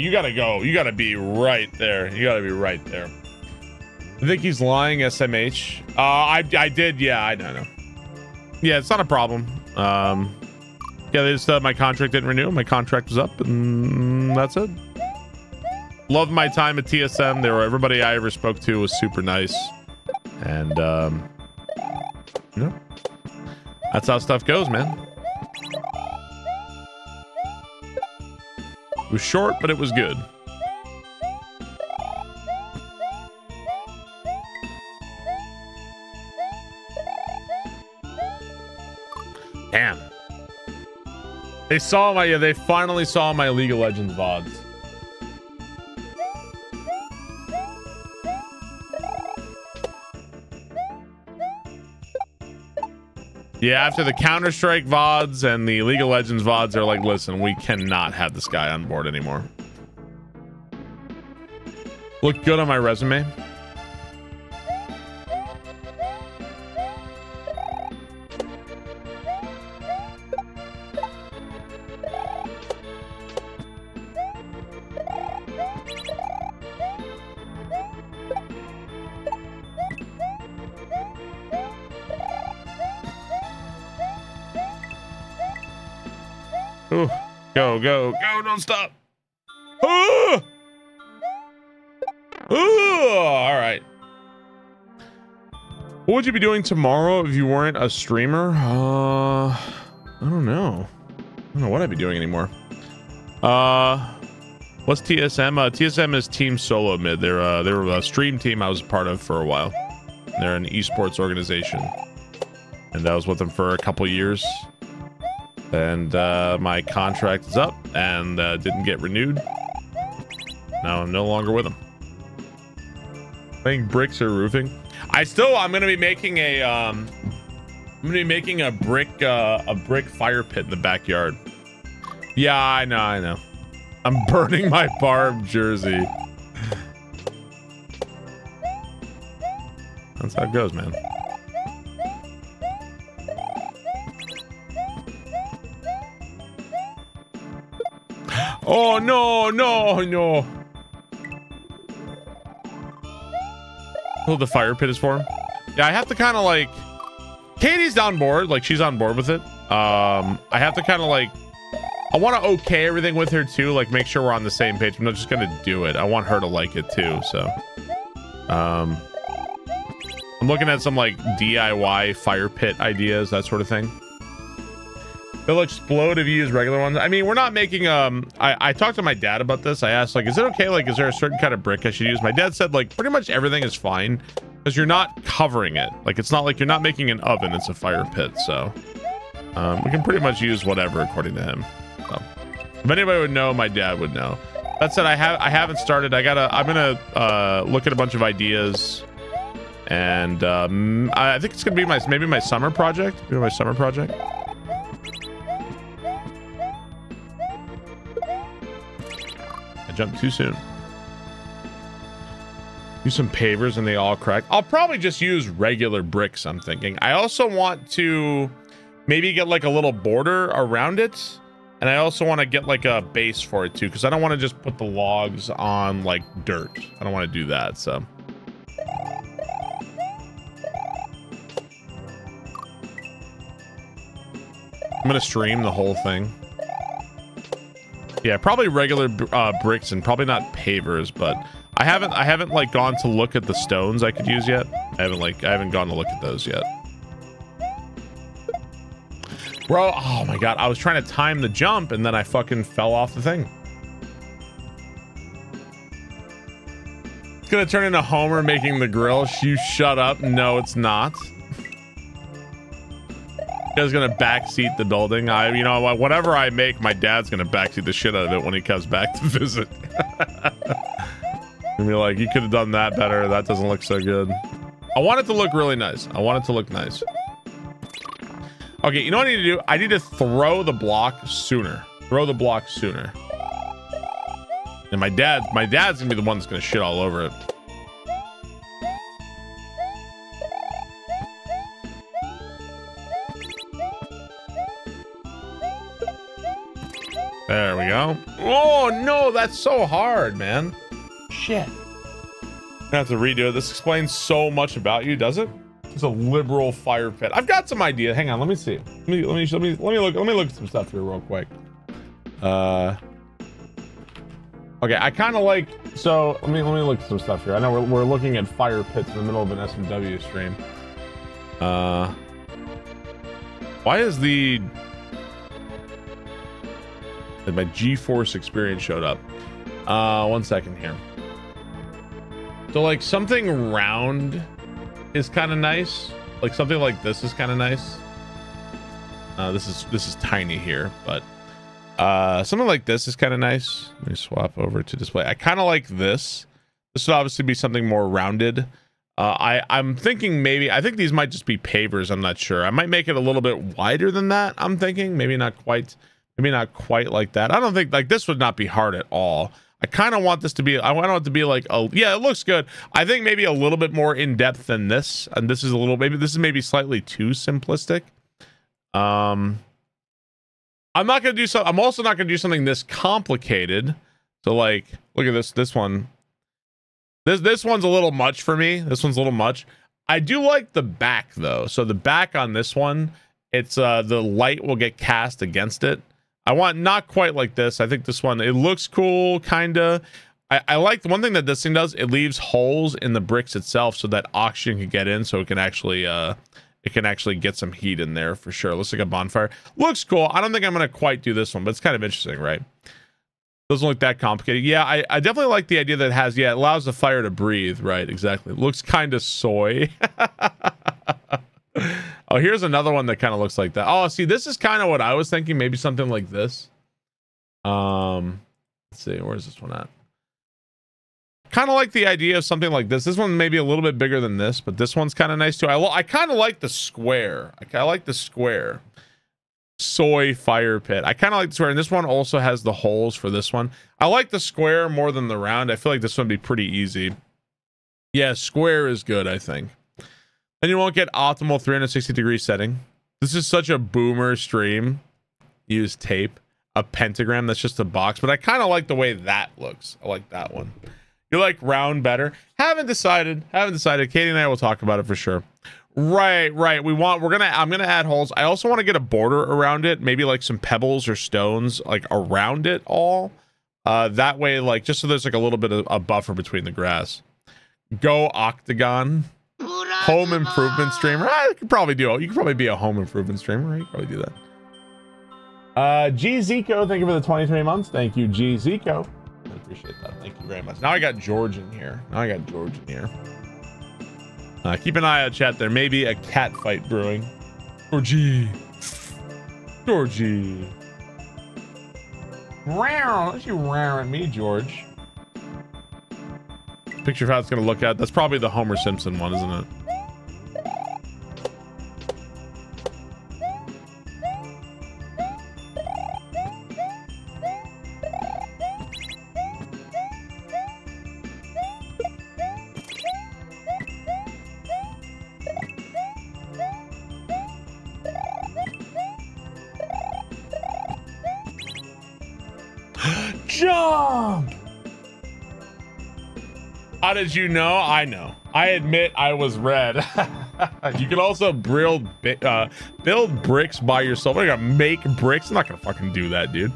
You gotta go. You gotta be right there. You gotta be right there. I think he's lying, SMH. Uh, I, I did. Yeah, I don't know. Yeah, it's not a problem. Um, yeah, they just uh, my contract didn't renew. My contract was up, and that's it. Loved my time at TSM. They were everybody I ever spoke to was super nice, and um, you know, that's how stuff goes, man. It was short, but it was good. Damn. They saw my yeah, they finally saw my League of Legends VODs. Yeah, after the Counter Strike VODs and the League of Legends VODs, they're like, listen, we cannot have this guy on board anymore. Look good on my resume. Go, go, go, don't stop. Ooh! Ooh, all right. What would you be doing tomorrow if you weren't a streamer? Uh, I don't know. I don't know what I'd be doing anymore. Uh, what's TSM? Uh, TSM is Team Solo Mid. They're uh, they're a stream team I was part of for a while. They're an esports organization, and I was with them for a couple years. And uh, my contract is up and uh, didn't get renewed. Now I'm no longer with them. Playing bricks or roofing. I still I'm gonna be making a um I'm gonna be making a brick uh a brick fire pit in the backyard. Yeah, I know, I know. I'm burning my barb jersey. That's how it goes, man. Oh no, no, no. Oh, the fire pit is for him. Yeah, I have to kind of like. Katie's on board, like she's on board with it. Um, I have to kind of like. I want to okay everything with her too, like make sure we're on the same page. I'm not just gonna do it. I want her to like it too. So, um, I'm looking at some like DIY fire pit ideas, that sort of thing. They'll explode if you use regular ones. I mean, we're not making um I, I talked to my dad about this. I asked like, is it okay? Like, is there a certain kind of brick I should use? My dad said like pretty much everything is fine because you're not covering it. Like it's not like you're not making an oven, it's a fire pit. So um, we can pretty much use whatever according to him. So if anybody would know, my dad would know. That said, I have I haven't started. I gotta I'm gonna uh look at a bunch of ideas. And um, I think it's gonna be my maybe my summer project. Maybe my summer project. Jumped too soon. Use some pavers and they all crack. I'll probably just use regular bricks, I'm thinking. I also want to maybe get like a little border around it. And I also want to get like a base for it too, because I don't want to just put the logs on like dirt. I don't want to do that, so. I'm gonna stream the whole thing. Yeah, probably regular uh, bricks and probably not pavers, but I haven't I haven't like gone to look at the stones I could use yet. I haven't like I haven't gone to look at those yet. Bro, oh my god, I was trying to time the jump and then I fucking fell off the thing. It's gonna turn into Homer making the grill. You shut up. No, it's not. Guy's gonna backseat the building. I, you know, whatever I make, my dad's gonna backseat the shit out of it when he comes back to visit. and be like, you could have done that better. That doesn't look so good. I want it to look really nice. I want it to look nice. Okay, you know what I need to do? I need to throw the block sooner. Throw the block sooner. And my dad, my dad's gonna be the one that's gonna shit all over it. There we go. Oh no, that's so hard, man. Shit. I have to redo it. This explains so much about you, does it? It's a liberal fire pit. I've got some idea. Hang on, let me see. Let me let me let me let me look let me look at some stuff here real quick. Uh Okay, I kind of like so let me let me look at some stuff here. I know we're, we're looking at fire pits in the middle of an SMW stream. Uh why is the my GeForce experience showed up? Uh one second here. So like something round is kind of nice. Like something like this is kind of nice. Uh, this is this is tiny here, but uh, something like this is kind of nice. Let me swap over to display. I kind of like this. This would obviously be something more rounded. Uh, I I'm thinking maybe I think these might just be pavers. I'm not sure. I might make it a little bit wider than that. I'm thinking maybe not quite, maybe not quite like that. I don't think like this would not be hard at all. I kind of want this to be. I want it to be like a yeah. It looks good. I think maybe a little bit more in depth than this. And this is a little maybe this is maybe slightly too simplistic. Um, I'm not gonna do so. I'm also not gonna do something this complicated. So like, look at this. This one. This this one's a little much for me. This one's a little much. I do like the back though. So the back on this one, it's uh the light will get cast against it. I want not quite like this. I think this one it looks cool, kinda. I, I like the one thing that this thing does. It leaves holes in the bricks itself so that oxygen can get in, so it can actually uh it can actually get some heat in there for sure. Looks like a bonfire. Looks cool. I don't think I'm gonna quite do this one, but it's kind of interesting, right? Doesn't look that complicated. Yeah, I, I definitely like the idea that it has, yeah, it allows the fire to breathe. Right, exactly. looks kind of soy. oh, here's another one that kind of looks like that. Oh, see, this is kind of what I was thinking. Maybe something like this. Um, let's see, where's this one at? Kind of like the idea of something like this. This one maybe a little bit bigger than this, but this one's kind of nice too. I, I kind of like the square. I, I like the square soy fire pit. I kind of like the square, and this one also has the holes for this one. I like the square more than the round. I feel like this one would be pretty easy. Yeah, square is good, I think. And you won't get optimal 360 degree setting. This is such a boomer stream. Use tape, a pentagram that's just a box, but I kind of like the way that looks. I like that one. You like round better? Haven't decided. Haven't decided. Katie and I will talk about it for sure. Right, right. We want we're gonna I'm gonna add holes. I also want to get a border around it, maybe like some pebbles or stones like around it all. Uh that way, like just so there's like a little bit of a buffer between the grass. Go octagon. Home improvement streamer. I could probably do. You could probably be a home improvement streamer. You could probably do that. Uh G Zico, thank you for the 23 months. Thank you, G Zico. I appreciate that. Thank you very much. Now I got George in here. Now I got George in here. Uh, keep an eye out, chat. There may be a cat fight brewing. Georgie. Georgie. Row. Don't you row at me, George. Picture of how it's going to look at. That's probably the Homer Simpson one, isn't it? Did you know? I know. I admit I was red. you can also build uh, build bricks by yourself. I gotta make bricks. I'm not gonna fucking do that, dude.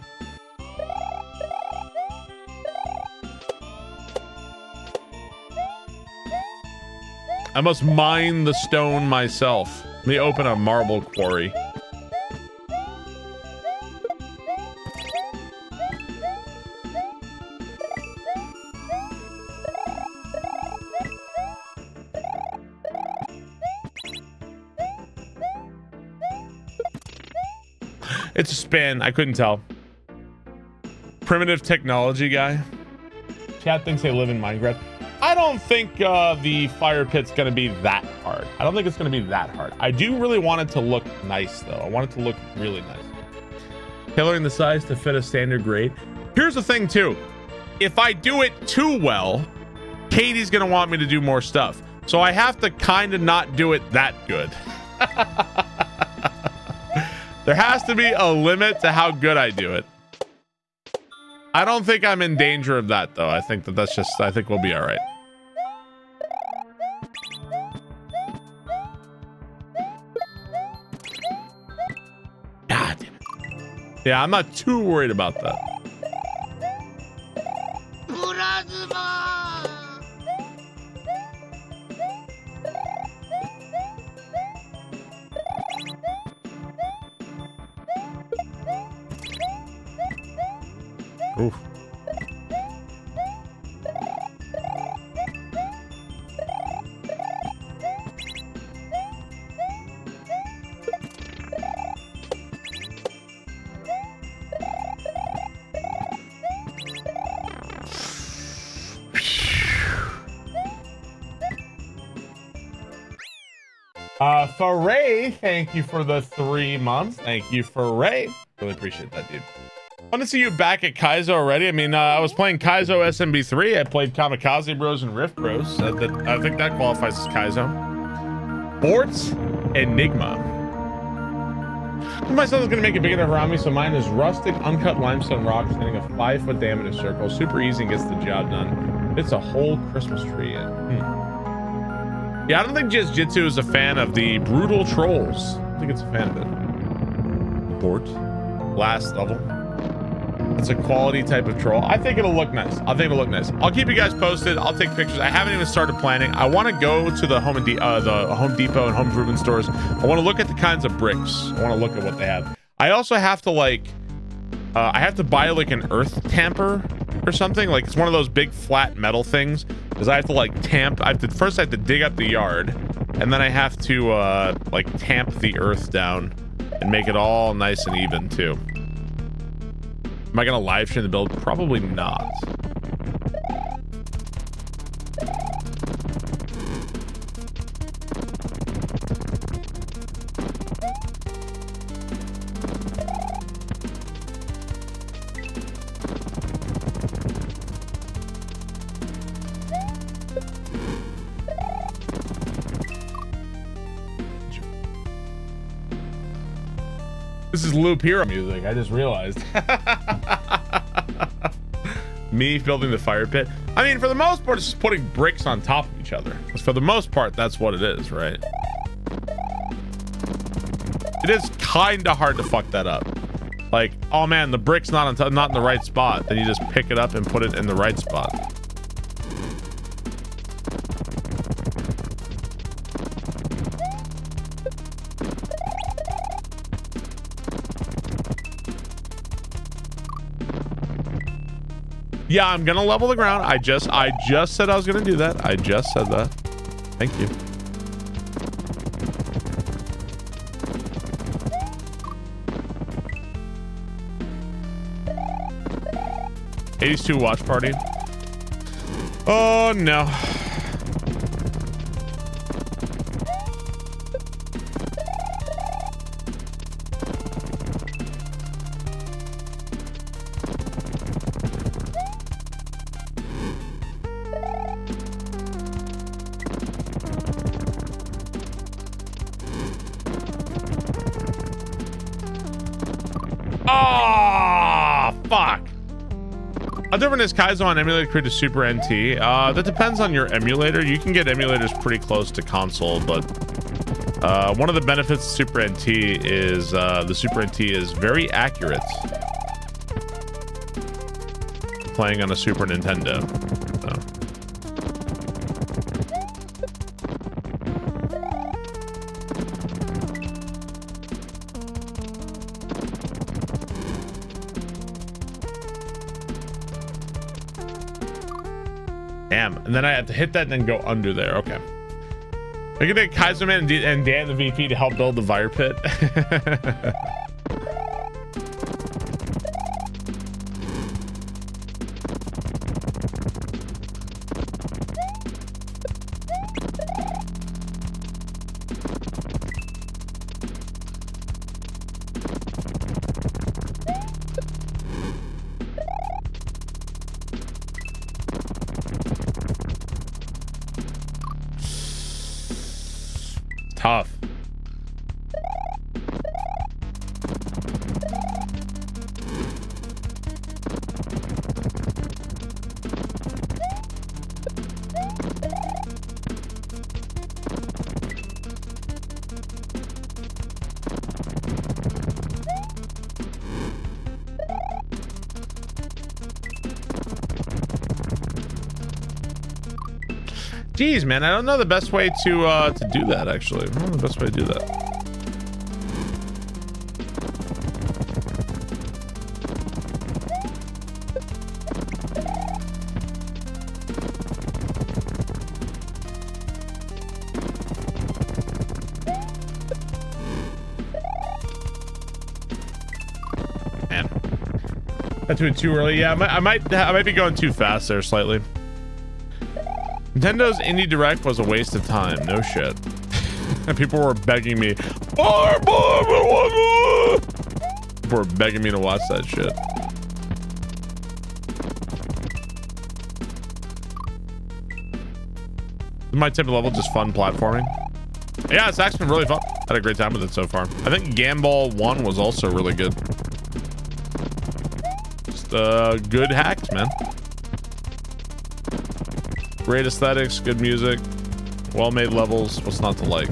I must mine the stone myself. Let me open a marble quarry. Spin. I couldn't tell. Primitive technology guy. Chad thinks they live in Minecraft. I don't think uh, the fire pit's going to be that hard. I don't think it's going to be that hard. I do really want it to look nice, though. I want it to look really nice. Tailoring the size to fit a standard grade. Here's the thing, too. If I do it too well, Katie's going to want me to do more stuff. So I have to kind of not do it that good. There has to be a limit to how good I do it. I don't think I'm in danger of that, though. I think that that's just, I think we'll be all right. God damn it. Yeah, I'm not too worried about that. Thank you for the three months. Thank you, for Ray. Really appreciate that, dude. Want to see you back at Kaizo already? I mean, uh, I was playing Kaizo SMB3. I played Kamikaze Bros and Rift Bros. I think that qualifies as Kaizo. Borts, Enigma. My son's gonna make it big enough around me, so mine is rustic, uncut limestone rock, standing a five foot diameter circle. Super easy and gets the job done. It's a whole Christmas tree in. Hmm. Yeah, I don't think JezJitzu is a fan of the brutal trolls. I think it's a fan of it. Bort. Last level. It's a quality type of troll. I think it'll look nice. I think it'll look nice. I'll keep you guys posted. I'll take pictures. I haven't even started planning. I want to go to the Home and De- uh, the Home Depot and Home Improvement stores. I want to look at the kinds of bricks. I want to look at what they have. I also have to like, uh, I have to buy like an earth tamper or something. Like it's one of those big flat metal things. Because I have to like tamp. I have to first I have to dig up the yard, and then I have to uh, like tamp the earth down and make it all nice and even too. Am I gonna live stream the build? Probably not. Loop Hero music. I just realized. Me building the fire pit. I mean, for the most part, it's just putting bricks on top of each other. For the most part, that's what it is, right? It is kind of hard to fuck that up. Like, oh man, the brick's not on not in the right spot. Then you just pick it up and put it in the right spot. Yeah, I'm gonna level the ground. I just I just said I was gonna do that. I just said that. Thank you. Eighty-two watch party. Oh no. Different is Kaizo on emulator to Super NT? Uh, that depends on your emulator. You can get emulators pretty close to console, but uh, one of the benefits of Super NT is uh, the Super NT is very accurate. Playing on a Super Nintendo. And then I have to hit that and then go under there. Okay. I can get Kaiserman and, and Dan the VP to help build the fire pit. man, I don't know the best way to uh, to do that. Actually, I don't know the best way to do that. Doing too early. Yeah, I might, I might, I might be going too fast there slightly. Nintendo's Indie Direct was a waste of time. No shit. And people were begging me, more, more, more. People were begging me to watch that shit. My tip of level, just fun platforming. Yeah, it's actually been really fun. Had a great time with it so far. I think Gambol 1 was also really good. Just uh, good hacks, man. Great aesthetics, good music, well-made levels. What's not to like?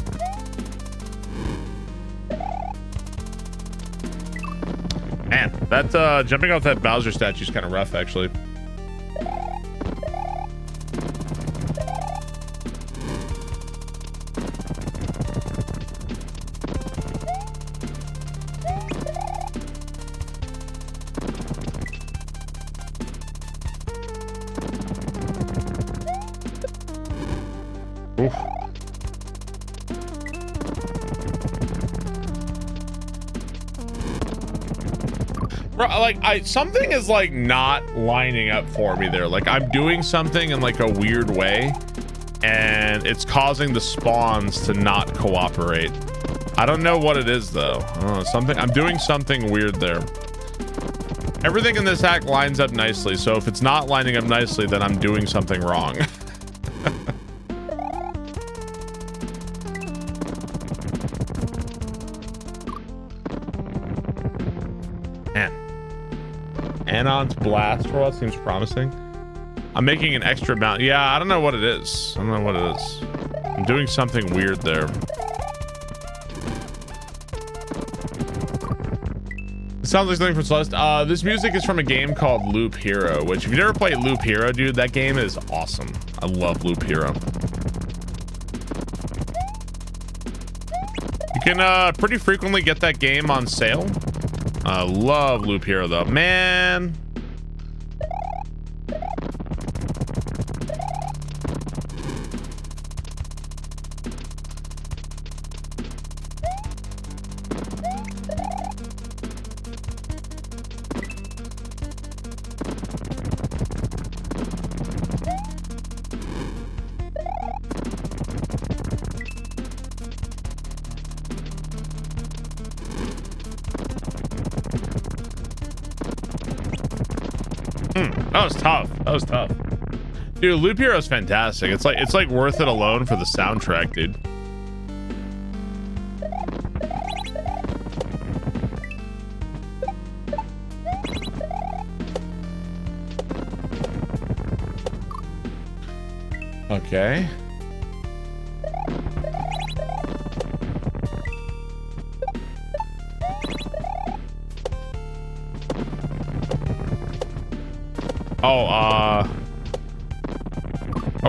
Man, that uh, jumping off that Bowser statue is kind of rough, actually. Like I something is like not lining up for me there. Like I'm doing something in like a weird way and it's causing the spawns to not cooperate. I don't know what it is though. Know, something I'm doing something weird there. Everything in this hack lines up nicely, so if it's not lining up nicely, then I'm doing something wrong. blast roll seems promising. I'm making an extra amount. Yeah, I don't know what it is. I don't know what it is. I'm doing something weird there. It sounds like something from Celeste. Uh, this music is from a game called Loop Hero, which if you've never played Loop Hero, dude, that game is awesome. I love Loop Hero. You can uh, pretty frequently get that game on sale. I love Loop Hero though. Man. Dude, Loop Hero's fantastic. It's like it's like worth it alone for the soundtrack, dude. Okay.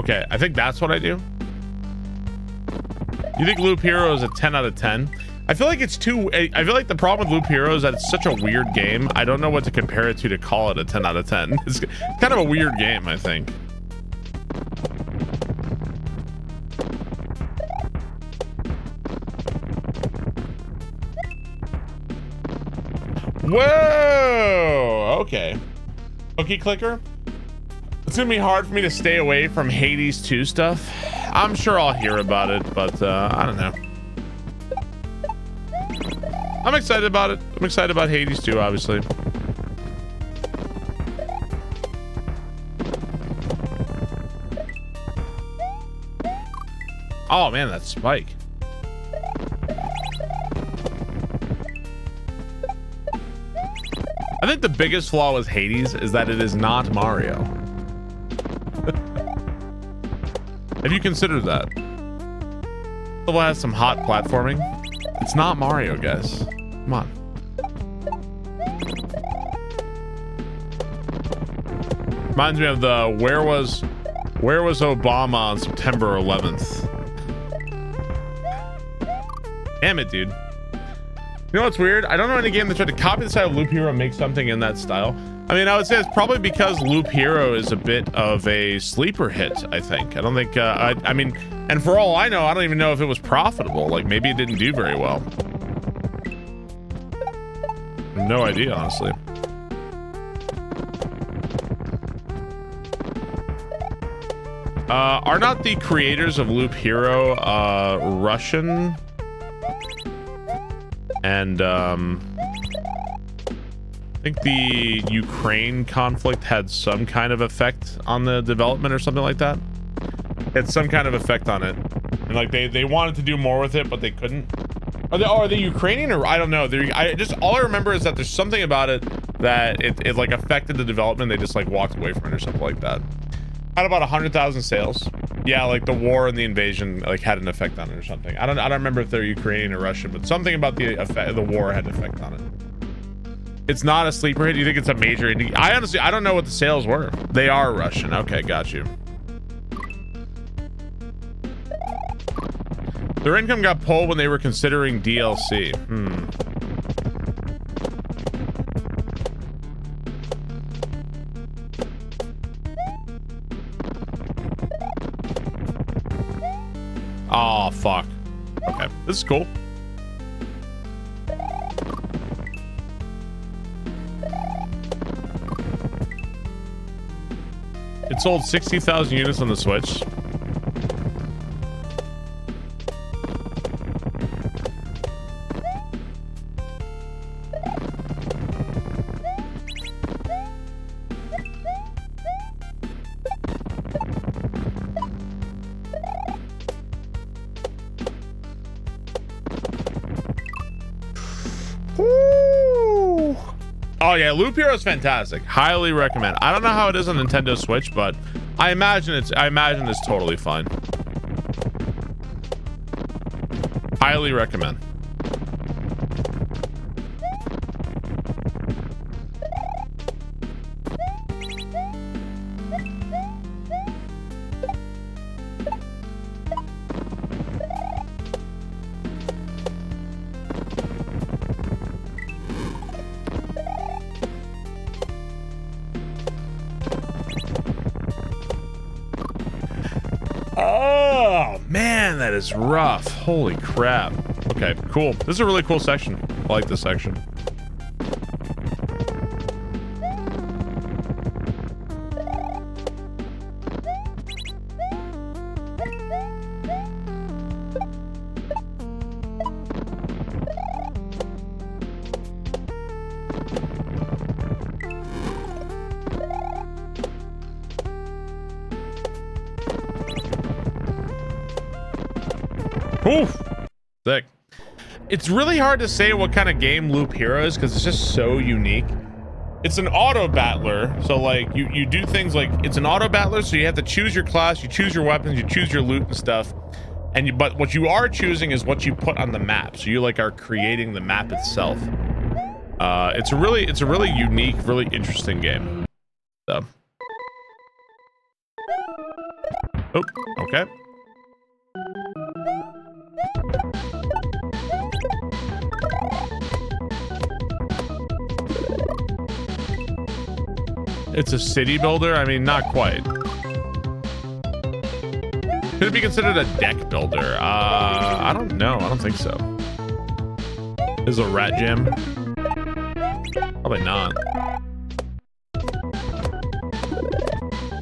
Okay, I think that's what I do. You think Loop Hero is a 10 out of 10? I feel like it's too... I feel like the problem with Loop Hero is that it's such a weird game. I don't know what to compare it to to call it a 10 out of 10. It's kind of a weird game, I think. Whoa! Okay. Cookie clicker? Gonna be hard for me to stay away from Hades 2 stuff. I'm sure I'll hear about it, but uh, I don't know. I'm excited about it. I'm excited about Hades 2, obviously. Oh man, that spike. I think the biggest flaw with Hades is that it is not Mario. Have you considered that? Level has some hot platforming. It's not Mario, guys. Come on. Reminds me of the where was where was Obama on September 11th? Damn it, dude. You know what's weird? I don't know any game that tried to copy the style of Loop Hero and make something in that style. I mean, I would say it's probably because Loop Hero is a bit of a sleeper hit, I think. I don't think, uh, I, I mean, and for all I know, I don't even know if it was profitable. Like, maybe it didn't do very well. No idea, honestly. Uh, are not the creators of Loop Hero uh, Russian? And um, I think the Ukraine conflict had some kind of effect on the development or something like that. It had some kind of effect on it, and like they they wanted to do more with it, but they couldn't. Are they? Oh, are they Ukrainian or I don't know? They're, I just all I remember is that there's something about it that it, it like affected the development. They just like walked away from it or something like that. Had about a hundred thousand sales. Yeah, like the war and the invasion like had an effect on it or something. I don't I don't remember if they're Ukrainian or Russian, but something about the effect the war had an effect on it. It's not a sleeper hit. Do you think it's a major indie? I honestly I don't know what the sales were. They are Russian. Okay, got you. Their income got pulled when they were considering DLC. Hmm. Oh, fuck. Okay, this is cool. Sold 60,000 units on the Switch. Yeah, Loop Hero is fantastic. Highly recommend. I don't know how it is on Nintendo Switch, but I imagine it's I imagine it's totally fine. Highly recommend. Is rough. Holy crap. Okay, cool. This is a really cool section. I like this section. It's really hard to say what kind of game Loop Hero is because it's just so unique. It's an auto battler, so like you you do things like it's an auto battler, so you have to choose your class, you choose your weapons, you choose your loot and stuff. And you, but what you are choosing is what you put on the map. So you like are creating the map itself. Uh, it's a really it's a really unique, really interesting game. So. Oh, okay. It's a city builder? I mean, not quite. Could it be considered a deck builder? Uh, I don't know. I don't think so. Is it a rat gym? Probably not.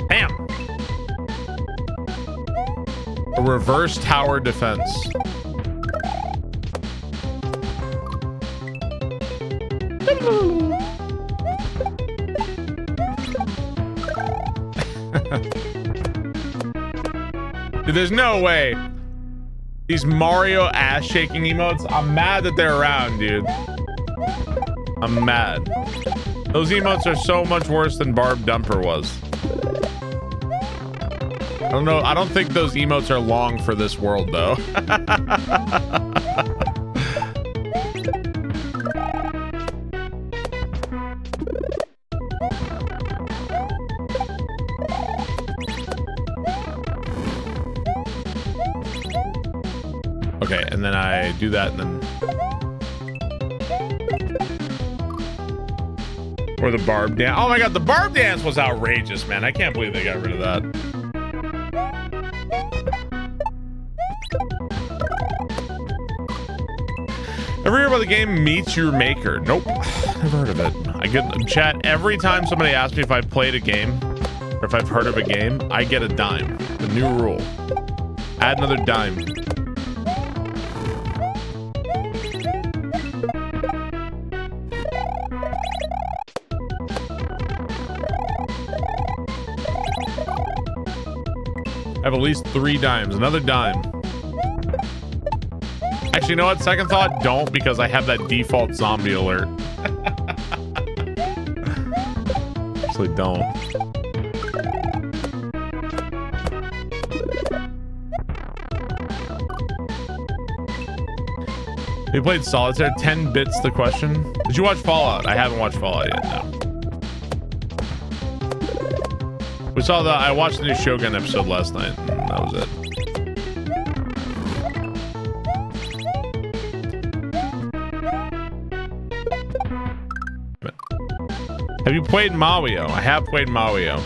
Bam! A reverse tower defense. There's no way. These Mario ass shaking emotes, I'm mad that they're around, dude. I'm mad. Those emotes are so much worse than Barb Dumper was. I don't know. I don't think those emotes are long for this world, though. The barb dance. Oh my god, the barb dance was outrageous, man. I can't believe they got rid of that. Ever hear about the game Meets Your Maker? Nope. Never heard of it. I get chat every time somebody asks me if I've played a game. or if I've heard of a game, I get a dime. The new rule. Add another dime. Have at least three dimes. Another dime. Actually, you know what? Second thought, don't because I have that default zombie alert. Actually, don't. We played Solitaire. 10 bits the question. Did you watch Fallout? I haven't watched Fallout yet, no. We saw the. I watched the new Shogun episode last night. That was it. Have you played Mario? I have played Mario.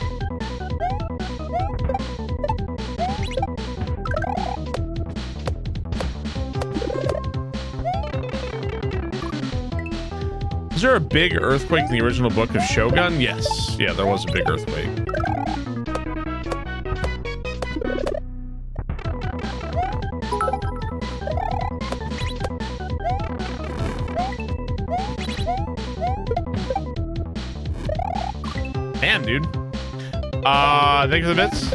Is there a big earthquake in the original book of Shogun? Yes. Yeah, there was a big earthquake. For the bits.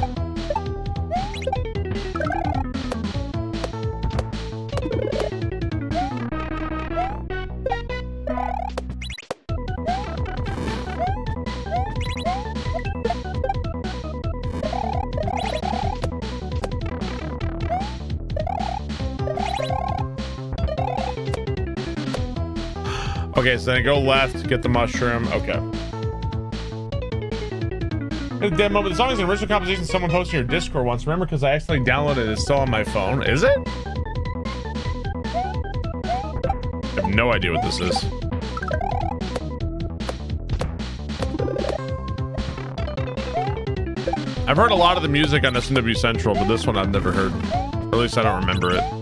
Okay, so then go left, get the mushroom. Okay. Demo, but the song is an original composition someone posted in your Discord once. Remember, because I accidentally downloaded it. It's still on my phone. Is it? I have no idea what this is. I've heard a lot of the music on SMW Central, but this one I've never heard. Or at least I don't remember it.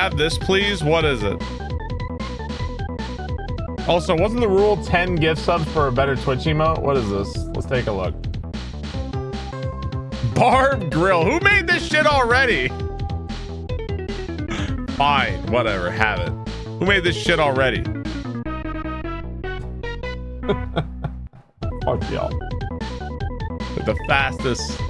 Have this, please? What is it? Also, wasn't the rule 10 gift subs for a better Twitch emote? What is this? Let's take a look. Barb Grill. Who made this shit already? Fine, whatever, have it. Who made this shit already? Fuck y'all. The fastest.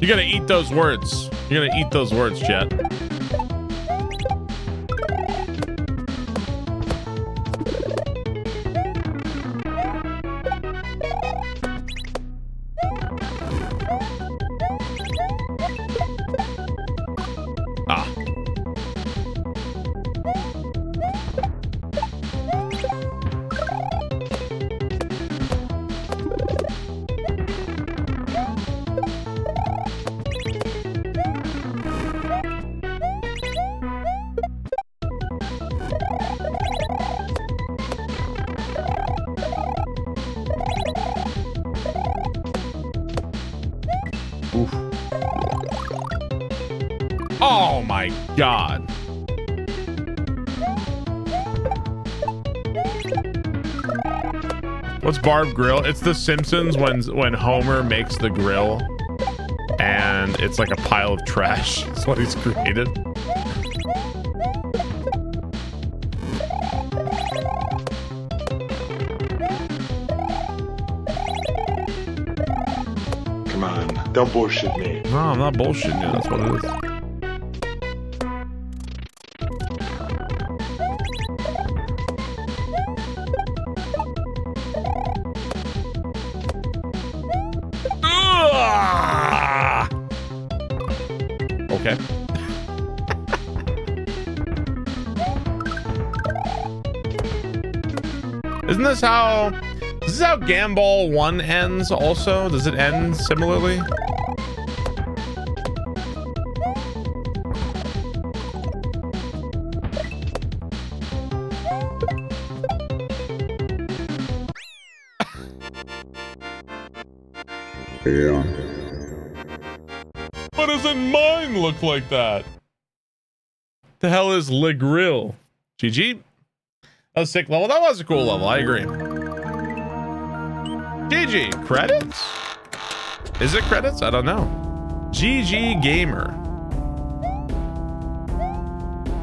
You gotta eat those words. You're gonna eat those words, Jet. Grill? It's The Simpsons when when Homer makes the grill and it's like a pile of trash. That's what he's created. Come on, don't bullshit me. No, I'm not bullshitting you. That's what it is. How Gambol 1 ends also. Does it end similarly? Yeah. What doesn't mine look like that? The hell is Le Grill? GG. That was sick level. That was a cool level. I agree. GG. Credits? Is it credits? I don't know. GG Gamer.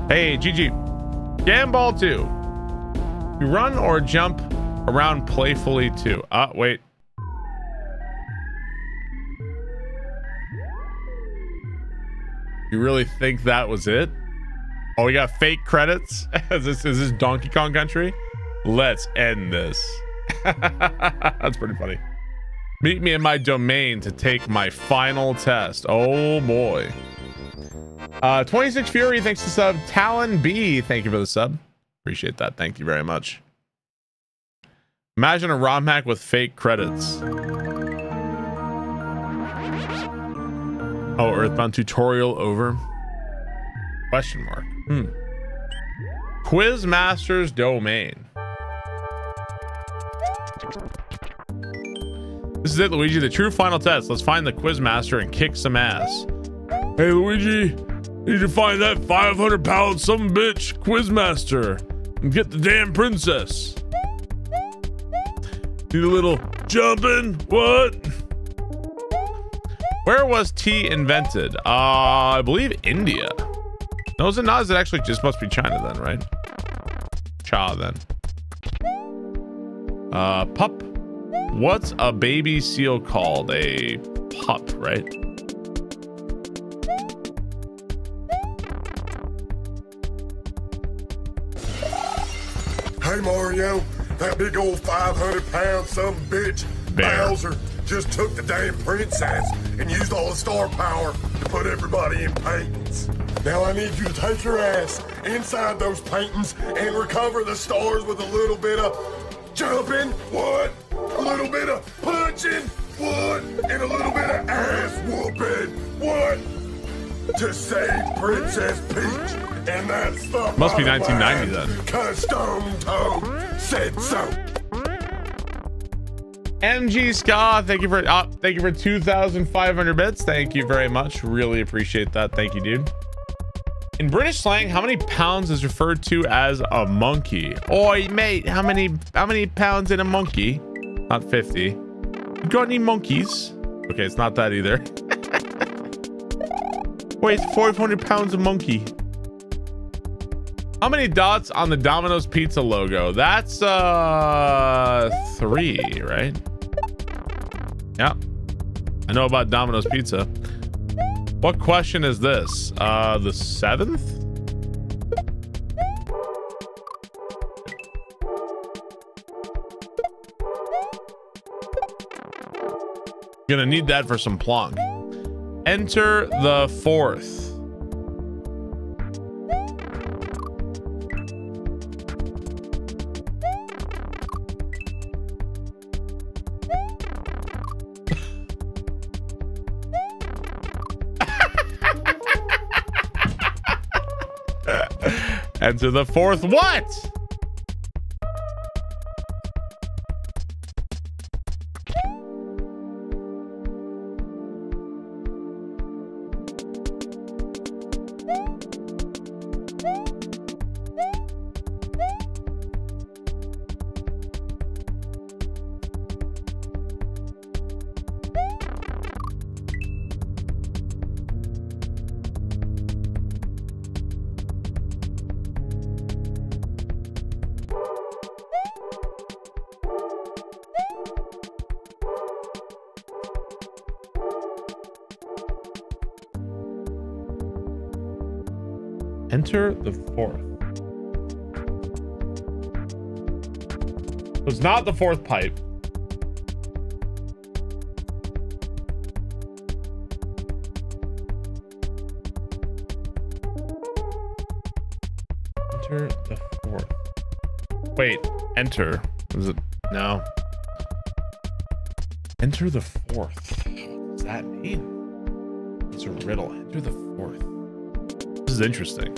Hey, GG. Gambol 2. You run or jump around playfully too. Ah, wait. You really think that was it? Oh, we got fake credits? is, this, is this Donkey Kong Country? Let's end this. That's pretty funny. Meet me in my domain to take my final test. Oh boy. Uh, 26 Fury, thanks to sub. Talon B, thank you for the sub. Appreciate that. Thank you very much. Imagine a ROM hack with fake credits. Oh, Earthbound tutorial over? Question mark. Hmm. Quizmaster's domain. Is it, Luigi. The true final test. Let's find the Quizmaster and kick some ass. Hey, Luigi. Need to find that 500 pound some bitch Quizmaster and get the damn princess. Need a little jumping? What? Where was tea invented? Uh, I believe India. No, is it not? Is it actually just must be China then, right? Cha then. Uh, pup. What's a baby seal called? A pup, right? Hey Mario, that big old 500 pound some bitch Bear. Bowser just took the damn princess and used all the star power to put everybody in paintings. Now I need you to take your ass inside those paintings and recover the stars with a little bit of jumping, what? A little bit of punching, what? And a little bit of ass whooping, what? To save Princess Peach. And that's the Must be 1990 then. Cause Stone Toad said so. MG Ska, thank you for uh, thank you for 2,500 bits. Thank you very much. Really appreciate that. Thank you, dude. In British slang, how many pounds is referred to as a monkey? Oi, mate, how many how many pounds in a monkey? Not 50. You got any monkeys? Okay, it's not that either. Wait, 500 pounds of monkey. How many dots on the Domino's Pizza logo? That's uh three, right? Yeah. I know about Domino's Pizza. What question is this? Uh the seventh? Gonna need that for some plonk. Enter the fourth. Enter the fourth what? Enter the fourth. It's not the fourth pipe. Enter the fourth. Wait, enter. Is it no? Enter the fourth. What does that mean? It's a riddle. Enter the fourth. This is interesting.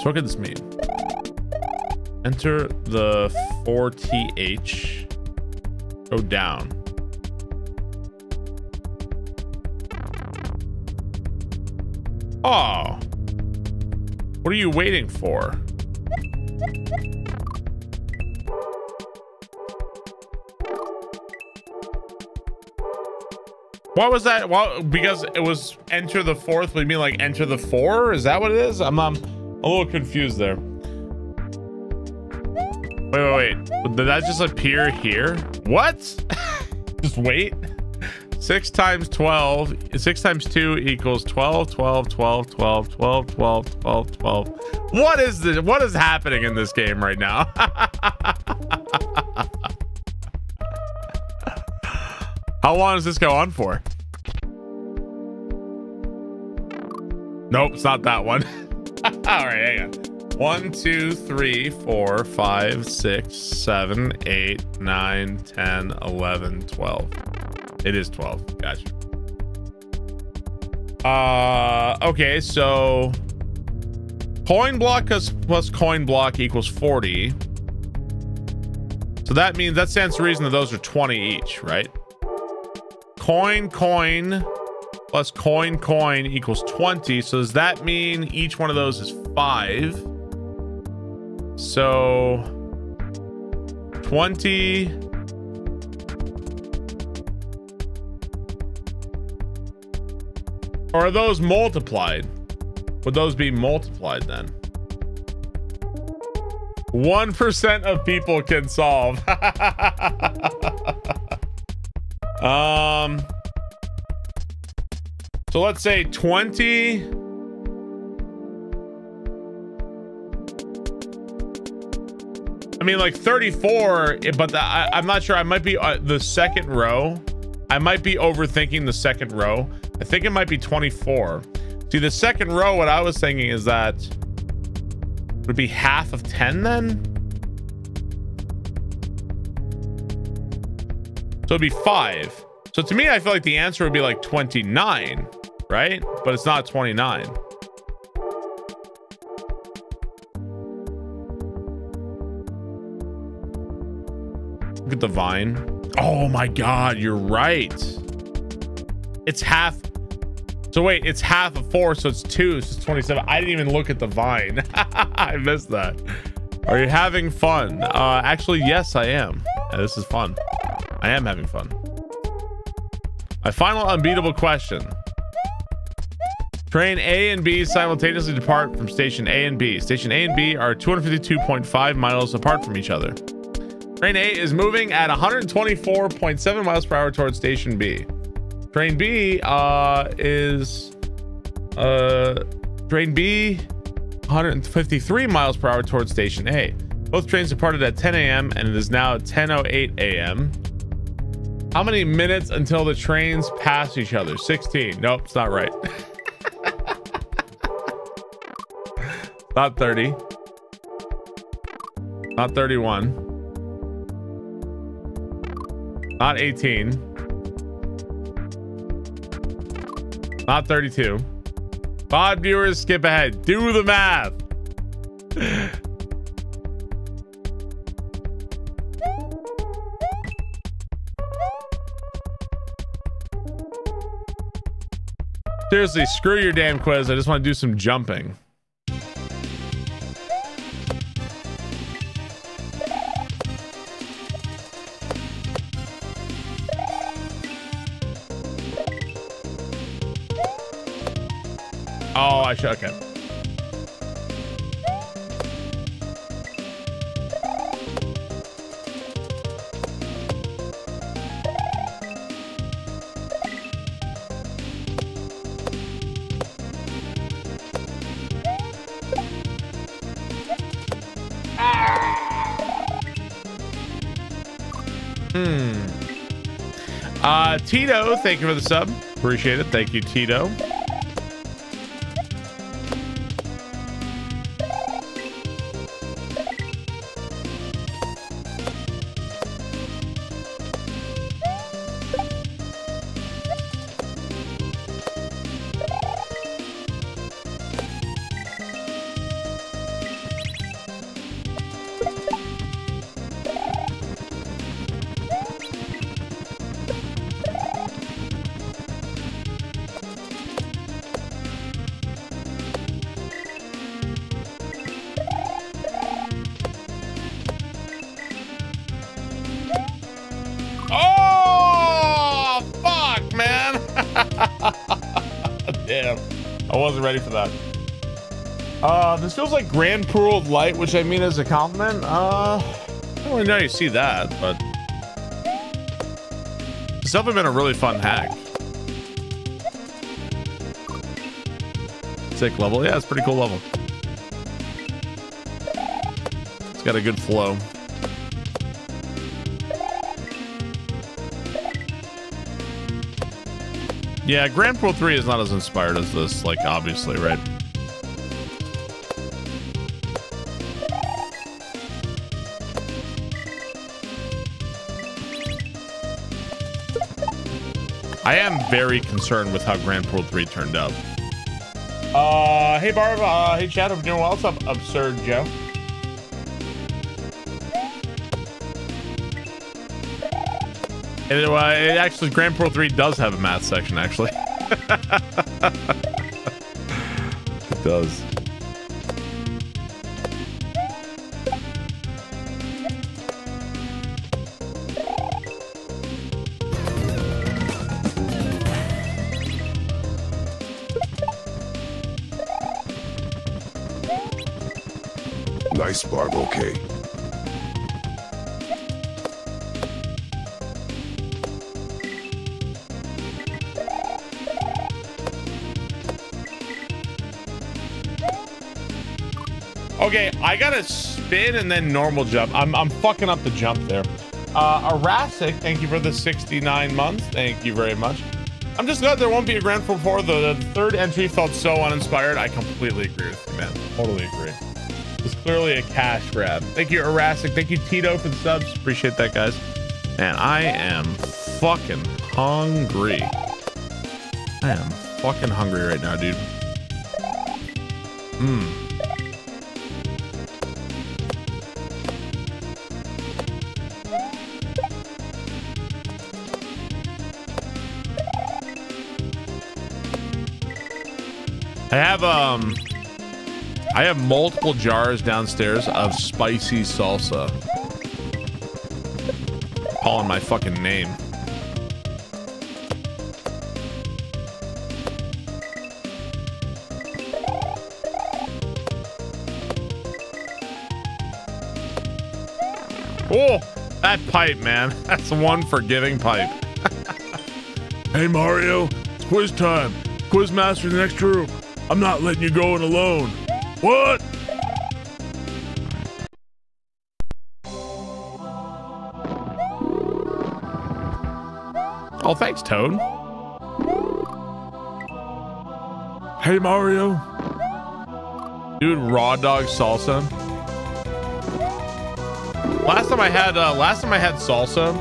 So what could this mean? Enter the 4th. Go down. Oh. What are you waiting for? What was that? Well, because it was enter the fourth. Would mean like enter the four? Is that what it is? I'm, I'm a little confused there. Wait, wait, wait. Did that just appear here? What? just wait. Six times 12, six times two equals 12, 12, 12, 12, 12, 12, 12, 12. What is this? What is happening in this game right now? How long does this go on for? Nope, it's not that one. All right, hang on. One, two, three, four, five, six, seven, eight, nine, ten, eleven, twelve. It is 12. Gotcha. Uh, okay, so coin block plus, plus coin block equals 40. So that means that stands to reason that those are 20 each, right? Coin, coin plus coin, coin equals 20. So does that mean each one of those is five? So 20 Or are those multiplied? Would those be multiplied then? 1% of people can solve. um So let's say 20 I mean like 34, eh, but the, I, I'm not sure I might be uh, the second row. I might be overthinking the second row. I think it might be 24. See, the second row, what I was thinking is that would be half of 10 then? So it'd be five. So to me, I feel like the answer would be like 29, right? But it's not 29. Look at the vine. Oh my God, you're right. It's half. So wait, it's half of four, so it's two, so it's 27. I didn't even look at the vine. I missed that. Are you having fun? Uh, actually, yes, I am. Yeah, this is fun. I am having fun. My final unbeatable question. Train A and B simultaneously depart from station A and B. Station A and B are 252.5 miles apart from each other. Train A is moving at 124.7 miles per hour towards station B. Train B uh, is uh, train B 153 miles per hour towards station A. Both trains departed at 10 a.m. and it is now 10:08 a.m. How many minutes until the trains pass each other? 16. Nope, it's not right. not 30. Not 31. Not 18. Not 32. Pod viewers, skip ahead. Do the math. Seriously, screw your damn quiz. I just want to do some jumping. Should. Okay. Hmm. Uh, Tito, thank you for the sub. Appreciate it. Thank you, Tito. Grand Pooled Light, which I mean as a compliment. Uh, I don't really know you see that, but it's definitely been a really fun hack. Sick level. Yeah, it's pretty cool level. It's got a good flow. Yeah, Grand Poo 3 is not as inspired as this, like, obviously, right? I am very concerned with how Grand Poo 3 turned out. Uh, hey Barb, uh, hey Chad, hope you're doing well. What's up, Absurd Joe? It, uh, it actually, Grand Poo 3 does have a math section, actually. it does. Nice, Barb, okay. Okay, I gotta spin and then normal jump. I'm, I'm fucking up the jump there. Uh, Arasic, thank you for the 69 months. Thank you very much. I'm just glad there won't be a Grand 4. The, the third entry felt so uninspired. I completely agree with you, man. Totally agree. Clearly a cash grab. Thank you, Arasic. Thank you, Tito, for the subs. Appreciate that, guys. Man, I am fucking hungry. I am fucking hungry right now, dude. Mmm. Have multiple jars downstairs of spicy salsa. Calling my fucking name. Oh, that pipe, man. That's one forgiving pipe. hey, Mario. It's quiz time. Quiz master in the next room. I'm not letting you go in alone. What? Oh, thanks, Toad. Hey, Mario. Dude, raw dog salsa. Last time I had, uh, last time I had salsa.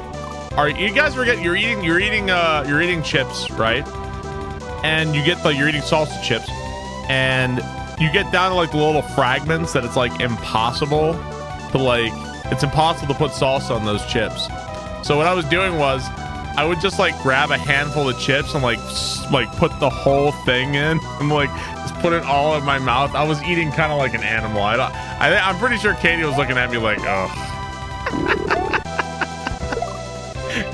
All right, you guys were getting? You're eating. You're eating. Uh, you're eating chips, right? And you get the. You're eating salsa chips, and you get down to like the little fragments that it's like impossible to like. It's impossible to put salsa on those chips. So what I was doing was, I would just like grab a handful of chips and like like put the whole thing in and like just put it all in my mouth. I was eating kind of like an animal. I don't, I I'm pretty sure Katie was looking at me like, oh.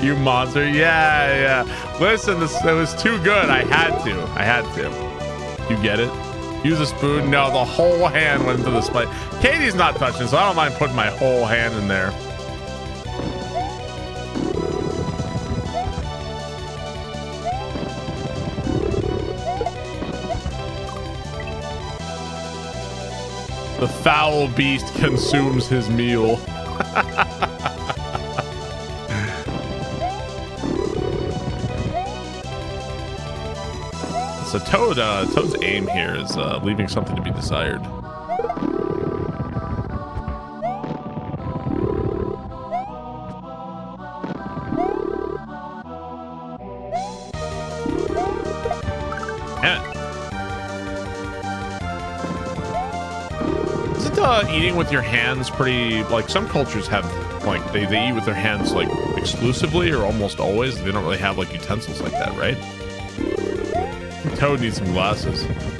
you monster. Yeah, yeah. Listen, this it was too good. I had to. I had to. You get it? Use a spoon. No, the whole hand went into the plate. Katie's not touching, so I don't mind putting my whole hand in there. The foul beast consumes his meal. so Toad, uh, Toad's aim here is uh, leaving something to be desired. Yeah. Isn't uh, eating with your hands pretty like some cultures have like they, they eat with their hands like exclusively or almost always. They don't really have like utensils like that, right? Toad needs some glasses.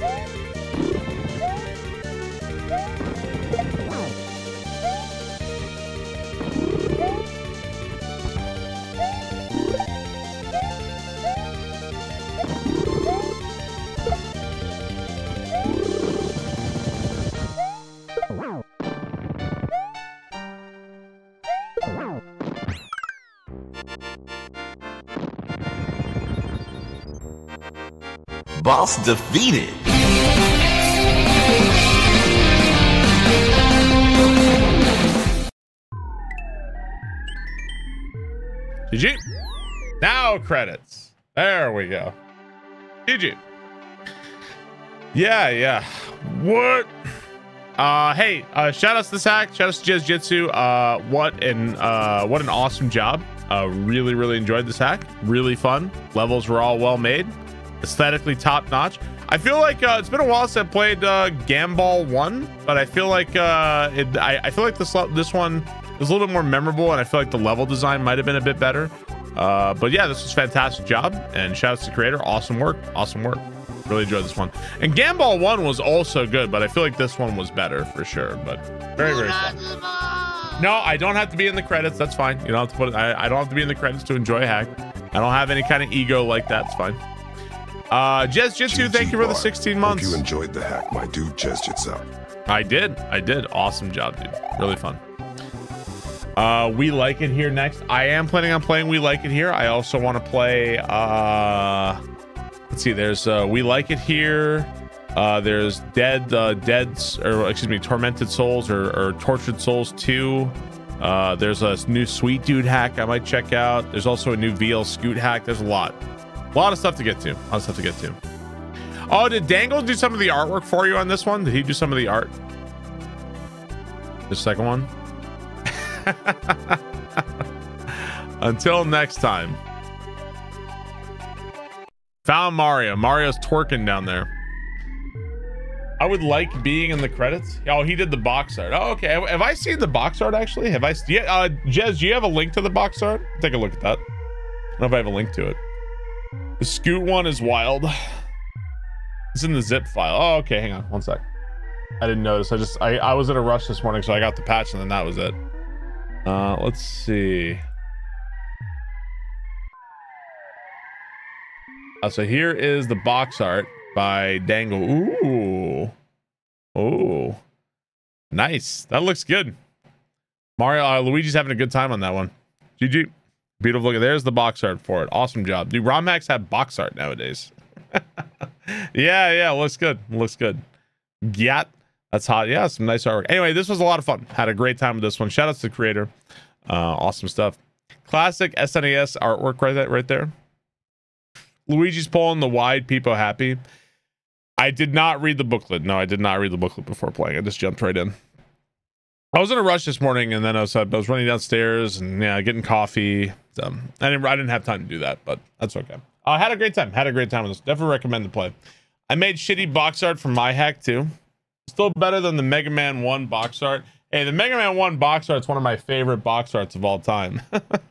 Defeated. GG. Now credits. There we go. GG. Yeah, yeah. What? Uh, hey, uh, shout outs to this hack. Shout outs to JezJitzu. Uh, what an uh, what an awesome job. Uh, really, really enjoyed this hack. Really fun. Levels were all well made. Aesthetically top notch. I feel like uh, it's been a while since I played uh, Gambol One, but I feel like uh, it, I, I feel like this this one is a little bit more memorable, and I feel like the level design might have been a bit better. Uh, but yeah, this was fantastic job, and shout outs to the creator. Awesome work. Awesome work. Really enjoyed this one. And Gambol One was also good, but I feel like this one was better for sure. But very, very fun. No, I don't have to be in the credits. That's fine. You don't have to put it. I, I don't have to be in the credits to enjoy a hack. I don't have any kind of ego like that. It's fine. Uh, JezJitzu, thank you for the 16 months. Hope you enjoyed the hack, my dude, JezJitzu. I did. I did. Awesome job, dude. Really fun. Uh, we like it here next. I am planning on playing We Like It Here. I also want to play. Uh, let's see. There's uh, We Like It Here. Uh, there's Dead, uh, Dead's, or excuse me, Tormented Souls or, or Tortured Souls 2. Uh, there's a new Sweet Dude hack I might check out. There's also a new VL Scoot hack. There's a lot, a lot of stuff to get to. A lot of stuff to get to. Oh, did Dangle do some of the artwork for you on this one? Did he do some of the art? The second one. Until next time. Found Mario. Mario's twerking down there. I would like being in the credits. Oh, he did the box art. Oh, okay. Have I seen the box art actually? Have I? Yeah, uh, Jez, do you have a link to the box art? Take a look at that. I don't know if I have a link to it. The Scoot one is wild. It's in the zip file. Oh, okay. Hang on one sec. I didn't notice. I just I, I was in a rush this morning, so I got the patch and then that was it. Uh, let's see. Uh, so here is the box art by Dangle. Ooh. Ooh. Nice. That looks good. Mario, uh, Luigi's having a good time on that one. GG. Beautiful. Look there's the box art for it. Awesome job. Dude, ROM hacks have box art nowadays. yeah, yeah. Looks good. Looks good. Yeah, That's hot. Yeah, some nice artwork. Anyway, this was a lot of fun. Had a great time with this one. Shout out to the creator. Uh, awesome stuff. Classic SNES artwork right there, right there. Luigi's pulling the wide Peepo happy. I did not read the booklet. No, I did not read the booklet before playing. I just jumped right in. I was in a rush this morning, and then I was I was running downstairs and yeah, getting coffee. So I didn't I didn't have time to do that, but that's okay. I had a great time. Had a great time with this. Definitely recommend the play. I made shitty box art for my hack too. Still better than the Mega Man One box art. Hey, the Mega Man One box art is one of my favorite box arts of all time.